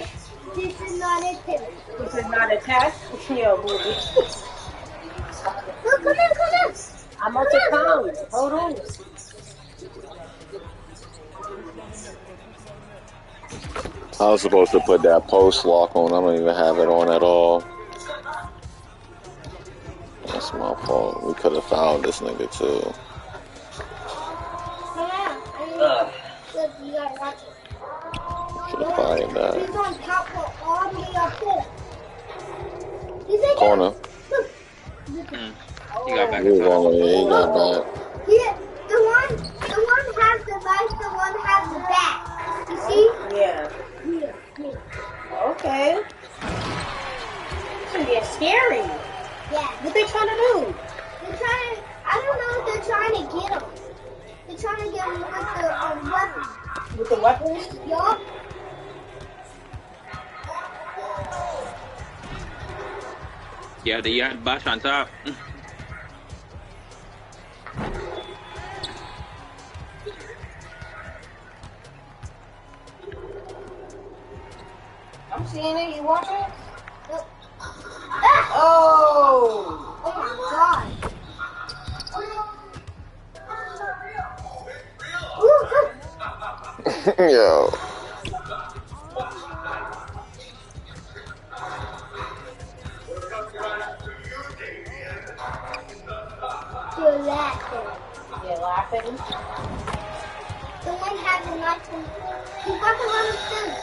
this is not a tip. is not a test. Yo, booty. Look, come here, come here. I'm about to come. Hold on. I was supposed to put that post lock on. I don't even have it on at all. That's my fault. We could have fouled this nigga too. Come here. I mean, look, you gotta watch it. Should have fired that. He's on top of all the way up there. He's in Corner. Mm. He got back He was in on the he got back. Yeah, the one, the one has the light, the one has the back. You see? Yeah. Here, here. Okay. This is get scary. Yeah. What they trying to do? They're trying. to. I don't know if they're trying to get him. They're trying to get him with the um, weapon. With the weapons? Yup. Yeah, the yeah, bash on top. Seeing it? You watching it? Ah! Oh! Oh my god. Ooh, Yo. You're laughing. Yeah, laughing. Someone has a knife and he's walking around the stairs.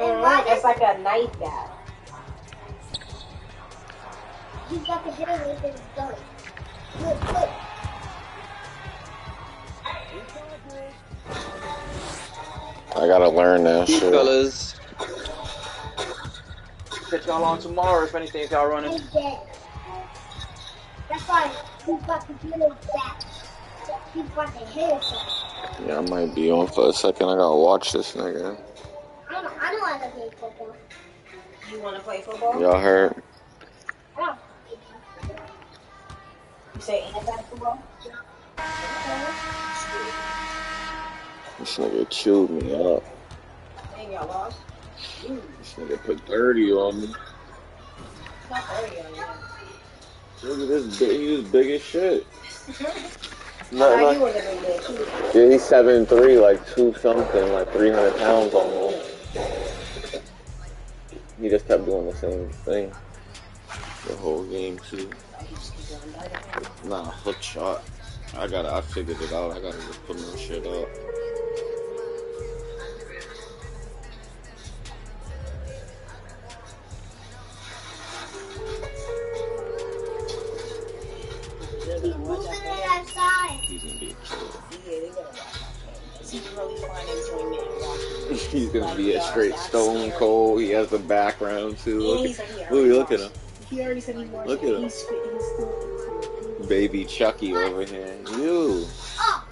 And why it's like a knife guy. he's got to hit him with his gun? Look, look. I gotta learn that Peace, shit. fellas. Catch y'all on tomorrow if anything if y'all running. That's why he's got to get his back. He's got to hit himself. Yeah, I might be on for a second. I gotta watch this nigga. I don't, I don't want to play football. You want to play football? Y'all heard? I don't. You say anti-football? This nigga chewed me up. Dang, y'all lost. Ooh, This nigga put 30 on me. not 30 on you. Look at this big, he was big as shit. How Not, you not, was a big man, yeah, he's 7'3", like two something, like 300 pounds almost. He just kept doing the same thing. The whole game too. Nah, hook shot. I gotta, I figured it out. I gotta just put my shit up. He's. He's gonna be a killer. Yeah, they better watch that. It's really fun enjoyment. He's gonna be a straight stone cold. He has the background too. Yeah, Look, he's like, at, look, look at him. He already said he watched Look at him. He's, he's still Baby Chucky over here. You Oh,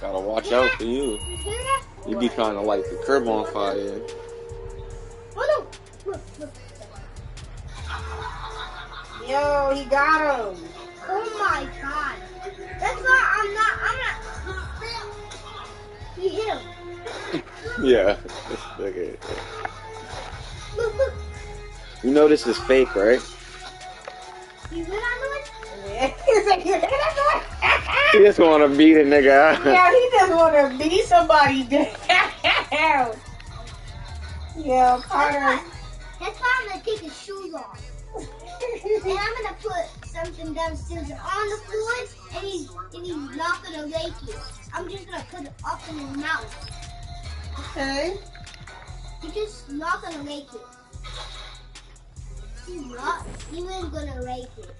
gotta watch out for you. you hear that? You be kind of like the crib on fire. Oh no! Look, look. Yo, he got him. Oh my god. That's why I'm not, I'm not. He hit him. Yeah. This nigga. Look, look. You know this is fake, right? You hear that noise? Yeah, he's like, you hear that He just wanna beat a nigga. Yeah, he just want to beat somebody down. Yo, Carter. That's why I'm gonna take his shoes off. And I'm gonna put something downstairs on the floor, and he's and he's not gonna rake it. I'm just gonna put it up in his mouth. Okay. You're just not gonna make it. He's not even gonna make it.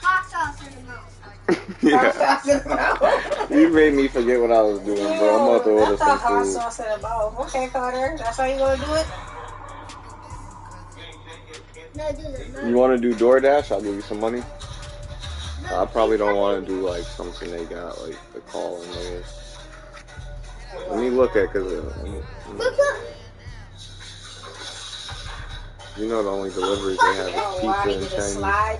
Hot sauce in the mouth. yeah. You made me forget what I was doing, bro. I'm about to order That's a hot some food. sauce in the mouth. Okay, Carter. That's how you gonna do it? No, dude, no. You wanna do DoorDash? I'll give you some money. I probably don't want to do like something they got like the call and this. Let me look at cause uh, Look, look. you know the only deliveries they have is pizza and Chinese. slide.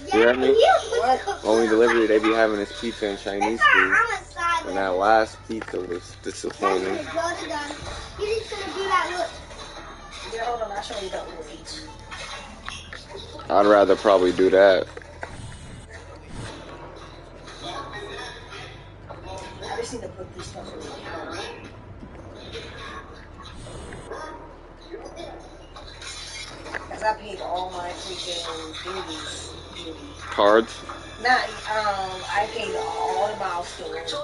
You hear me? What? Only delivery they be having is pizza and Chinese food. I'm a side. And that last pizza was disappointing. gonna go to them. You're just gonna do that. Look. Yeah, hold on. I'll show you that little each. I'd rather probably do that. Just need to put this stuff in the counter. Cause I paid all my freaking duties. Cards? Not, um, I paid all the milestones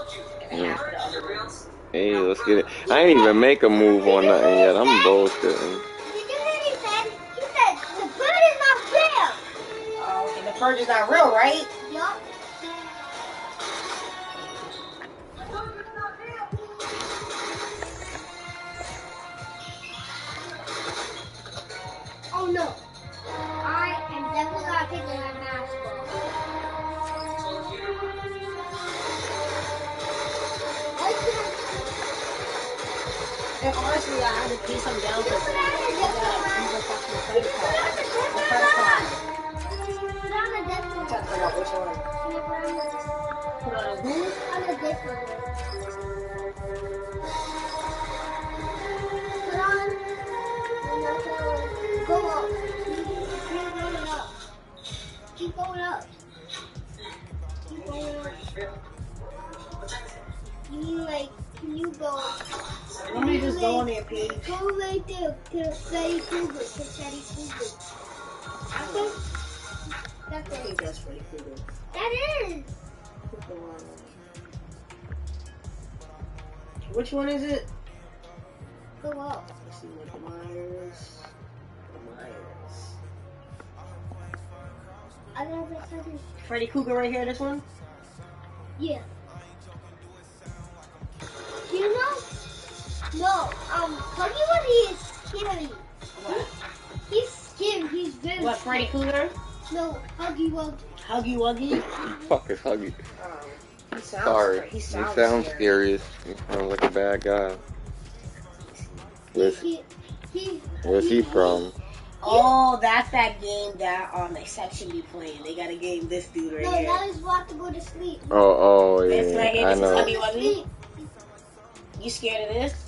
and half of the other ones. Hey, let's get it. I ain't even make a move on nothing yet. I'm bullshitting. Did you hear what he said? The bird is not real. Oh, the purge is not real, right? Yup. Who? on a death one? Put on. Go up. Keep going up. Keep going up. Keep going up. You like, can you go? Let me just go on their page. Go right there to Freddy Krueger, to Freddy Krueger. Okay? That's I think that's pretty cool. That is. Put the one on. Which one is it? Go up. Let's see what the Myers. The Myers. I don't know if it's. Freddy Krueger right here, this one? Yeah. You know? No, um, Huggy Wuggy is scary. He's scary. He's very What, Freddy scary. Krueger? No, Huggy Wuggy. Huggy Wuggy? Fuck is Huggy. Um, he sounds Sorry. He He sounds, sounds scary. scary. He sounds like a bad guy. Where's, He, he, where's he from? Oh, that's that game that um Exception be playing. They got a game this dude right No, here. that is walk to go to sleep. Oh, oh, This right yeah. here, I this is know. Huggy Wuggy. You scared of this?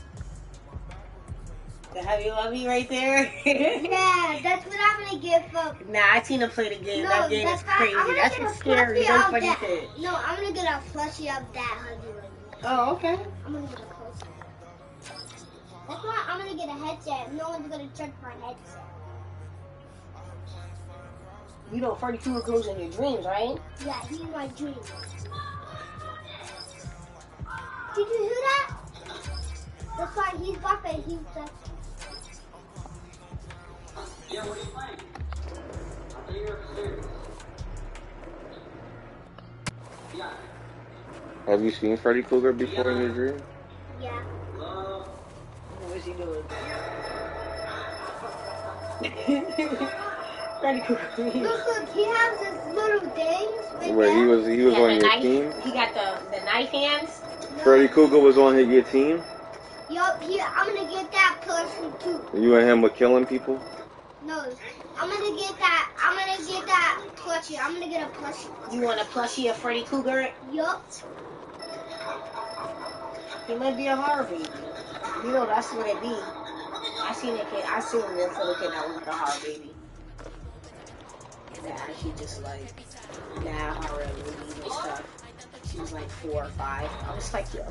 The Heavy Wuggy right there? Yeah, that's what I'm gonna get from. nah, I seen him play the game. No, that game is that's not- crazy. I'm That's what's scary. of funny that. shit. No, I'm gonna get a plushie of that Huggy Wuggy. Oh, okay. I'm gonna get a plushie. That's why I'm gonna get a headset. No one's gonna check my headset. You know Freddy Krueger goes in your dreams, right? Yeah, he's my dream. Did you hear that? That's why he's buffing. He's just. Yeah, what are you playing? I thought you were serious. Yeah. Have you seen Freddy Krueger before in your dream? Yeah. Love. What is he doing? Freddy Krueger. Look, look, he has his little things right Where he was, he was got on your knife. team. He got the, the knife hands. Freddy Krueger was on your team. Yup, I'm gonna get that plushie too. You and him were killing people. No, I'm gonna get that, I'm gonna get that plushie. I'm gonna get a plushie. You want a plushie of Freddy Krueger? Yup. He might be a Harvey. You know, that's what it be. I seen a kid, I seen one for the kid that was like a horror baby. That she just like, nah, horror movies and stuff. She was like four or five. I was like, yo.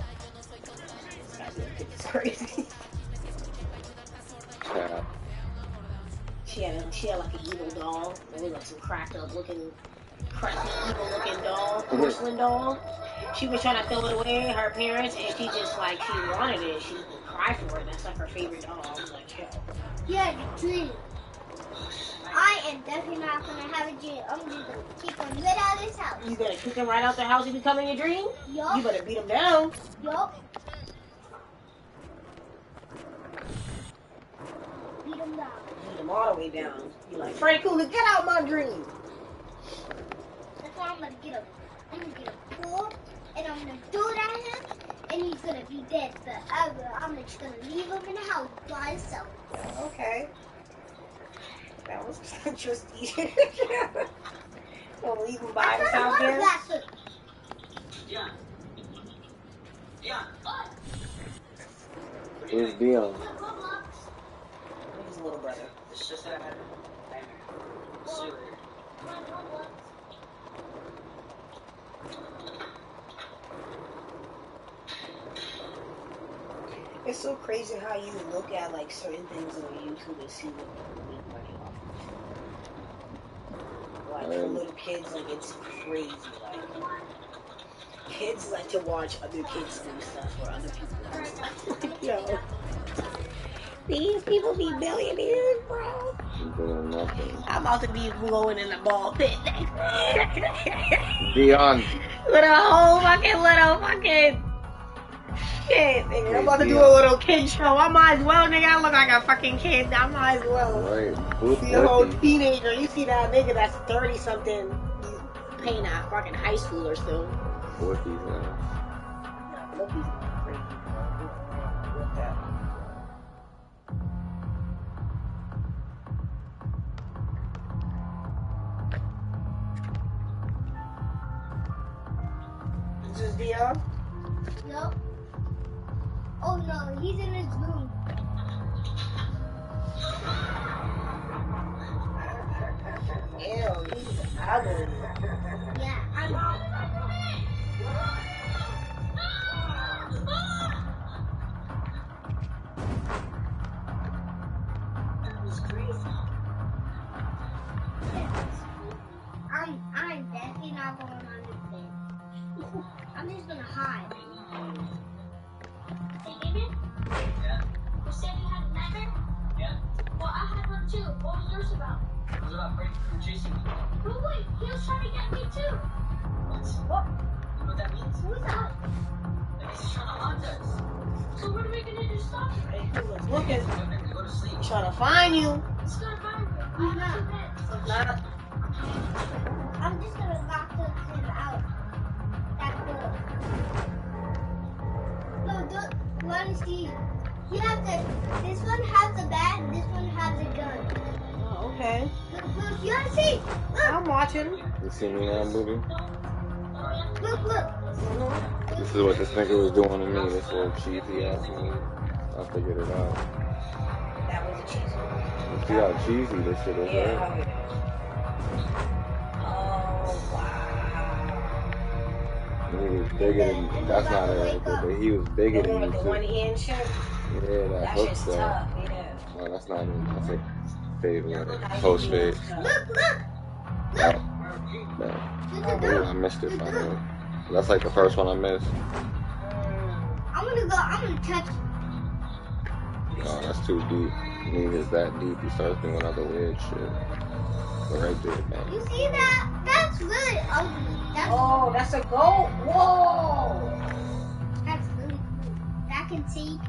This guy's kid is crazy. Cat. She had a, she had like an evil doll. It was like some cracked up looking, cracked evil looking doll, mm-hmm. porcelain doll. She was trying to throw it away, her parents, and she just like she wanted it. She cried for it. That's like her favorite doll. I was like, yo. Yeah, the dream. I am definitely not gonna have a dream. I'm just gonna kick him right out of this house. You better kick him right out the house if he come in your dream. Yup. You better beat him down. Yup. Beat him down. Beat him all the way down. You like, Freddy Krueger, get out my dream. That's why I'm gonna get him. I'm gonna get him pulled, and I'm gonna do it at him, and he's gonna be dead forever. I'm just gonna leave him in the house by himself. Okay. That was interesting. Don't leave him by himself got there. Yeah. Yeah. Where's Dion? His little brother. It's just that I had a nightmare. It's so crazy how you look at like certain things on YouTube and see what people make money off of. Like for Um, little kids, like it's crazy. Like kids like to watch other kids do stuff or other people do stuff. Yo, these people be billionaires, bro. I'm about to be blowing in the ball pit. Dion. with a whole fucking little fucking Shit, nigga. I'm about to do a little kid show. I might as well, nigga. I look like a fucking kid. I might as well. Right. Boop, See a whole teenager. You see that nigga that's 30 something. Paying a fucking high schooler still. Whoopee, man. Look, is Dion. No. Oh no, he's in his room. Ew, he's ugly. Yeah, I'm He's crazy. I'm I'm definitely not going on this bed. I'm just gonna hide. Hey, David? Yeah? You said you had a nightmare? Yeah? Well, I had one too. What was yours about? It was about Freddy Krueger chasing me. But wait, he was trying to get me too. What? What? You know what that means? Who's that? That means he's trying to haunt us. So what are we gonna do to stop him? Hey, who was looking? We're go to sleep. He's trying to find you. He's gonna find me. I have two beds. Not I'm just gonna lock the kid out. That door. No, don't want to see. You have to. This one has a bat. This one has a gun. Oh, okay. Look, look. You wanna see? Look, I'm watching. You see me now, booty? look, look. This is what this nigga was doing to me, this little cheesy ass me. I figured it out. That was a cheese one. You see how cheesy this shit is, Yeah. right? He was bigger than that's not Eric, but he was bigger than one you with the one too. hand shit? Yeah, that That hook shit's stuff. tough, yeah. Oh, that's not even that's a fade with it. Post fade. Look, look. Man. Look, Ooh, look. I missed it finally. That's like the first one I missed. I'm gonna go. I'm gonna touch. Oh, that's too deep. Need is that deep. He starts doing other weird shit. But right there, man. You see that? That's really ugly. That's Oh, that's a goat. Whoa. that's really cool. That can see.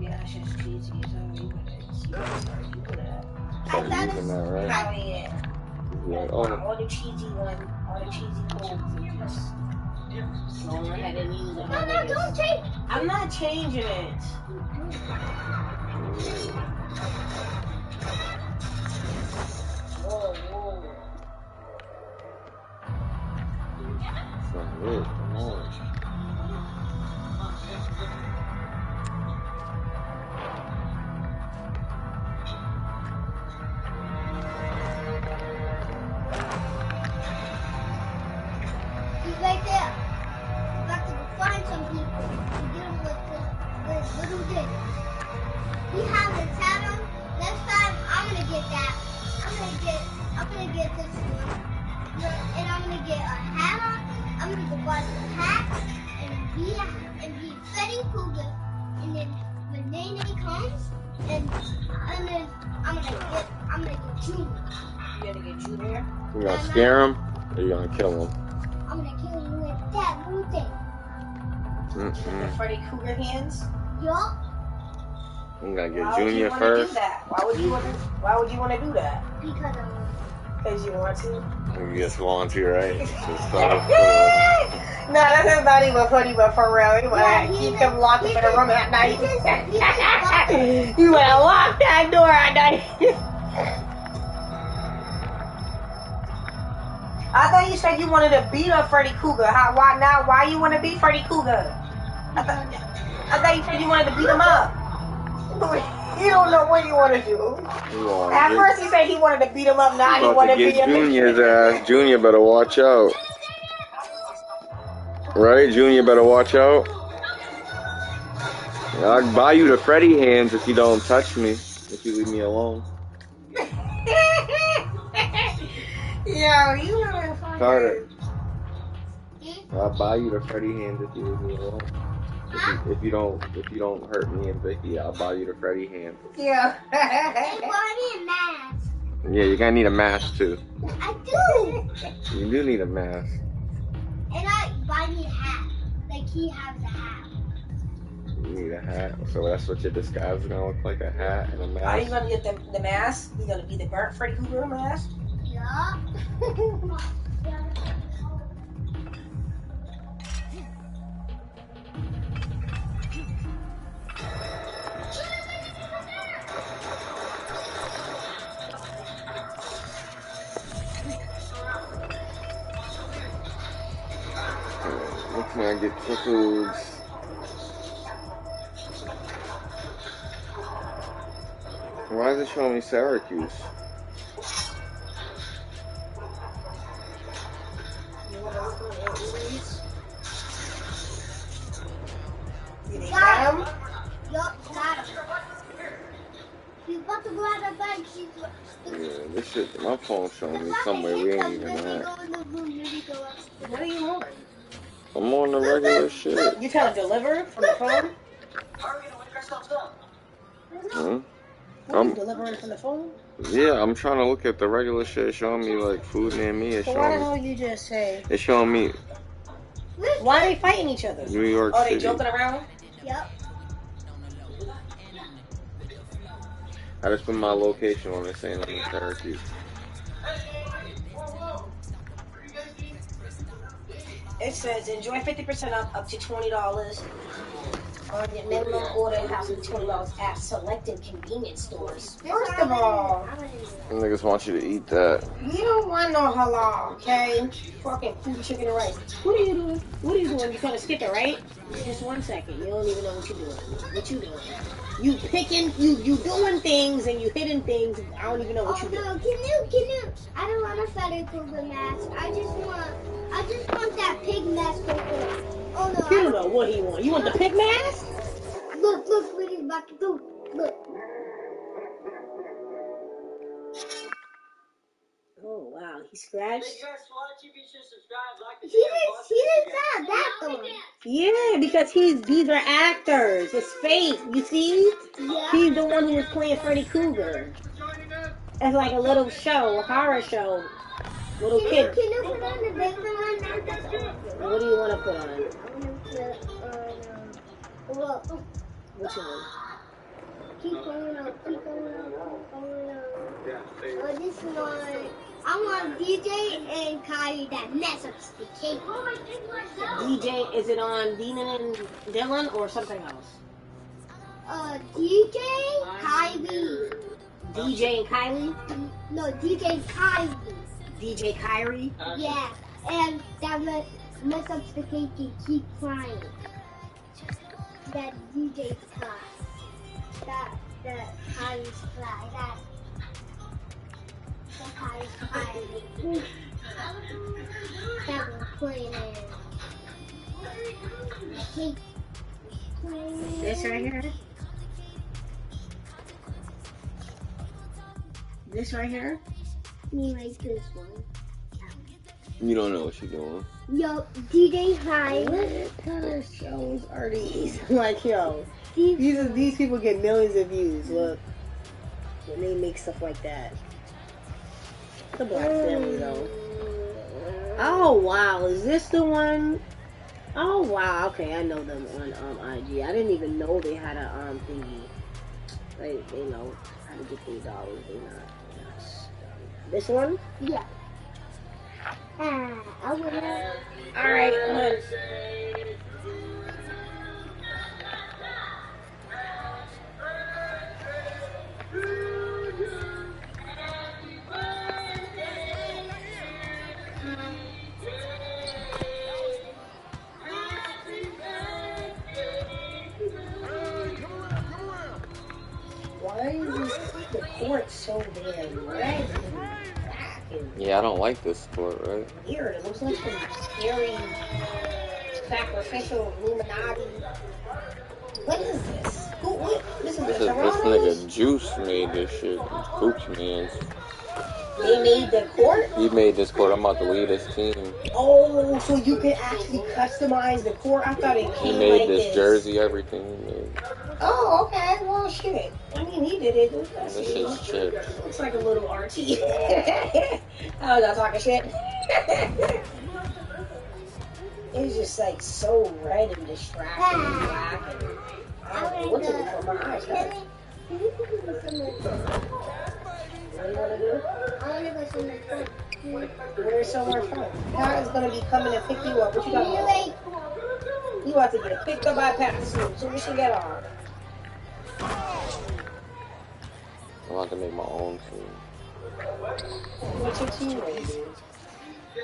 Yeah, that shit's cheesy as hell. You would you would start doing that. Start right? Hell yeah. He's oh, All the cheesy one, all the cheesy codes are just going ahead and use it. No, no, don't change. I'm not changing it. Whoa, whoa. it's not weird. Gonna kill him? I'm gonna kill you with that blue thing. The Mm-mm. Freddy Krueger hands. Yup. I'm gonna Why get would you Junior first. do that? Why would you want to? Why would you want to do that? Because I'm. Because you want to. You just want to, right? Just no, start that's not even funny, but for real, you want Yeah, he keep just- them locked up in a room at night. he just- he just you want to lock that door at night. I thought you said you wanted to beat up Freddy Cougar. How? Why now? Why you want to beat Freddy Cougar? I thought, I thought you said you wanted to beat him up. You don't know what you want to do. At first he said he wanted to beat him up. Now he want to beat him. Junior's ass. Junior better watch out. Right? Junior better watch out. I'll buy you the Freddy hands if you don't touch me. If you leave me alone. Yo, you are fucking. Carter. I'll buy you the Freddy hand if you leave me alone. If you, if you don't if you don't hurt me and Vicky, I'll buy you the Freddy hand. Yeah. Hey, I need a mask. Yeah, you're gonna need a mask too. I do. You do need a mask. And I buy me a hat. like he has a hat. You need a hat. So that's what your disguise is gonna look like a hat and a mask. Are you gonna get the, the mask? You gonna be the burnt Freddy Krueger mask? Can I get foods? Why is it showing me Syracuse? Need Got him. Yup, got him. He's about to go out of. She's. Yeah, this shit, my phone's showing me somewhere we ain't even at. What are you on? I'm on the regular shit. You trying to deliver from the phone? Hmm? You delivering from the phone? Yeah, I'm trying to look at the regular shit showing me like food near me. It's So why the showing hell you just say? it's showing me Why are they fighting each other? New York Oh, they City. joking around? Yep. I just put my location on it saying I'm in Syracuse. It says enjoy 50% off up to $20 on your minimum order and has to be $20 at selected convenience stores. First of all, Them niggas want you to eat that. you don't want no halal, okay? Fucking food, chicken, and rice. What are you doing? What are you doing? You're gonna skip it, right? Just one second. You don't even know what you're doing. What you doing? You picking, you you doing things and you hitting things. I don't even know what Oh you doing. no, can you, can you? I don't want a Freddy Krueger mask. I just want, I just want that pig mask over. Oh no. You don't know what he want. You want the pig mask? Look, look what he's about to do. Look. Oh wow, he scratched. You guys want to watch TV? Should subscribe, like. He didn't, he didn't sound that though. Yeah, because he's these are actors. It's fake. You see? Yeah. He's the one who was playing Freddy Krueger. It's like a little show, a horror show. Little Can you, kid. can you put on the bigger one? What do you want to put on? I want to put um, well, Which one? keep going up, keep going up, keep going up. Oh, this one. I want DJ and Kylie that mess up the cake. DJ, is it on Deanon and Dylan or something else? Uh, DJ, Kylie. DJ and Kylie? No, DJ Kylie. DJ Kyrie? Yeah, and that mess, mess up the cake and keep crying. That DJ's cry. That, that Kylie's cry. That, This right here? This right here? Me like this one. You don't know what you're doing. Yo, DJ High. What kind of shows are these? like, yo, These, these these people get millions of views. Look, when they make stuff like that. The Black Family, though. Oh wow, is this the one? Oh wow, okay, I know them on um IG. I didn't even know they had a um thingy. They they know how to get their dollars. They not. This one? yeah. Ah, I would have. All right, come on. Court so damn red and black and Yeah, I don't like this sport, right? weird? It looks like some scary sacrificial Illuminati. What is this? Who, what? This is This, is, this nigga Juice made this shit. Cooch man's. They made the court? He made this court. I'm about to lead this team. Oh, so you can actually customize the court? I thought it He came made like this this. jersey, everything. He made. Oh, okay. Well, shit. I mean, he did it. That's This it. shit's chips. Looks like a little RT. I was not talking shit. It's just like so red and distracting and black and I don't know what to do for my eyes. What do you want to do? I want to go some of this. Where's somewhere from? Kara's gonna be coming to pick you up. What you talking You about? You about to get picked up by Pat soon. So we should get on. I'm about to make my own team. What's your team name, dude?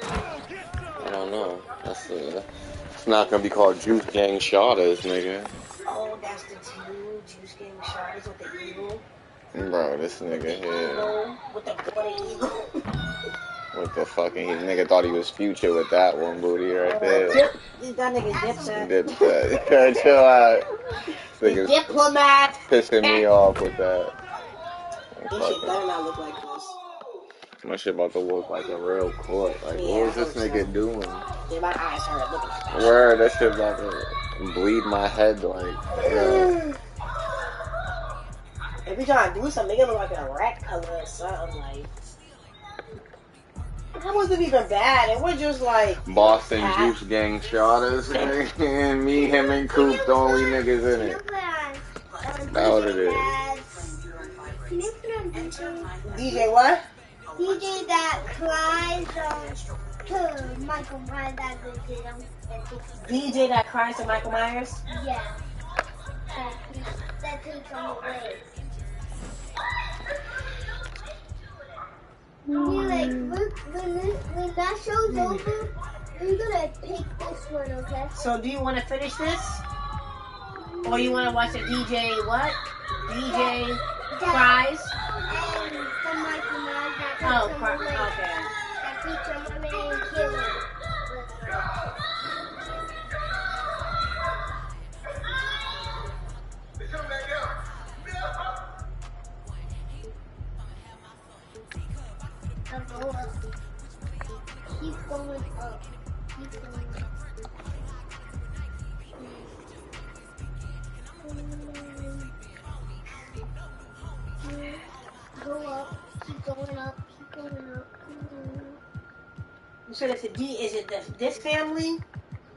I don't know. That's the. It's not gonna be called Juice Gang Shotters, nigga. Oh, that's the team. Juice Gang Shards with the eagle. Bro, this nigga here Eagle with the bloody eagle. with the fucking his nigga thought he was future with that one booty right there. Dip, that nigga dip that. Did that. Chill out. This The nigga's diplomat. pissing me off with that. This shit better not look like this. My shit about to look like a real court. Like, what was this nigga doing? Yeah, my eyes hurt looking at that. Where that shit about to bleed my head like. Yeah. Every time I do something, it look like a rat color or something. Like, that wasn't even bad. It was just like Boston Juice Gang Shotters. and me, him, and Coop, the only niggas in it. That's what it is. can you put on DJ? DJ what? DJ that cries um, to Michael Myers that goes to them. DJ that cries to Michael Myers. Yeah. That, that takes on the way. You like, um, look, when, that show's over, we're gonna pick this one, okay? So, do you want to finish this, or you want to watch a DJ what? DJ cries. And the Michael Myers that Oh. Okay. That takes on the way and kill him. Go up. Keep going up. Keep going up. Go up. Keep going up. Keep going up. You said it's a D. Is it this, this family?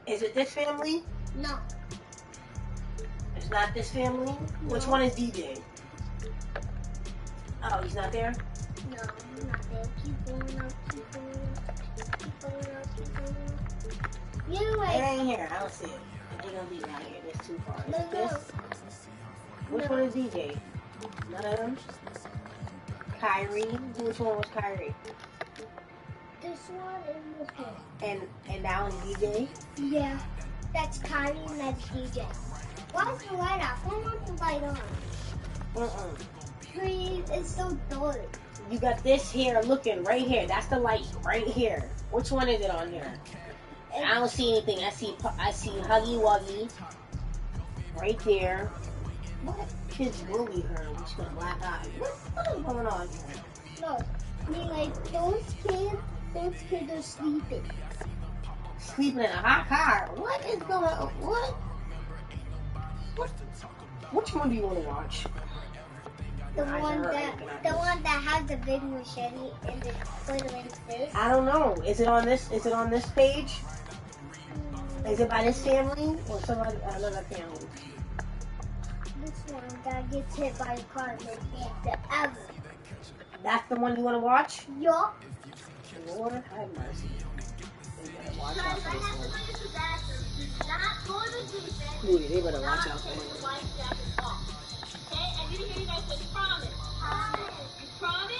Is it this family? No. It's not this family. Which one is DJ? Oh, he's not there. No, I'm not there. Keep going up. Keep going up. Keep going up. Keep going It ain't here. I don't see it. It ain't gonna be right here. It's too far. Is No, this? no. Which one is DJ? None of them. Kyrie. Which one was Kyrie? This one and this one. And and that one's DJ. Yeah. That's Kyrie and that's DJ. Why is the light off? Why not the light on? Uh-uh. Please, it's so dark. You got this here looking right here. That's the light right here. Which one is it on here? And I don't see anything. I see I see Huggy Wuggy right there. What kids bully her? She's got black eyes. What, what is going on here? No, I mean like those kids, those kids are sleeping. Sleeping in a hot car. What is going on? What? What? Which one do you want to watch? The one that, the one that has the big machete and the him in his face. I don't know. Is it on this? Is it on this page? Is it by this family or somebody another family? This one that gets hit by a car and they ever. That's the one you want to watch? Yup. Lord have mercy. Watch out for this one. Dude, they better watch out for you hear you guys say promise. Promise. You promise?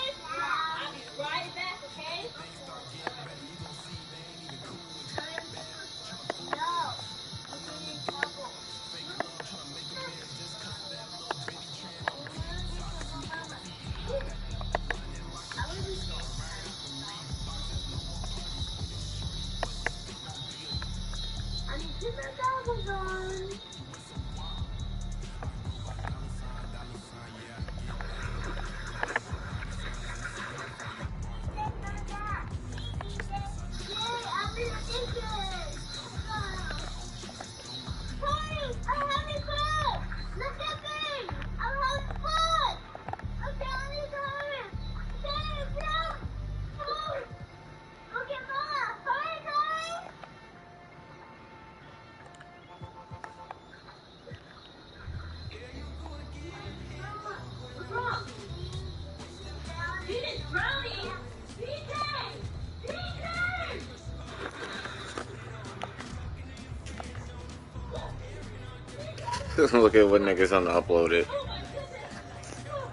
This. Look at what niggas on the upload it.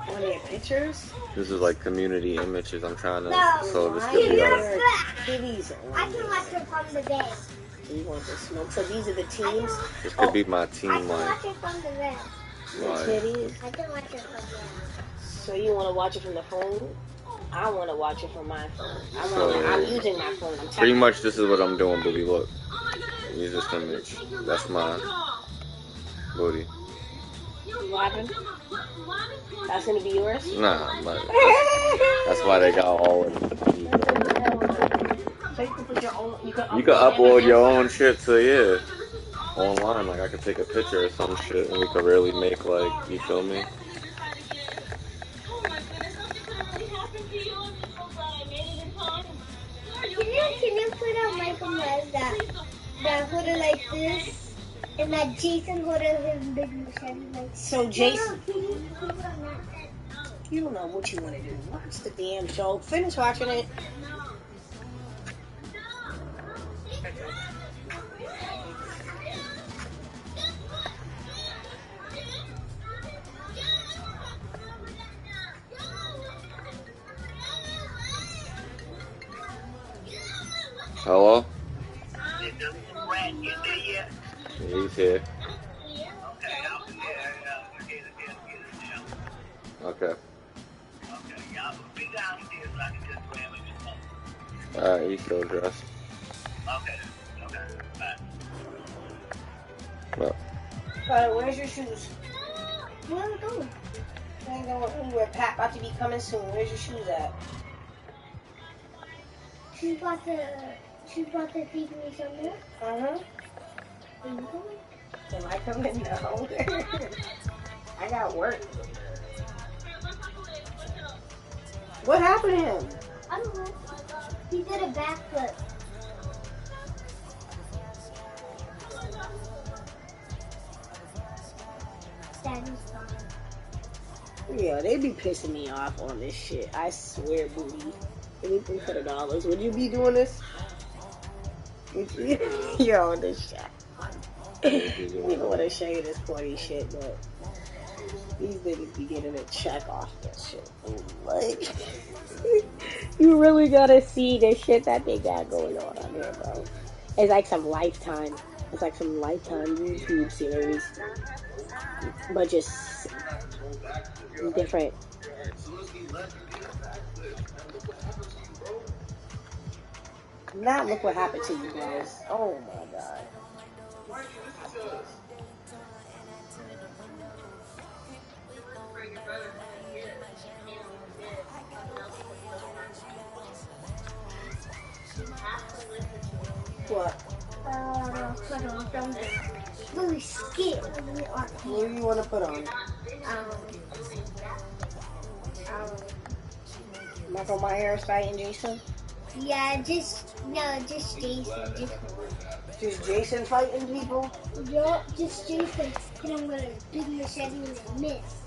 When they pictures? This is like community images. I'm trying to. No, So this I could be You're on. a Kitties I can watch it from the bed. You want the smoke? So these are the teams. This could be my team I team can like. watch it from the bed. The I can watch it from the So you want to watch it from the phone? I want to watch it from my phone. I So- want. I'm using my phone. I'm pretty much this is what I'm doing, booty. Look, use this image. That's my booty. What happened? That's gonna be yours. Nah, but that's why they got all. Of. So you can put your own. You can You can upload your own shit to yeah online. Like I could take a picture or some shit, and we could really make like you feel me. Jason, you put it on that? you don't know what you want to do. Watch the damn show. Finish watching it. Hello. Did the rat get there yet? Yeah, he's here. Smoke. All right, he's still dressed. Okay, okay, bye. But Uh, where's your shoes? Where are we going? I ain't going anywhere. Pat about to be coming soon. Where's your shoes at? She's about to, she's about to feed me somewhere. Uh huh. Where you going? Am I coming? No. I got work. What happened to him? I don't know. He did a backflip. Yeah, they be pissing me off on this shit. I swear, booty. Anything for the dollars. Would you be doing this? Would you? Yo, this shit. we don't want to show you this corny shit, but these niggas be getting a check off this shit. Like, you really gotta see the shit that they got going on on there, bro. It's like some lifetime. It's like some lifetime YouTube series, but just different. Now look what happened to you guys. Oh my god. What? Uh, put on something. Scared of. What do you want to put on? Um, um, Michael Myers fighting Jason? yeah, just, no, just Jason. Just, Just Jason fighting people? yo, just Jason. And I'm gonna big machete and miss.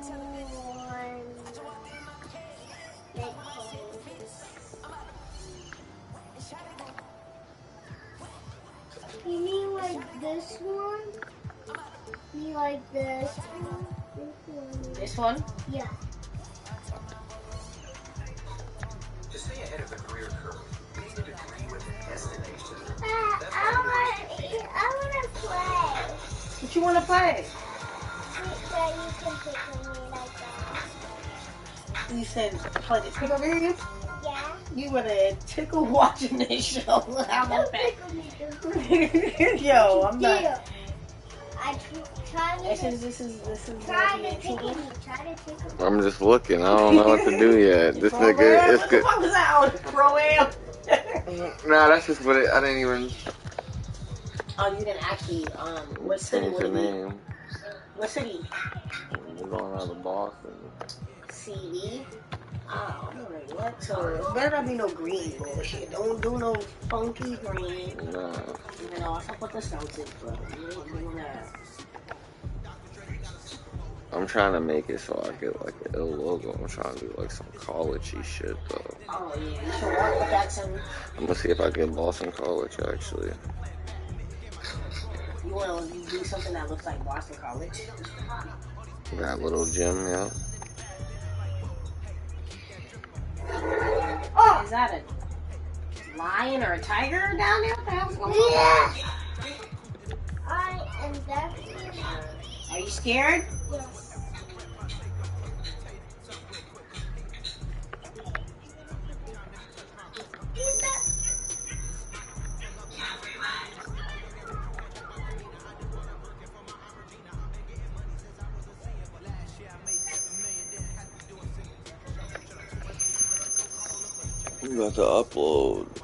You mean like this one? You mean like this one? This one. This one? Yeah. To stay ahead of the career curve, you need a degree with a destination. Uh, I want, I want to play. What you want to play? That you can pick on me like that. You said play the tickle game? Yeah. You would have tickle watching this show. How about that? pick on me, dude. Yo, I'm Deal. not. I tr- try to. This is this is this is try gonna be to a tickle team. me. Try to tickle me. I'm just looking. I don't know what to do yet. This nigga, Program? it's What the good. fuck was that? Pro am. Nah, that's just what it. I didn't even Oh, you didn't actually. Um, what city would the it be? name. What city? We're going out of Boston. CD. Oh, ah, I'm like, what? So better not be no green bullshit. Don't do no funky green. Nah. You know, I fuck with the Celtics, but you ain't doing that. I'm trying to make it so I get like an ill logo. I'm trying to do like some collegey shit though. Oh yeah, you should work with that some. I'm gonna see if I get Boston College actually. You want to do something that looks like Boston College? That little gym, yeah. Oh, is that a lion or a tiger down there? What the hell's going on? Yeah. I am definitely. Are you scared? Yes. About to upload.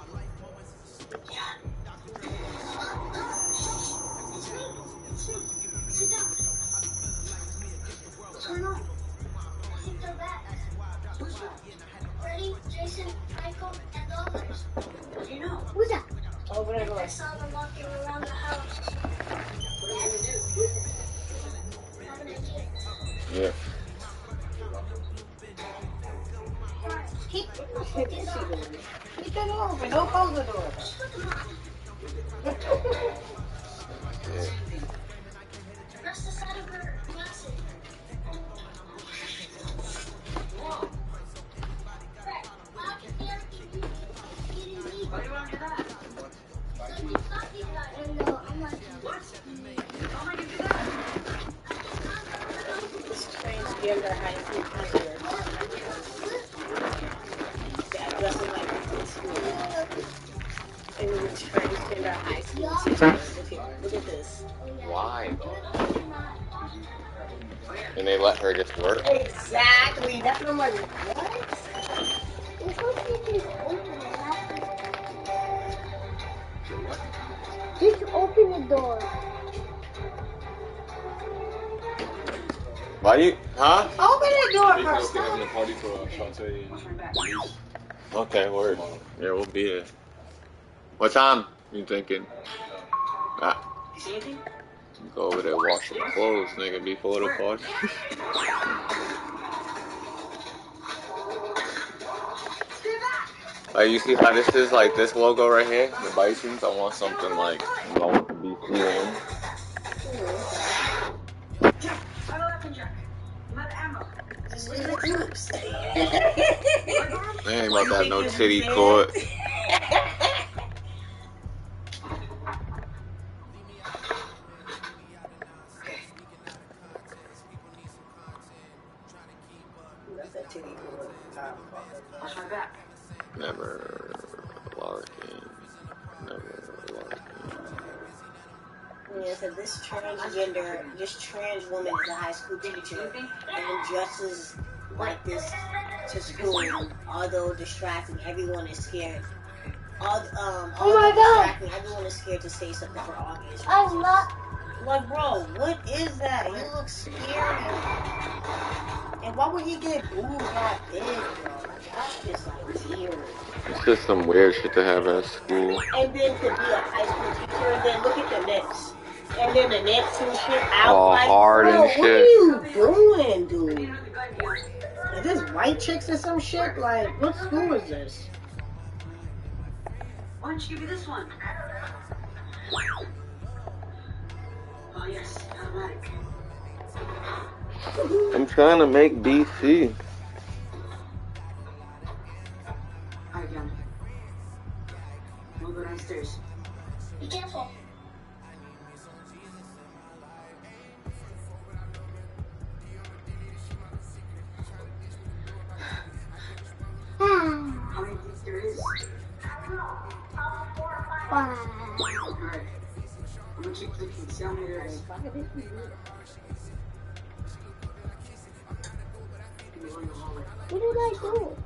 What time you thinking? Ah, You see anything? go over there, wash some clothes, nigga, before the party. Like, you see how this is, like, this logo right here, the Bisons? I want something like, I want to be cool. Just look the groups. They ain't about to have no titty court. That's that titty boy. Watch my back. Never Larkin. Never Larkin. Yeah, so this transgender, this trans woman is a high school teacher and dresses like this to school, although distracting. Everyone is scared. All, um, Oh my God. everyone is scared to say something for obvious reasons. I'm not. Like, bro, what is that? He looks scary. And why would he get booed that big, bro? Like, that's just like weird. It's just some weird shit to have at school. And then to be a high school teacher, and then look at the Knicks. And then the Knicks and shit out. All like, hard bro, and what are you doing, dude? Is this white chicks or some shit? Like, what school is this? Why don't you give me this one? I'm trying to make DC. Alright, downstairs. Be careful. How many there is? Alright. What did I do?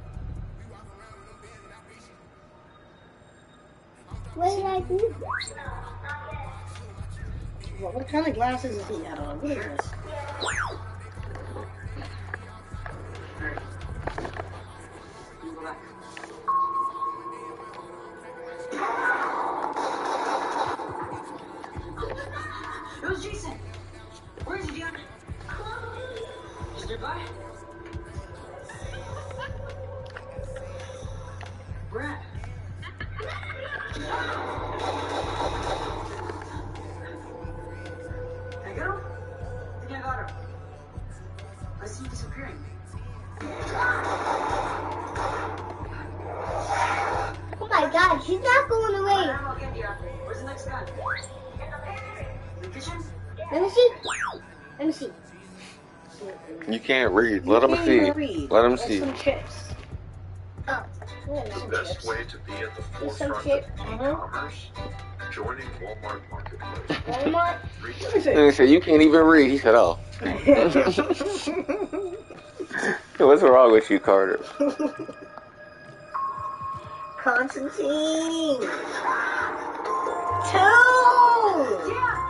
What did I do? What, what kind of glasses is he got on? What is this? Was Jason. Where is he? Is he nearby? Brad. Let me see. Let me see. You can't read. Let them see. read. Let them see. Some chips. Oh, The best way to be at the There's some forefront chips. of uh-huh. e-commerce, joining Walmart Marketplace. Walmart. And he said, you can't even read. He said, oh. What's wrong with you, Carter? Constantine. Two.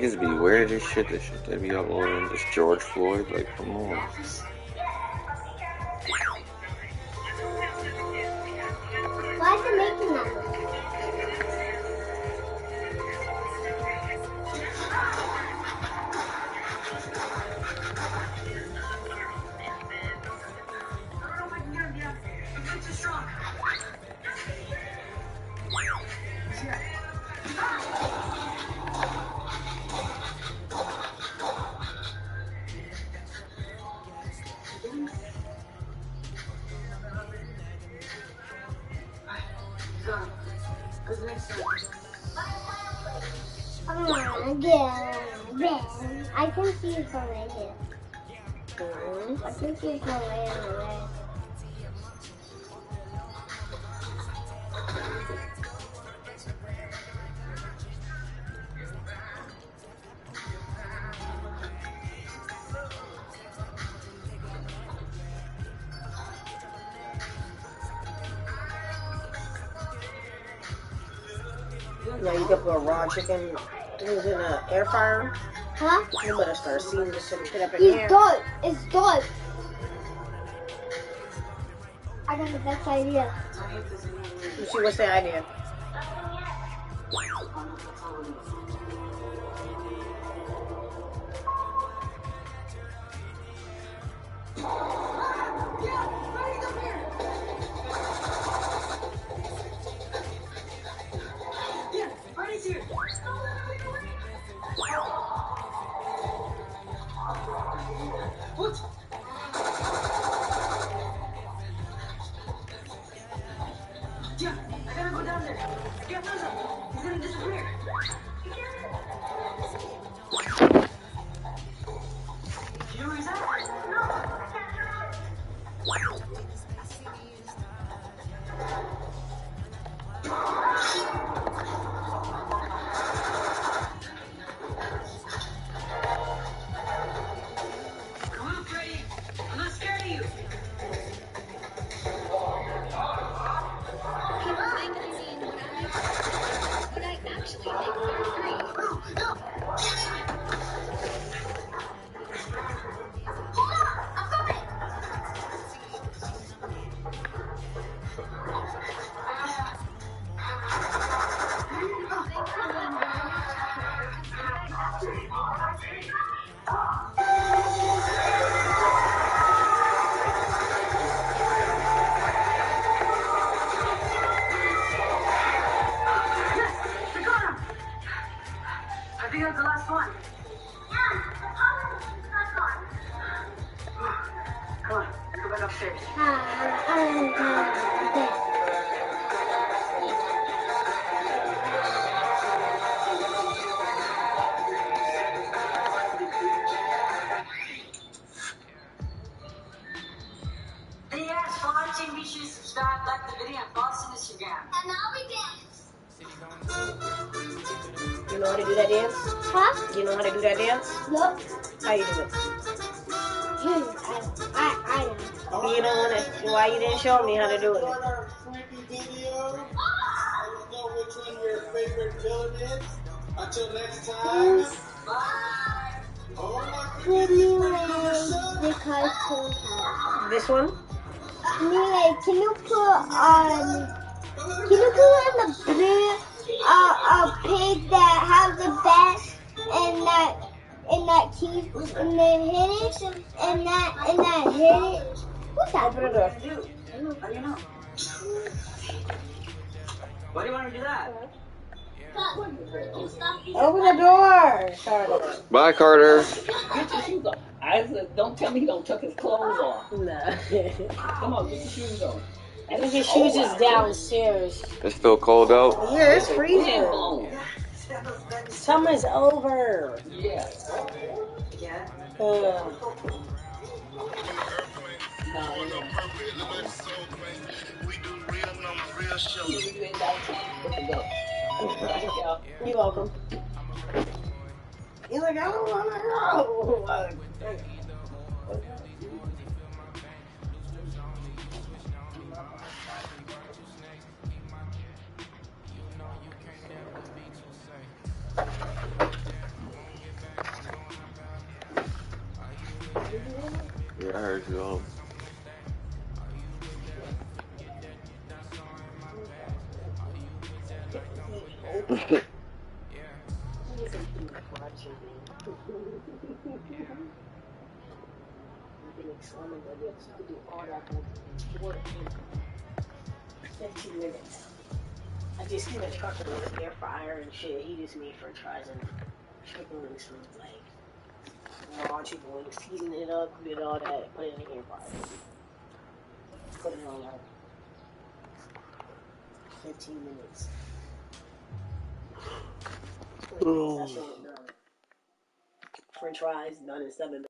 niggas be weird as shit. This shit they be uploading. This George Floyd, like, come on. Now you can put raw chicken things in an air fryer. Huh? You better start seeing this shit up in It's here. It's dark. I got the best idea. You see what's the idea? Why you didn't show me how to do it? Until next time. Anyways, the cartoon house. This one? Can you put on? Can you put on the blue uh, a pig that has the best and that and that keep and then hit it and that and that hit it? What's that? Open the door. How do you know? Why do you want to do that? Open the door. Sorry. Bye, Carter. Get your shoes on. I said, don't tell me he don't took his clothes off. Nah. Come on, get your shoes on. I think his shoes is downstairs. It's still cold out. Yeah, it's freezing. Summer's over. Yeah. Yeah. Uh, you're welcome. He's like, I don't want to go. I heard you all. I just seen a trucker with an air fryer and shit. He just made french fries and chicken wings from like raw chicken wings, season it up, did all that, put it in the air fryer. Put it on like fifteen minutes. That's what done. Uh, French fries done in seven minutes.